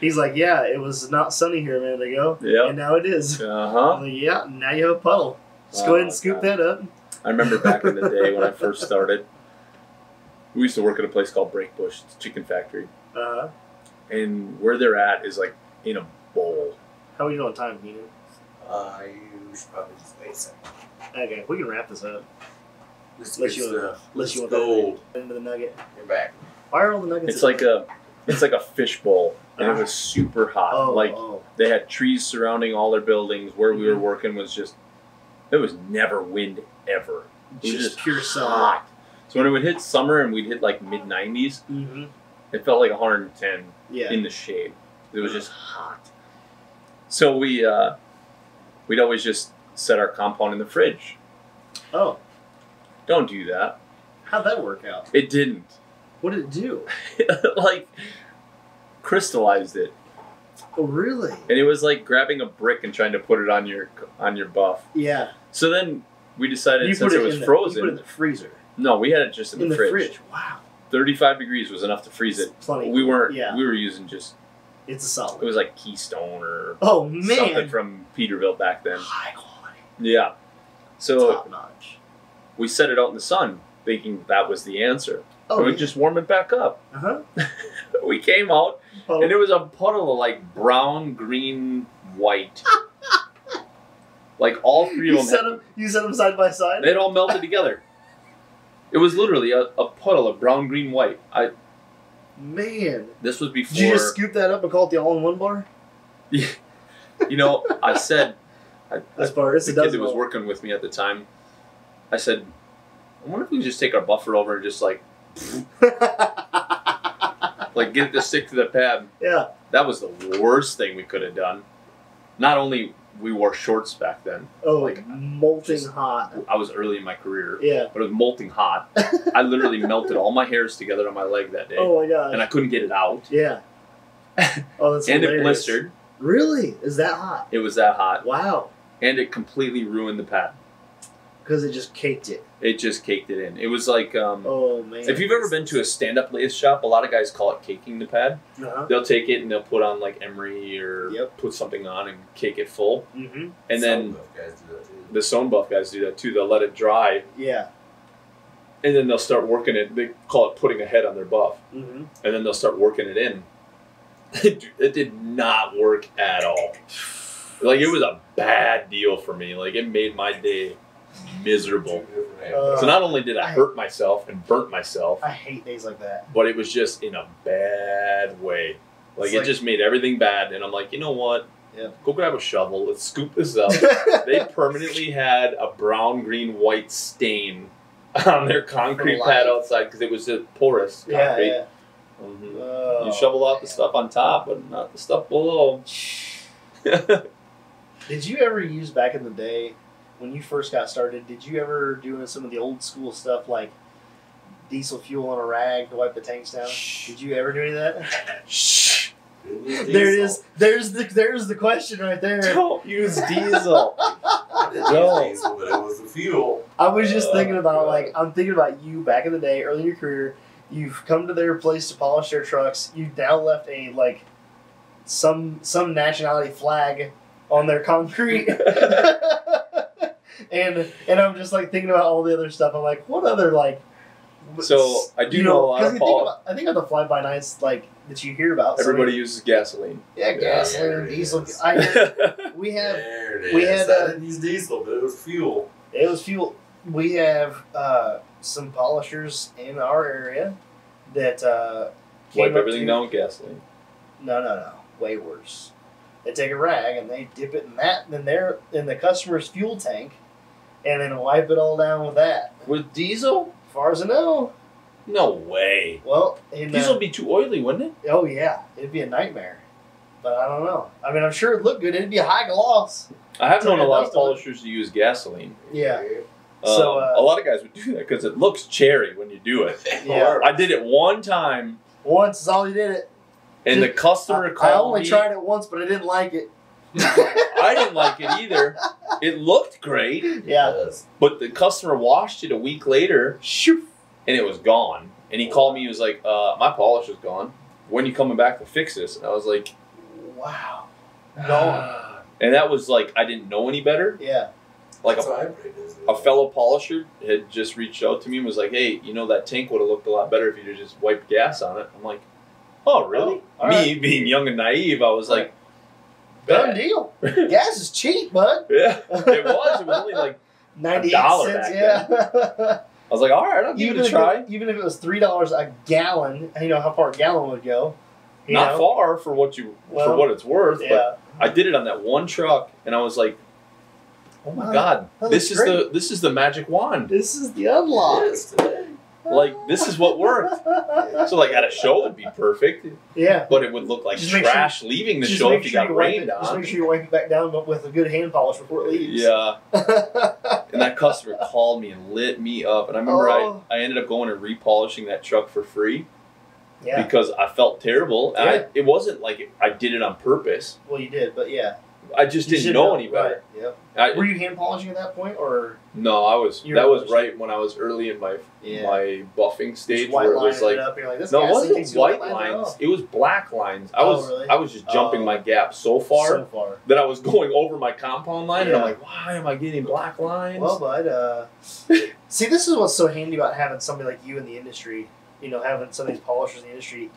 He's like, yeah, it was not sunny here a minute ago, Yeah. and now it is. Uh huh. like, yeah, now you have a puddle. Just go ahead and Oh, scoop God. that up. I remember back in the day when I first started. We used to work at a place called Breakbush, it's a chicken factory, Uh, and where they're at is like in a bowl. how are you doing on time, Keenan? Uh, you should probably just wait a second. Okay, we can wrap this up. This Unless you want- unless you Let's want that gold. Into the nugget. You're back. Why are all the nuggets? It's like a, it's like a fish bowl, and it was super hot. oh, like oh. they had trees surrounding all their buildings. Where we were Mhm. working was just, there was never wind ever. It was just, pure sun. hot. So when it would hit summer and we'd hit like mid 90s, Mm-hmm. it felt like 110 Yeah. in the shade. It was just hot. So we uh, we'd always just set our compound in the fridge. oh, Don't do that. how'd that work out? It didn't. What did it do? like crystallized it, Oh, really? and it was like grabbing a brick and trying to put it on your on your buff. Yeah. So then we decided You since it it was the, frozen. You put it in the freezer. no, we had it just in, In the, the fridge. fridge. Wow. 35 degrees was enough to freeze it. It's plenty. We weren't. Yeah. We were using just. It's a solid. It was like Keystone or Oh man. something from Peterbilt back then. High quality. Yeah. So Top notch. we set it out in the sun, thinking that was the answer. Oh, and we just warm it back up. uh huh. We came out, Oh, and it was a puddle of like brown, green, white. like all three you of set them, them. You set them side by side. they all melted together. It was literally a, a puddle of brown, green, white. I Man, this was before. did you just scoop that up and call it the all-in-one bar? you know, I said I, That's bar. It's the kid that was working with me at the time. I said, I wonder if we can just take our buffer over and just like like get the stick to the pad. yeah. That was the worst thing we could have done. Not only we wore shorts back then. Oh, Like, molting just- hot. I was early in my career, Yeah. but it was molting hot. I literally melted all my hairs together on my leg that day, Oh my gosh. and I couldn't get it out. yeah. Oh, that's and it blistered. Really? Is that hot? It was that hot, Wow. and it completely ruined the pad because it just caked it. It just caked it in. It was like um, Oh man! if you've ever been to a stand-up lathe shop, a lot of guys call it caking the pad. uh-huh. They'll take it and they'll put on like emery or Yep. put something on and cake it full, mm-hmm. and Some then guys do that too. the stone buff guys do that too. They'll let it dry yeah, and then they'll start working it. They call it putting a head on their buff, mm-hmm. and then they'll start working it in. it did not work at all. Like it was a bad deal for me. Like it made my day miserable. Uh. So not only did I I- hurt myself and burnt myself, I hate days like that. but it was just in a bad way. Like It's it like- just made everything bad. And I'm like, you know what? Yeah. Go grab a shovel. Let's scoop this up. they permanently had a brown, green, white stain on their concrete pad outside because it was a porous yeah, concrete. yeah. Mhm. Oh, you shovel out the stuff on top, but not the stuff below. Did you ever use back in the day when you first got started? Did you ever do some of the old school stuff like diesel fuel on a rag to wipe the tanks down? Did you ever do any of that? Shh! There it is. There's the there's the question right there. Don't use diesel. I didn't No. use diesel, but it was the fuel. I was just thinking Oh, about God. like uh, I'm thinking about you back in the day, early in your career. You've come to their place to polish their trucks. You now left a like some some nationality flag on their concrete. and and I'm just like thinking about all the other stuff. I'm like, what other like So, I do you know a lot 'cause of you pol- think about, I think of the fly by nights like that you hear about. so Everybody uses gasoline. yeah, gasoline, there diesel. is. I we have There it we is. had, I uh, use diesel, but it was fuel. It was fuel. We have uh, some polishers in our area that uh, came Wipe up everything to- down with gasoline. No, no, no. Way worse. They take a rag and they dip it in that, and then they're in the customer's fuel tank, and then wipe it all down with that. With diesel? As far as I know, No way. well, in, Diesel uh, would be too oily, wouldn't it? oh yeah, it'd be a nightmare. But I don't know. I mean, I'm sure it'd look good. It'd be a high gloss. I have known a lot of polishers to use gasoline. Yeah. Um, So, uh, a lot of guys would do that because it looks cherry when you do it. Yeah. I did it one time, Once is all you did it. and the customer I, I only me. tried it once, but I didn't like it. I didn't like it either. It looked great, Yeah. Yes. but the customer washed it a week later, Shoo. and it was gone. And he called me. He was like, uh, "My polish is gone. When you coming back to fix this?" And I was like, Wow. Gone. And that was like I didn't know any better. Yeah. Like a, what I prayed is. a fellow polisher had just reached out to me and was like, "Hey, you know that tank would have looked a lot better if you just wiped gas on it." I'm like, "Oh, really?" Oh, all me being young and naive, I was like, Done deal. Gas is cheap, bud. "Yeah, it was. It was only like." 98 dollar cents, back yeah. I was like, "All right, I'll give even, it a try." it, even if it was three dollars a gallon, you know how far a gallon would go. Not know? far for what you for what it's worth, but I did it on that one truck, and I was like, "Oh my Wow. god, this is looks the this is the magic wand. This is the unlock. It is today. Like this is what worked." So like at a show it'd be perfect, yeah. but it would look like Just trash leaving the show if you sure got wipe rained it, Just on. make sure you wipe it back down but with a good hand polish before it leaves. Yeah, and that customer called me and lit me up, and I remember Oh. I, I ended up going and repolishing that truck for free yeah. because I felt terrible. And I, it wasn't like I did it on purpose. Well, you did, but yeah. I just didn't should know any better. Right. Yep. I, Were you hand polishing at that point, or no, I was that was right when I was early in my yeah? my buffing stage where it was like it like, this no, it wasn't white lines. It was black lines. I Oh, was really? I was just jumping Oh. my gap so far So far. that I was going over my compound line, and I'm like, why am I getting black lines? Well, bud, uh, see, this is what's so handy about having somebody like you in the industry. You know, having some of these polishers in the industry.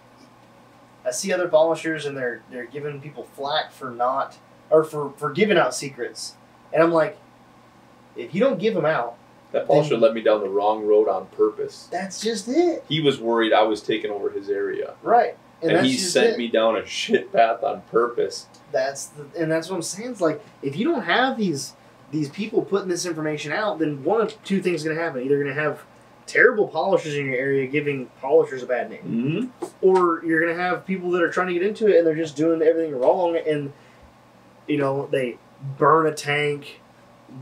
I see other polishers, and they're they're giving people flack for not or for for giving out secrets, and I'm like, if you don't give them out, that polisher led me down the wrong road on purpose. that's just it, He was worried I was taking over his area, right? and, that's he sent it. me down a shit path on purpose. That's the, and that's what I'm saying. It's like if you don't have these these people putting this information out, then one of two things is going to happen. Either you're going to have terrible polishers in your area giving polishers a bad name, Mm-hmm. or you're going to have people that are trying to get into it and they're just doing everything wrong, and you know they burn a tank,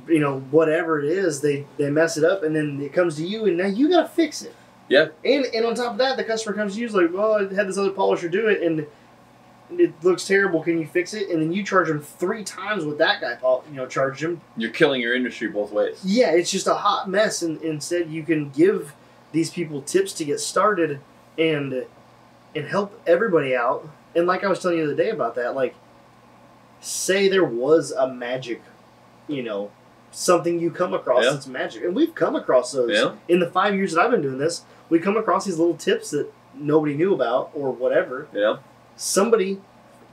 you know whatever it is, they they mess it up, and then it comes to you, and now you got to fix it. Yeah. And and on top of that, the customer comes to you is like, well, I had this other polisher do it, and it looks terrible. Can you fix it? And then you charge them three times what that guy, you know, charged him. You're killing your industry both ways. Yeah, it's just a hot mess. And instead, you can give these people tips to get started and and help everybody out. And like I was telling you the other day about that, like say there was a magic, you know, something you come across Yeah. that's magic, and we've come across those Yeah. in the five years that I've been doing this. We come across these little tips that nobody knew about or whatever. Yeah. Somebody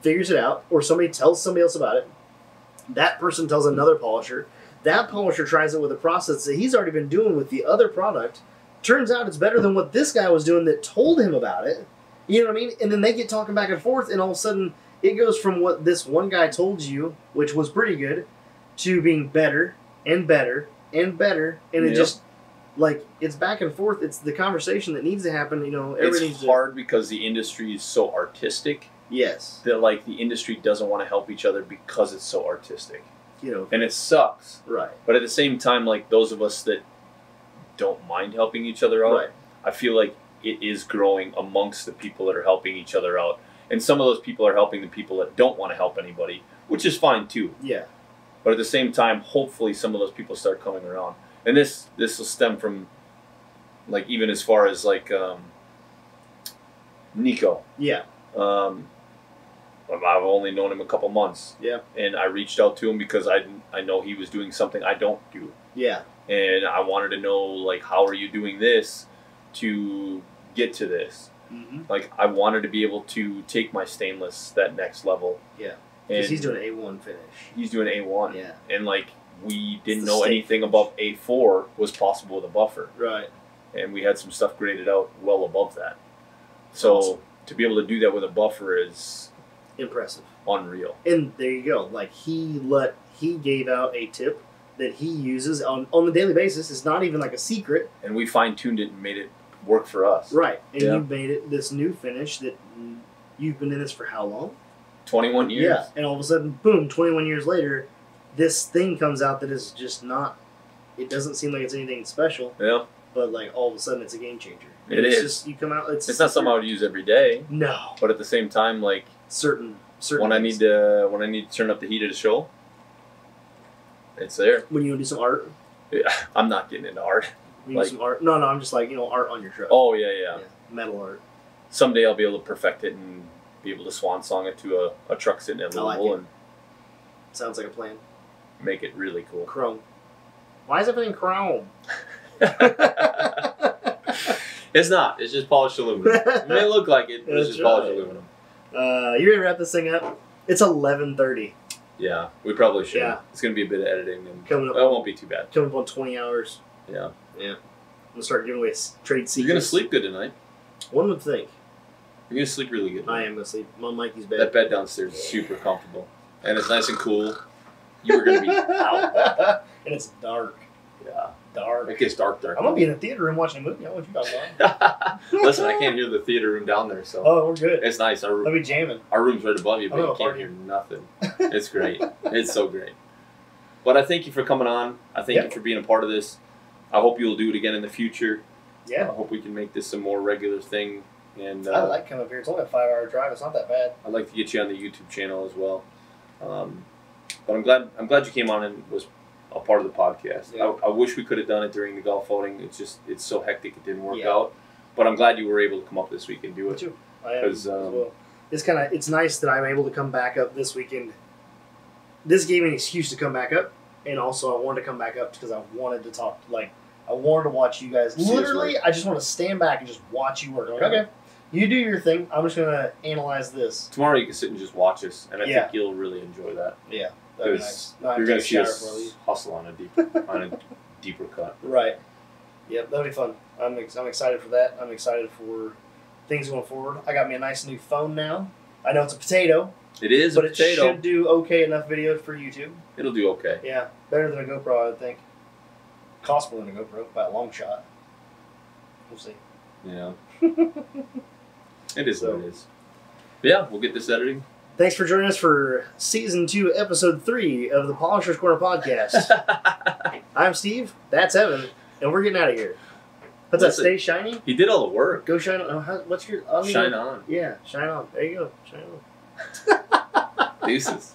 figures it out, or somebody tells somebody else about it. That person tells another polisher. That polisher tries it with a process that he's already been doing with the other product. Turns out it's better than what this guy was doing that told him about it. You know what I mean? And then they get talking back and forth, and all of a sudden it goes from what this one guy told you, which was pretty good, to being better and better and better, and it Yeah. just like it's back and forth. It's the conversation that needs to happen. You know, It's hard because the industry is so artistic yes, that like the industry doesn't want to help each other because it's so artistic, you know, and it sucks. right, But at the same time, like those of us that don't mind helping each other out, right, I feel like it is growing amongst the people that are helping each other out. And some of those people are helping the people that don't want to help anybody, which is fine too. yeah, But at the same time, hopefully some of those people start coming around. And this this will stem from like even as far as like um, Nico. yeah, Um, I've only known him a couple months. Yeah. And I reached out to him because I, I know he was doing something I don't do. yeah, And I wanted to know, like, how are you doing this to get to this? Mm-hmm. Like, I wanted to be able to take my stainless that next level. Yeah. Because he's doing a one finish. he's doing A1. Yeah, And, like, we didn't know anything finish. above A4 was possible with a buffer. right, And we had some stuff graded out well above that. So, Awesome. to be able to do that with a buffer is impressive. unreal. And there you go. Like he let he gave out a tip that he uses on on the daily basis. It's not even like a secret, and we fine tuned it and made it work for us. right? And Yeah. you made it this new finish that you've been in this for how long? Twenty one years. Yeah, and all of a sudden, boom! Twenty one years later, this thing comes out that is just not. It doesn't seem like it's anything special, Yeah. but like all of a sudden, it's a game changer. It it's is. Just, you come out. It's It's not something I would use every day, No, but at the same time, like certain certain. when I need to when I need to turn up the heat of the show, it's there. when you want to do some art, Yeah, I'm not getting into art. Like- do some art. No, no, I'm just like you know art on your truck. Oh yeah, yeah. metal art. Someday I'll be able to perfect it and be able to swan song it to a, a truck sitting at I like Louisville it. Sounds like a plan. make it really cool. Chrome. Why is everything chrome? it's not. It's just polished aluminum. It may look like it, but it's That's just polished aluminum. Uh, you ready to wrap this thing up? It's eleven thirty. Yeah, we probably should. Yeah. It's gonna be a bit of editing, and Coming up. that won't be too bad. Coming up on twenty hours. Yeah. I'm gonna start giving away trade secrets. You're gonna sleep good tonight. One would think. You're gonna sleep really good. I am gonna sleep. I'm on Mikey's bed. That bed. downstairs is super comfortable, and it's nice and cool. You are gonna be out. and it's dark. Yeah, Dark. it gets dark, dark. I'm gonna be in the theater room watching a movie. I want you guys on. Listen, I can't hear the theater room down there, so Oh, we're good. it's nice. Our I'll be jamming. our room's right above you, but you can't party. hear nothing. It's great. it's so great. But I thank you for coming on. I thank Yeah. you for being a part of this. I hope you'll do it again in the future. Yeah. I hope we can make this a more regular thing. And uh, I like coming up here. It's only a five hour drive. It's not that bad. I'd like to get you on the YouTube channel as well. Um, but I'm glad I'm glad you came on and was a part of the podcast. Yeah. I, I wish we could have done it during the golf outing. It's just it's so hectic it didn't work Yeah. out. But I'm glad you were able to come up this week and do Me it. too. I am as 'Cause, um, well. It's kind of it's nice that I'm able to come back up this weekend. This gave me an excuse to come back up, and also I wanted to come back up because I wanted to talk. Like I wanted to watch you guys. Literally, I just want to stand back and just watch you work. Like, okay, you do your thing. I'm just gonna analyze this. Tomorrow you can sit and just watch us, and I Yeah. think you'll really enjoy that. Yeah, that'd be Because nice. No, You're gonna a see shower us before I leave. hustle on a deep on a deeper cut. Right. Yep, that'll be fun. I'm ex- I'm excited for that. I'm excited for things going forward. I got me a nice new phone now. I know it's a potato, It is but it potato. should do okay enough videos for YouTube. It'll do okay. Yeah, better than a GoPro, I would think. Cost more than a GoPro by a long shot. We'll see. Yeah. it is So- what it is. But yeah, we'll get this editing. Thanks for joining us for season two, episode three of the Polisher's Corner podcast. I'm Steve. That's Evan, and we're getting out of here. What's that? Stay shiny. he did all the work. Go shine on. Uh, how- What's your? I Shine on. Yeah, shine on. There you go. Shine on. Deuces.